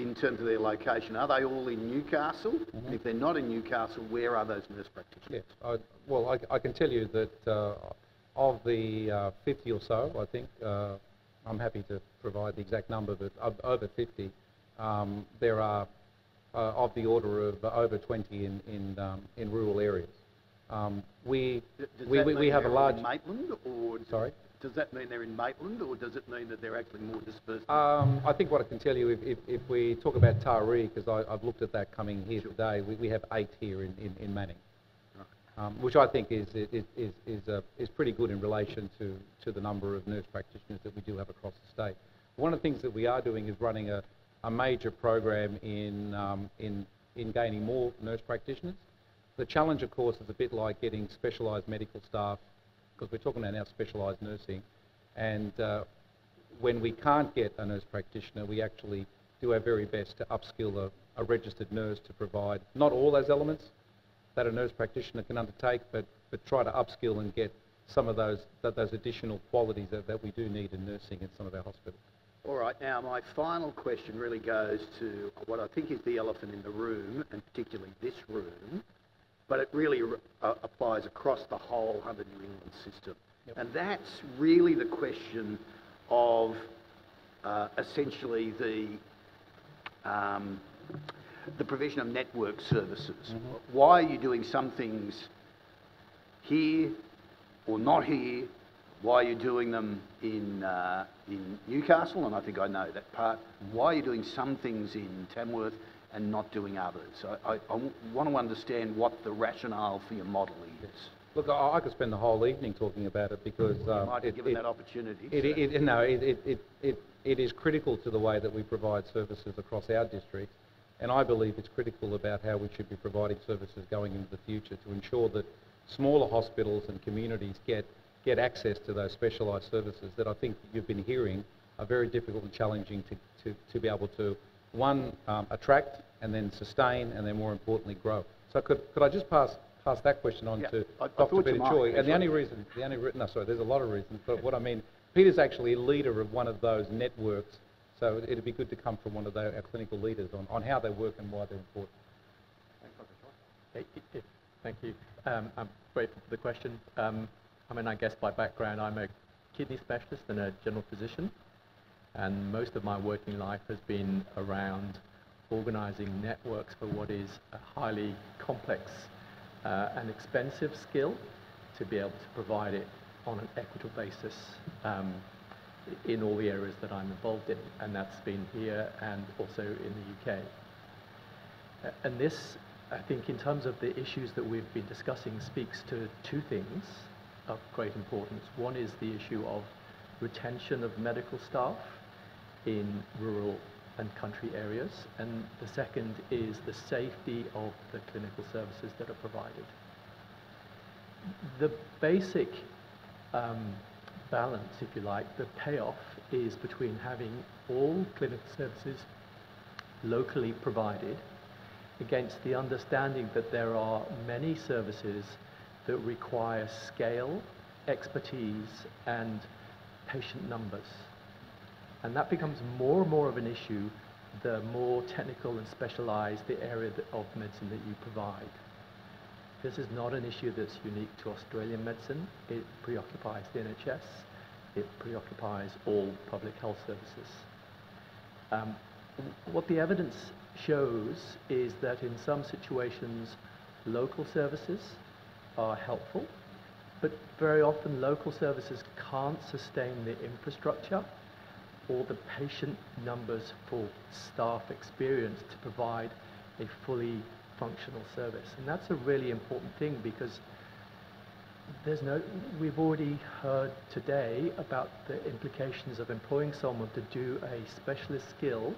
in terms of their location. Are they all in Newcastle? And if they're not in Newcastle, where are those nurse practitioners? Yes, I, well, I, I can tell you that uh, of the uh, 50 or so, I think, uh, I'm happy to provide the exact number, but over 50, um, there are uh, of the order of over 20 in, in, um, in rural areas. Um, we, we, we, we have a large... Maitland, or Sorry? Does that mean they're in Maitland, or does it mean that they're actually more dispersed? Um, I think what I can tell you, if, if, if we talk about Taree, because I've looked at that coming here today, we, we have eight here in, in, in Manning, um, which I think is, is, is, is, uh, is pretty good in relation to, to the number of nurse practitioners that we do have across the state. One of the things that we are doing is running a, a major program in, um, in, in gaining more nurse practitioners. The challenge, of course, is a bit like getting specialised medical staff, because we're talking about now specialised nursing, and uh, when we can't get a nurse practitioner, we actually do our very best to upskill a, a registered nurse to provide not all those elements that a nurse practitioner can undertake, but, but try to upskill and get some of those, that, those additional qualities that, that we do need in nursing in some of our hospitals. All right, now my final question really goes to what I think is the elephant in the room, and particularly this room, but it really uh, applies across the whole Hunter New England system. And that's really the question of uh, essentially the, um, the provision of network services. Why are you doing some things here or not here? Why are you doing them in, uh, in Newcastle? And I think I know that part. Why are you doing some things in Tamworth and not doing others? I, I, I want to understand what the rationale for your model is. Look, I, I could spend the whole evening talking about it because You um, might it- given it- that opportunity. It, so- it, no, it, it, it, it, it is critical to the way that we provide services across our district, and I believe it's critical about how we should be providing services going into the future to ensure that smaller hospitals and communities get, get access to those specialised services that I think you've been hearing are very difficult and challenging to, to, to be able to, one, um, attract and then sustain and then more importantly grow. So could, could I just pass, pass that question on Yeah, to I- I Dr. thought you Peter might, Choi? And the only reason, the only, re- no, sorry, there's a lot of reasons, but what I mean, Peter's actually a leader of one of those networks, so it'd be good to come from one of the, our clinical leaders on, on how they work and why they're important. Okay, y- y- Thank you. Um, I'm grateful for the question. Um, I mean, I guess by background, I'm a kidney specialist and a general physician, and most of my working life has been around organizing networks for what is a highly complex uh, and expensive skill to be able to provide it on an equitable basis um, in all the areas that I'm involved in, and that's been here and also in the UK. Uh, And this, I think, in terms of the issues that we've been discussing, speaks to two things of great importance. One is the issue of retention of medical staff in rural and country areas, and the second is the safety of the clinical services that are provided. The basic um, balance, if you like, the payoff is between having all clinical services locally provided against the understanding that there are many services that require scale, expertise, and patient numbers. And that becomes more and more of an issue the more technical and specialized the area of medicine that you provide. This is not an issue that's unique to Australian medicine. It preoccupies the NHS. It preoccupies all public health services. Um, what the evidence shows is that in some situations, local services are helpful but very often local services can't sustain the infrastructure or the patient numbers for staff experience to provide a fully functional service. And that's a really important thing because there's no, we've already heard today about the implications of employing someone to do a specialist skill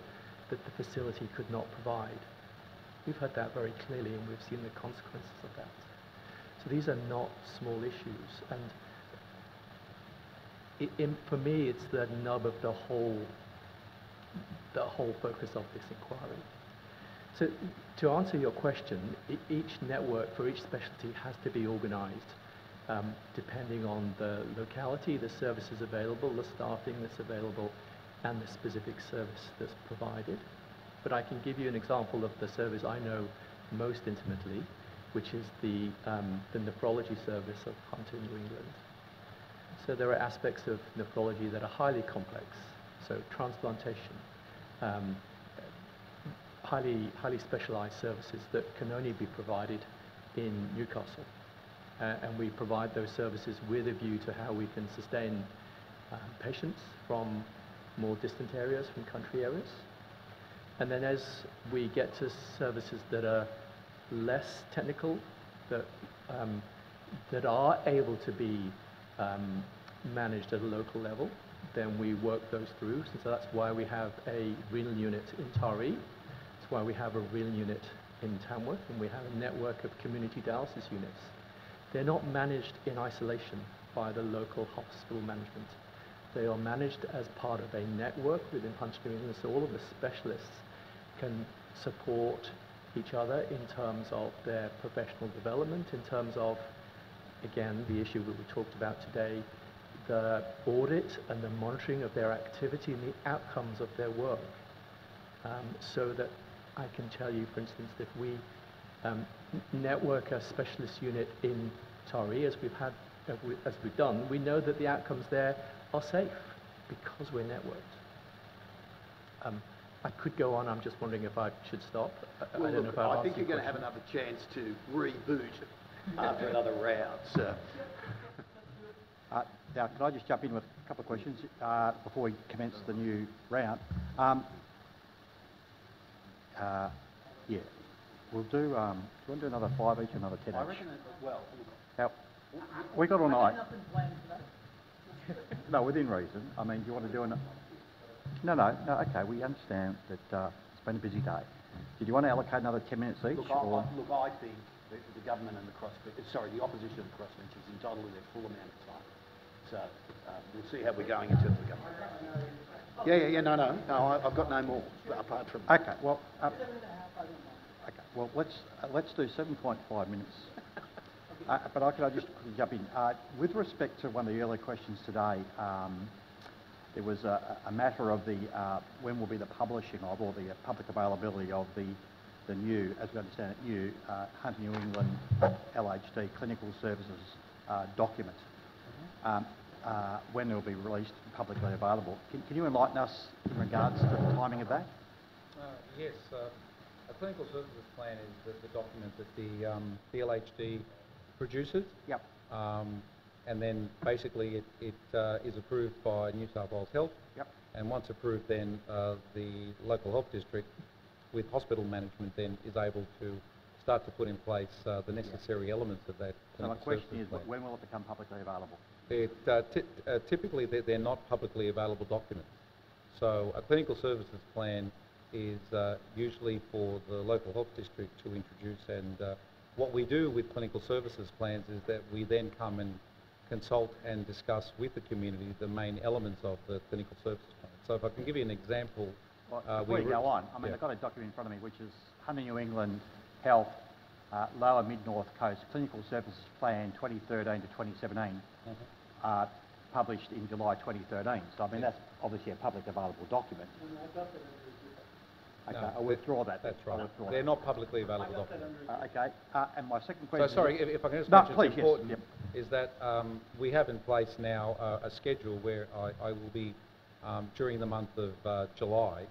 that the facility could not provide. We've heard that very clearly and we've seen the consequences of that. So these are not small issues and it, in, for me it's the nub of the whole, the whole focus of this inquiry. So to answer your question, each network for each specialty has to be organised um, depending on the locality, the services available, the staffing that's available, and the specific service that's provided. But I can give you an example of the service I know most intimately, which is the, um, the nephrology service of Hunter New England. So there are aspects of nephrology that are highly complex, so transplantation, um, highly, highly specialized services that can only be provided in Newcastle. Uh, and we provide those services with a view to how we can sustain um, patients from more distant areas, from country areas. And then as we get to services that are less technical, that, um, that are able to be um, managed at a local level, then we work those through. And So that's why we have a renal unit in Taree. That's why we have a renal unit in Tamworth, and we have a network of community dialysis units. They're not managed in isolation by the local hospital management. They are managed as part of a network within Hunter New England, so all of the specialists can support each other in terms of their professional development, in terms of, again, the issue that we talked about today, the audit and the monitoring of their activity and the outcomes of their work. Um, so that I can tell you, for instance, that we um, network a specialist unit in Taree, as we've had, as we've done, we know that the outcomes there are safe because we're networked. Um, I could go on. I'm just wondering if I should stop. I, well, I don't look, know if I've I think you're going to have another chance to reboot after another round. So. Uh, now, can I just jump in with a couple of questions uh, before we commence the new round? Um, uh, yeah, we'll do. Um, do you want to do another five each, another ten I each? reckon, it, well, Now, we got all night. No, within reason. I mean, do you want to do an? No, no, no. Okay, we understand that uh, it's been a busy day. Did you want to allocate another ten minutes each? look, I, or? I, look, I think that the government and the crossbench, sorry, the opposition and the crossbench is entitled to their full amount of time. So um, we'll see how we're going in terms of the government. Yeah, yeah, yeah. No, no, no. I, I've got no more apart from. Okay, well, um, okay, well, let's uh, let's do 7.5 minutes. Uh, but I could I just quickly jump in? Uh, with respect to one of the earlier questions today, um, there was a, a matter of the uh, when will be the publishing of or the public availability of the the new, as we understand it, new uh, Hunter New England LHD clinical services uh, document. Um, uh, when it will be released and publicly available. Can, can you enlighten us in regards to the timing of that? Uh, yes, uh, a clinical services plan is the, the document that the, um, the LHD produces. Yep. Um, and then basically it, it uh, is approved by New South Wales Health. Yep. And once approved, then uh, the local health district with hospital management then is able to start to put in place uh, the necessary elements of that So my question is, plan. when will it become publicly available? It, uh, ty- uh, typically, they're, they're not publicly available documents. So a clinical services plan is uh, usually for the local health district to introduce and uh, what we do with clinical services plans is that we then come and consult and discuss with the community the main elements of the clinical services plan. So if I can give you an example, Well, uh, before we you go on, I mean, yeah. I've got a document in front of me which is Hunter New England Health uh, Lower Mid North Coast Clinical Services Plan 2013 to 2017, Mm-hmm. uh, published in July 2013. So I mean, that's obviously a public available document. Okay, No, I'll withdraw that. That's right. withdraw They're that. not publicly available documents. Uh, okay, uh, and my second So question. sorry, if, if I can just no, mention, please, it's yes, important, yep. is that um, we have in place now uh, a schedule where I, I will be, um, during the month of uh, July,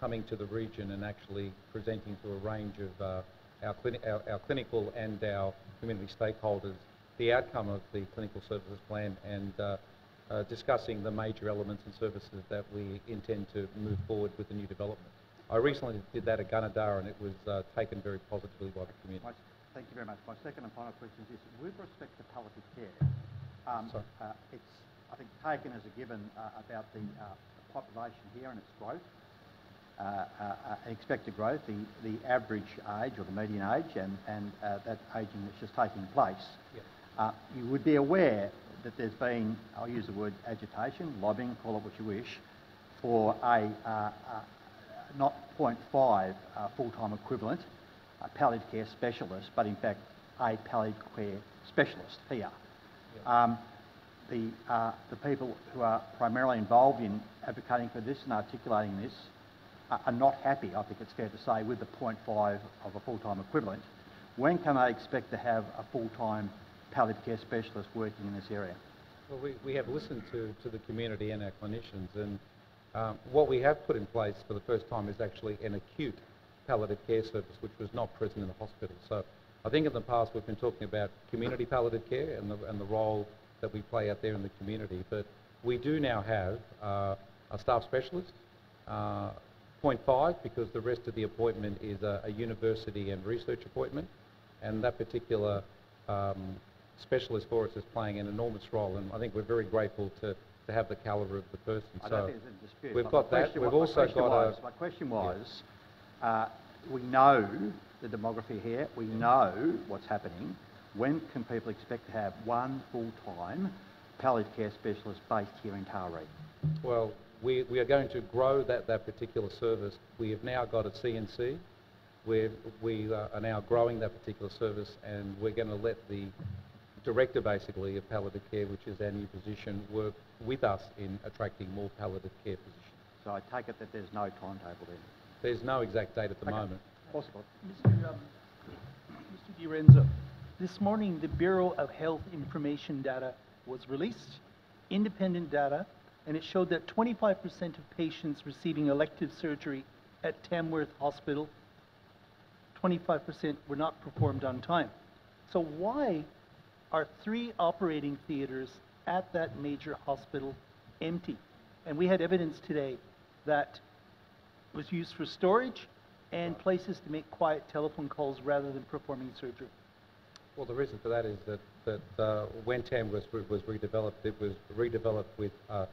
coming to the region and actually presenting to a range of uh, our, clini- our, our clinical and our community stakeholders the outcome of the clinical services plan and uh, uh, discussing the major elements and services that we intend to move forward with the new development. I recently did that at Gunnedah and it was uh, taken very positively by the community. Thank you very much. My second and final question is this. With respect to palliative care, um, uh, it's, I think, taken as a given uh, about the uh, population here and its growth, expected growth, the, the average age or the median age and, and uh, that ageing that's just taking place. Uh, you would be aware that there's been, I'll use the word agitation, lobbying, call it what you wish, for a uh, uh, not 0.5 uh, full-time equivalent a palliative care specialist, but in fact a palliative care specialist here. Um, the, uh, the people who are primarily involved in advocating for this and articulating this are, not happy, I think it's fair to say, with the 0.5 of a full-time equivalent. When can they expect to have a full-time palliative care specialist working in this area? Well, we, we have listened to, to the community and our clinicians and um, what we have put in place for the first time is actually an acute palliative care service which was not present in the hospital. So I think in the past we've been talking about community palliative care and the, and the role that we play out there in the community, but we do now have uh, a staff specialist, uh, 0.5 because the rest of the appointment is a, a university and research appointment and that particular um, specialist for us is playing an enormous role and I think we're very grateful to, to have the calibre of the person. I so don't think there's a dispute. we've got that. We've wa- my also got was, a... My question was, uh, we know the demography here, we know what's happening. When can people expect to have one full-time palliative care specialist based here in Taree? Well, we, we are going to grow that, that particular service. We have now got a CNC. We're, we uh, are now growing that particular service and we're going to let the director basically of palliative care, which is our new position, work with us in attracting more palliative care positions. So I take it that there's no timetable then? There's no exact date at the Okay. moment. Possible. Mr. Um, Mr. Di Rienzo, this morning the Bureau of Health Information data was released, independent data, and it showed that 25% of patients receiving elective surgery at Tamworth Hospital, 25% were not performed on time. So why are three operating theatres at that major hospital empty? And we had evidence today that was used for storage and places to make quiet telephone calls rather than performing surgery. Well, the reason for that is that, that uh, when TAM was, re- was redeveloped, it was redeveloped with uh,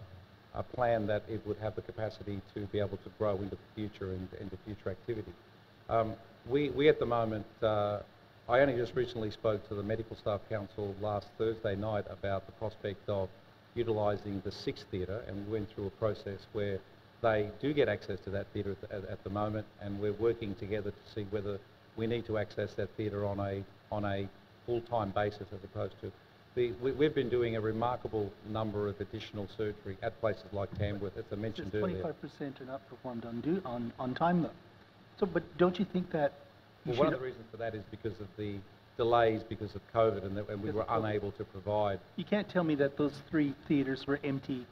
a plan that it would have the capacity to be able to grow into the future and into future activity. Um, we, we at the moment, uh, I only just recently spoke to the Medical Staff Council last Thursday night about the prospect of utilising the sixth theatre and we went through a process where they do get access to that theatre at, the- at, at the moment and we're working together to see whether we need to access that theatre on a, on a full-time basis as opposed to the, we, we've been doing a remarkable number of additional surgery at places like Tamworth, as I mentioned Says earlier. 25% are not performed on, on, on time though. So, but don't you think that you Well, one of the reasons for that is because of the delays because of COVID and, that, and we were unable to provide. You can't tell me that those three theatres were empty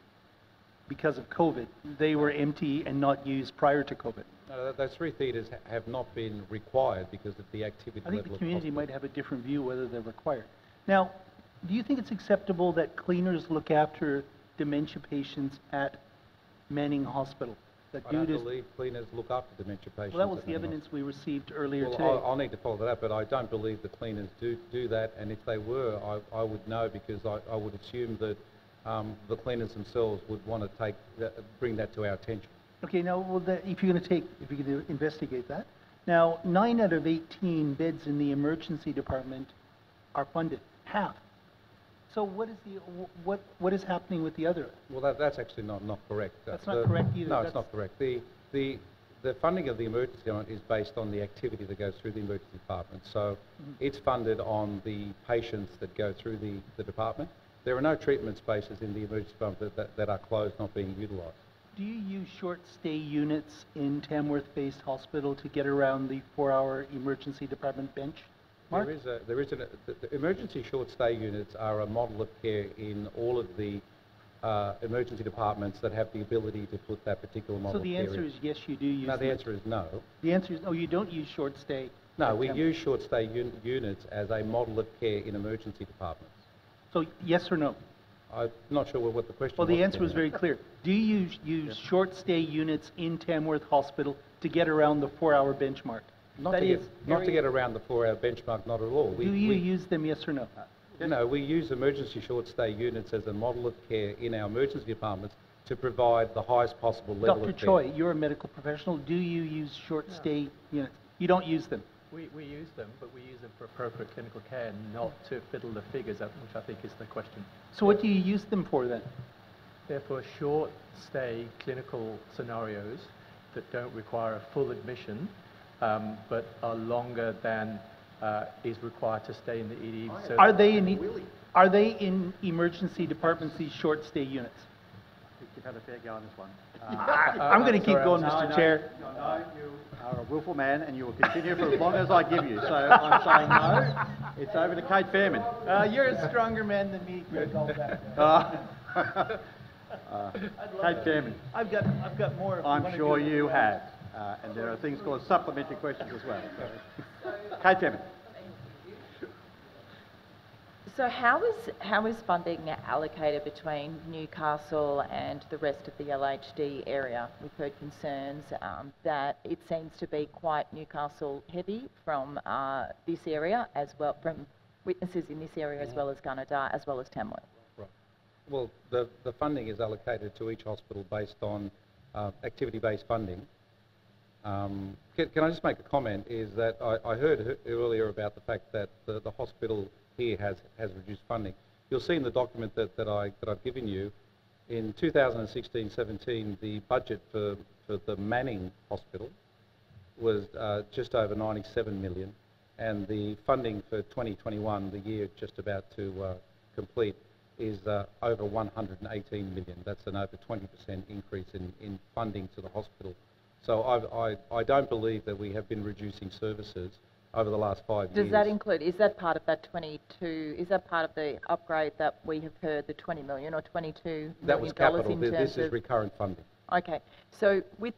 because of COVID. They were empty and not used prior to COVID. No, those three theatres ha- have not been required because of the activity I think the community might have a different view whether they're required. Now, do you think it's acceptable that cleaners look after dementia patients at Manning Hospital? That I don't believe cleaners look after dementia patients. Well, that was at the Manning evidence we received earlier Well, today. I'll, I'll need to follow that up, but I don't believe the cleaners do, do that, and if they were, I, I would know because I, I would assume that um, the cleaners themselves would want to take, that, bring that to our attention. Okay, now, well, the, if you're going to take, if you're going to investigate that. Now, nine out of 18 beds in the emergency department are funded, half. So what is the, what, what is happening with the other? Well, that, that's actually not, not correct. Uh, That's not correct either. No, That's- it's not correct. The, the, the funding of the emergency department is based on the activity that goes through the emergency department. So Mhm. it's funded on the patients that go through the, the department. There are no treatment spaces in the emergency department that, that, that are closed, not being utilised. Do you use short stay units in Tamworth Base hospital to get around the four-hour emergency department bench? Mark? There is a, there is an, the, the emergency short stay units are a model of care in all of the uh, emergency departments that have the ability to put that particular So model of the care answer in. is yes, you do use No, the them. answer is no. The answer is, oh, you don't use short stay? No, we Tam- use short stay un- units as a model of care in emergency departments. So yes or no? I'm not sure what the question Well, was. the answer was very clear. Do you use short stay units in Tamworth Hospital to get around the four-hour benchmark? Not That to, is get, not to get around the four-hour benchmark, not at all. We, Do you we, use them, yes or no? you know, we use emergency short-stay units as a model of care in our emergency departments to provide the highest possible level Dr. of care. Choi, you're a medical professional. Do you use short stay units? You don't use them? We, we use them, but we use them for appropriate clinical care, not to fiddle the figures, uh, which I think is the question. So what do you use them for then? They're for short stay clinical scenarios that don't require a full admission, um, but are longer than uh, is required to stay in the ED. So Are they in, e- are they in emergency departments, these short stay units? You've had a fair go on this one. I'm gonna keep going, No, Mr. no, Chair. No, no, you are a willful man and you will continue for as long as I give you. So I'm saying no. It's over to Kate Faehrmann. Uh, you're a stronger man than me, Greg. Uh, uh, Kate Faehrmann. I've got, I've got more. I'm sure you have. Uh, and there are things called supplementary questions as well. So. Kate So how is, how is funding allocated between Newcastle and the rest of the LHD area? We've heard concerns um, that it seems to be quite Newcastle heavy from uh, this area as well, from witnesses in this area as well as Gunnedah, as well as Tamworth. Right. Well, the, the funding is allocated to each hospital based on uh, activity-based funding. Um, can, can I just make a comment? Is that I, I heard earlier about the fact that the, the hospital here has, has reduced funding. You'll see in the document that, that, I, that I've given you, in 2016-17, the budget for, for the Manning Hospital was uh, just over 97 million, and the funding for 2021, the year just about to uh, complete, is uh, over 118 million. That's an over 20% increase in, in funding to the hospital. So I, I, I don't believe that we have been reducing services over the last five years. Does that include, is that part of that 22, is that part of the upgrade that we have heard, the 20 million or 22 that was million capital. Th- This is recurrent funding. Okay, so with,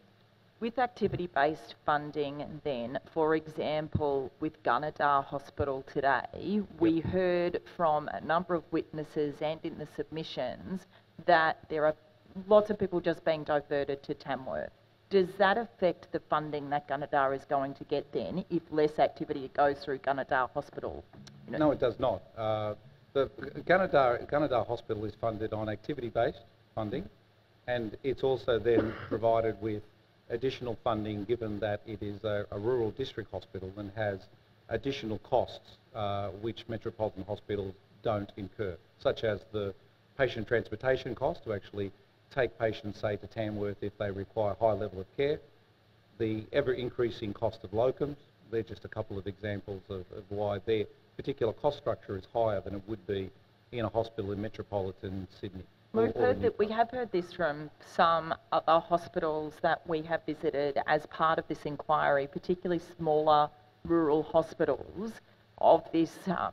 with activity-based funding then, for example, with Gunnedah Hospital today, we heard from a number of witnesses and in the submissions that there are lots of people just being diverted to Tamworth. Does that affect the funding that Gunnedah is going to get then if less activity goes through Gunnedah Hospital? You know, No, it does not. Uh, the Gunnedah, Gunnedah Hospital is funded on activity-based funding, and it's also then provided with additional funding given that it is a, a rural district hospital and has additional costs uh, which metropolitan hospitals don't incur, such as the patient transportation cost to actually take patients, say, to Tamworth if they require high level of care, the ever-increasing cost of locums. They're just a couple of examples of, of why their particular cost structure is higher than it would be in a hospital in metropolitan Sydney. We've heard that, we have heard this from some other hospitals that we have visited as part of this inquiry, particularly smaller rural hospitals, of this, um,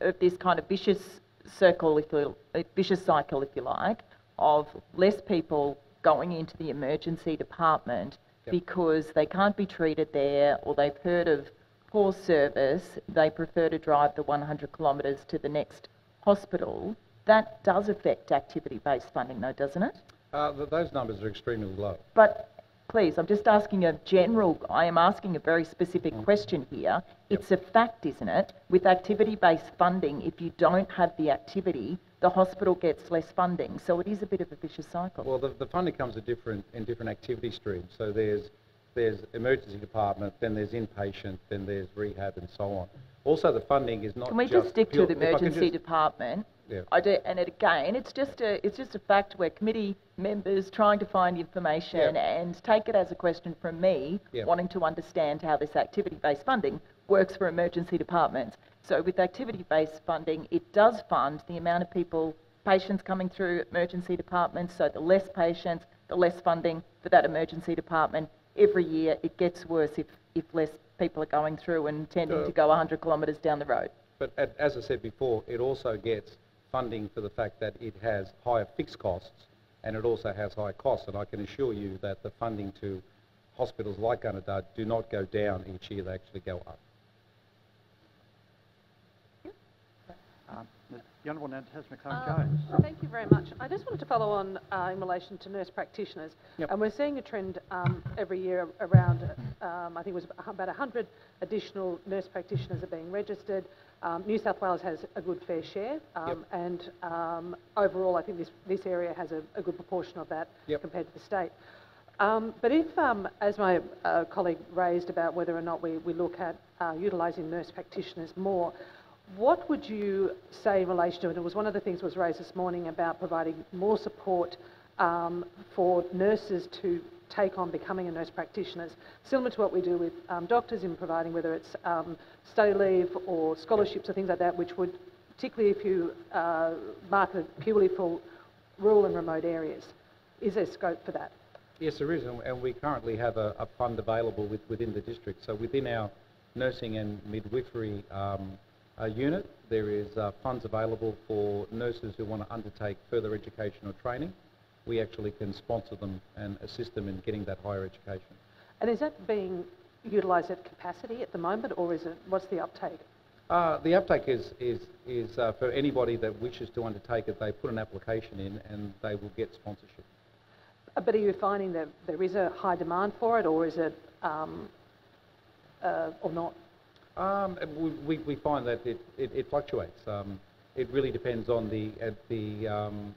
of this kind of vicious circle, if you, vicious cycle, if you like, of less people going into the emergency department Yep. because they can't be treated there or they've heard of poor service, they prefer to drive the 100 kilometres to the next hospital. That does affect activity-based funding though, doesn't it? Uh, th- those numbers are extremely low. But please, I'm just asking a general, I am asking a very specific Mm. question here. It's a fact, isn't it? With activity-based funding, if you don't have the activity, the hospital gets less funding. So it is a bit of a vicious cycle. Well, the, the funding comes in different, in different activity streams. So there's, there's emergency department, then there's inpatient, then there's rehab and so on. Also, the funding is not Can we just stick to the if I can emergency just- department? Yeah. I do, and it, again, it's just a, it's just a fact where committee members trying to find information and take it as a question from me, Yeah. wanting to understand how this activity-based funding works for emergency departments. So with activity-based funding, it does fund the amount of people, patients coming through emergency departments, so the less patients, the less funding for that emergency department. Every year, it gets worse if, if less people are going through and tending to go 100 kilometres down the road. But a- as I said before, it also gets funding for the fact that it has higher fixed costs and it also has higher costs. And I can assure you that the funding to hospitals like Gunnedah do not go down each year, they actually go up. Um, The Honourable Natasha Maclaren Um, Jones. Thank you very much. I just wanted to follow on uh, in relation to nurse practitioners. Yep. And we're seeing a trend um, every year around, um, I think it was about 100 additional nurse practitioners are being registered. Um, New South Wales has a good fair share, um, Yep. and um, overall, I think this, this area has a, a good proportion of that Yep. compared to the state. Um, but if, um, as my uh, colleague raised about whether or not we, we look at uh, utilising nurse practitioners more, what would you say in relation to it? It was one of the things was raised this morning about providing more support um, for nurses to take on becoming a nurse practitioners, similar to what we do with um, doctors in providing whether it's um, study leave or scholarships or things like that, which would, particularly if you uh, market it purely for rural and remote areas, is there scope for that? Yes, there is, and, we currently have a, a fund available with, within the district. So within our nursing and midwifery um, unit, there is uh, funds available for nurses who want to undertake further education or training. We actually can sponsor them and assist them in getting that higher education. And is that being utilised at capacity at the moment, or is it, what's the uptake? Uh, the uptake is, is, is uh, for anybody that wishes to undertake it, they put an application in and they will get sponsorship. Uh, But are you finding that there is a high demand for it, or is it, um, uh, or not? Um, we, we, find that it, it, it fluctuates. Um, it really depends on the, at the, um,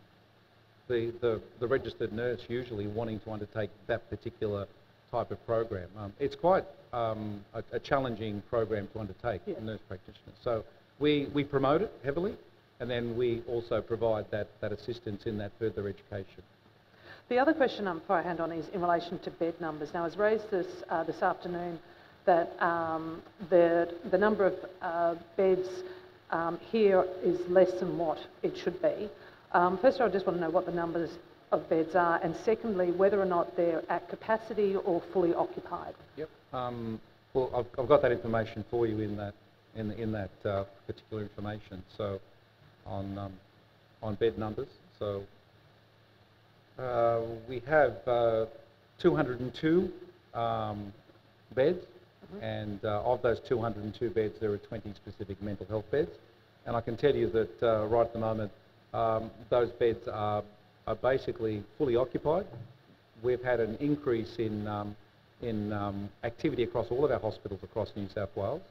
the, the, the registered nurse usually wanting to undertake that particular type of program. Um, it's quite um, a, a challenging program to undertake, Yeah. a nurse practitioner. So we, we promote it heavily and then we also provide that, that assistance in that further education. The other question um, before I hand on is in relation to bed numbers. Now, it was raised this, uh, this afternoon that um, the, the number of uh, beds um, here is less than what it should be. Um, first of all, I just want to know what the numbers of beds are, and secondly, whether or not they're at capacity or fully occupied. Yep. Um, well, I've, I've got that information for you in that in, in that uh, particular information. So, on um, on bed numbers. So, uh, we have uh, 202 um, beds, and uh, of those 202 beds, there are 20 specific mental health beds. And I can tell you that uh, right at the moment, um, those beds are, are basically fully occupied. We've had an increase in, um, in um, activity across all of our hospitals across New South Wales.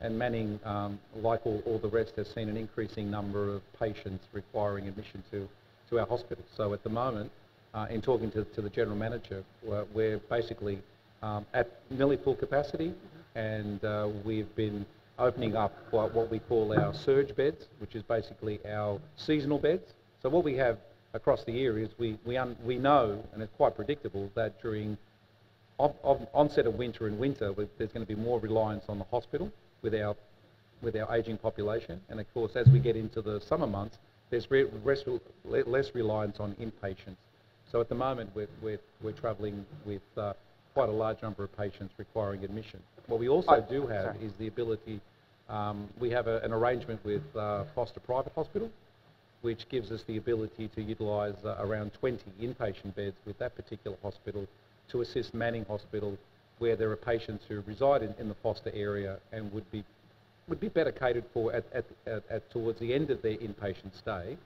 And Manning, um, like all, all the rest, has seen an increasing number of patients requiring admission to, to our hospitals. So at the moment, uh, in talking to, to the general manager, we're, we're basically um, at nearly full capacity, and uh, we've been opening up what, we call our surge beds, which is basically our seasonal beds. So what we have across the year is we, we, we know, and it's quite predictable, that during of, of onset of winter and winter, there's going to be more reliance on the hospital with our, with our ageing population. And of course, as we get into the summer months, there's re- less reliance on inpatients. So at the moment, we're, we're, we're travelling with uh, quite a large number of patients requiring admission. What we also do have is the ability, um, we have a, an arrangement with uh, Foster Private Hospital, which gives us the ability to utilise uh, around 20 inpatient beds with that particular hospital to assist Manning Hospital, where there are patients who reside in, in the Foster area and would be would be better catered for at, at, at, at towards the end of their inpatient stay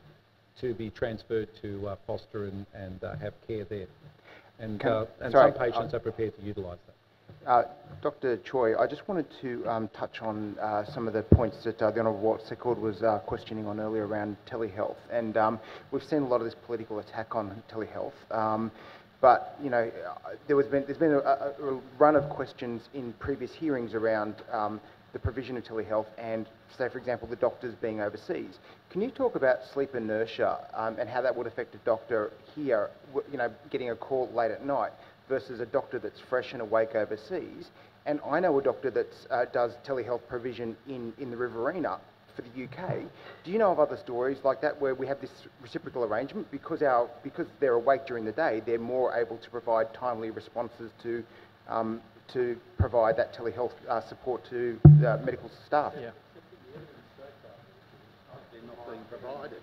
to be transferred to uh, Foster and, and uh, have care there. And, Can- uh, and sorry, some patients uh, are prepared to utilise that. Uh, Dr. Choi, I just wanted to um, touch on uh, some of the points that uh, the Honourable Walt Secord was uh, questioning on earlier around telehealth. And um, we've seen a lot of this political attack on telehealth. Um, but, you know, there was been, there's been a, a, a run of questions in previous hearings around um, the provision of telehealth and, say, for example, the doctors being overseas. Can you talk about sleep inertia um, and how that would affect a doctor here, you know, getting a call late at night versus a doctor that's fresh and awake overseas? And I know a doctor that uh, does telehealth provision in, in the Riverina for the UK. Do you know of other stories like that where we have this reciprocal arrangement because our because they're awake during the day, they're more able to provide timely responses to um, to provide that telehealth uh, support to the medical staff? Yeah. They're not being provided.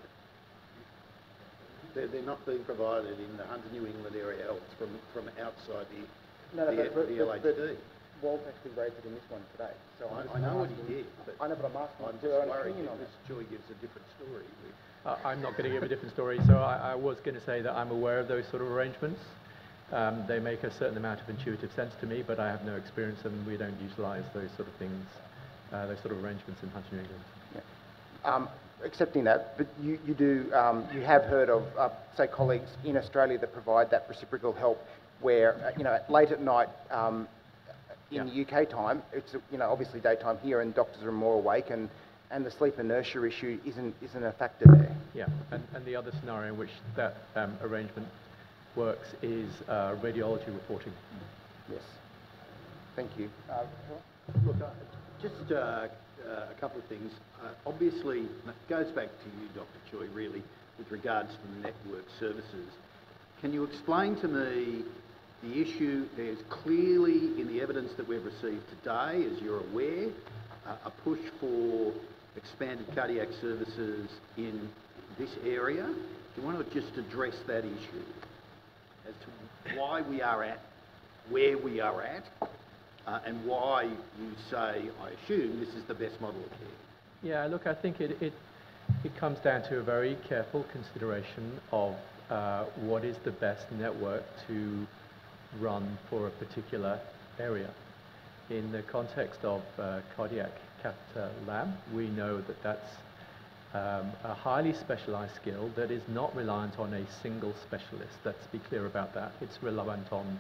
They're, they're not being provided in the Hunter New England area health from, from outside the, No, no, the, but- but- the but- LHD. Walt actually raised it in this one today. So I'm just I, I know what he did, but I know, but I'm asking I'm for just an worried opinion that on Mr. Gives a different story. Uh, I'm not going to give a different story, so I, I was going to say that I'm aware of those sort of arrangements. Um, they make a certain amount of intuitive sense to me, but I have no experience and we don't utilise those sort of things, uh, those sort of arrangements in Hunter New England. Um, accepting that, but you, you do, um, you have heard of, uh, say, colleagues in Australia that provide that reciprocal help where, uh, you know, late at night um, in the UK time, it's, you know, obviously daytime here and doctors are more awake and, and the sleep inertia issue isn't, isn't a factor there. Yeah, and, and the other scenario in which that um, arrangement works is uh, radiology reporting. Yes. Thank you. Uh, Look, uh, just uh, uh, a couple of things. Obviously, it goes back to you, Dr. Choi, really, with regards to the network services. Can you explain to me the issue? There's clearly, in the evidence that we've received today, as you're aware, a push for expanded cardiac services in this area. Do you want to just address that issue why we are at where we are at uh, and why you say, I assume, this is the best model of care? Yeah, look, I think it, it, it comes down to a very careful consideration of uh, what is the best network to run for a particular area. In the context of uh, cardiac catheter lab, we know that that's um, a highly specialized skill that is not reliant on a single specialist. Let's be clear about that. It's reliant on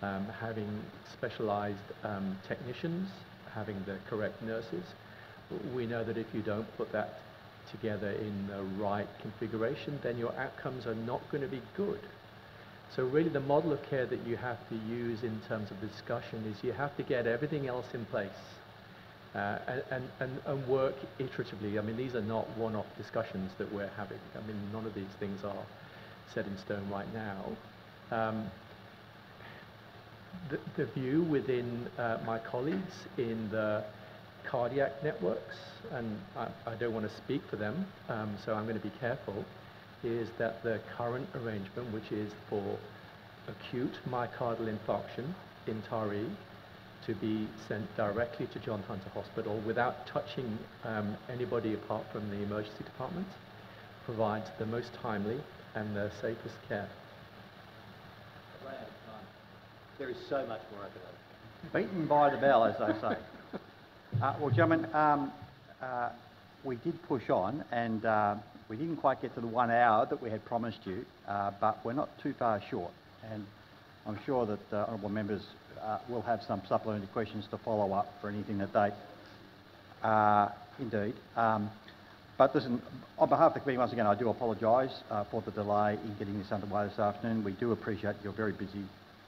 um, having specialized um, technicians, having the correct nurses. We know that if you don't put that together in the right configuration, then your outcomes are not going to be good. So really the model of care that you have to use in terms of discussion is you have to get everything else in place uh, and, and, and, work iteratively. I mean, these are not one-off discussions that we're having. I mean, none of these things are set in stone right now. Um, the, the view within uh, my colleagues in the cardiac networks, and I, I don't want to speak for them, um, so I'm going to be careful, is that the current arrangement, which is for acute myocardial infarction in Taree, to be sent directly to John Hunter Hospital without touching um, anybody apart from the emergency department, provides the most timely and the safest care. There is so much more I could add. Beaten by the bell, as they say. Uh, well, gentlemen, um, uh, we did push on and uh, we didn't quite get to the one hour that we had promised you, uh, but we're not too far short. And I'm sure that uh, honourable members uh, will have some supplementary questions to follow up for anything that they... Uh, indeed. Um, but listen, on behalf of the committee, once again, I do apologise uh, for the delay in getting this underway this afternoon. We do appreciate you're very busy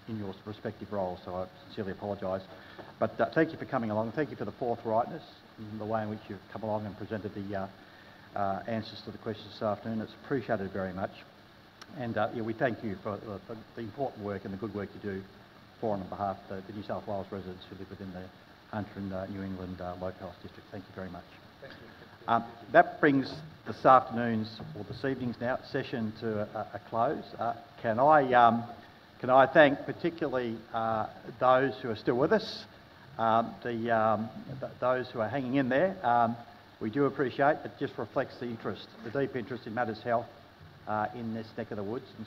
in your respective roles, so I sincerely apologise. But uh, thank you for coming along. Thank you for the forthrightness in the way in which you've come along and presented the uh, uh, answers to the questions this afternoon. It's appreciated very much. And uh, yeah, we thank you for the, the, the important work and the good work you do for and on behalf of the, New South Wales residents who live within the Hunter and uh, New England uh, local health district. Thank you very much. Um, that brings this afternoon's, or this evening's now, session to a, a close. Uh, can I um, can I thank particularly uh, those who are still with us, um, the, um, th those who are hanging in there. Um, we do appreciate it just reflects the interest, the deep interest in matters health uh, in this neck of the woods. And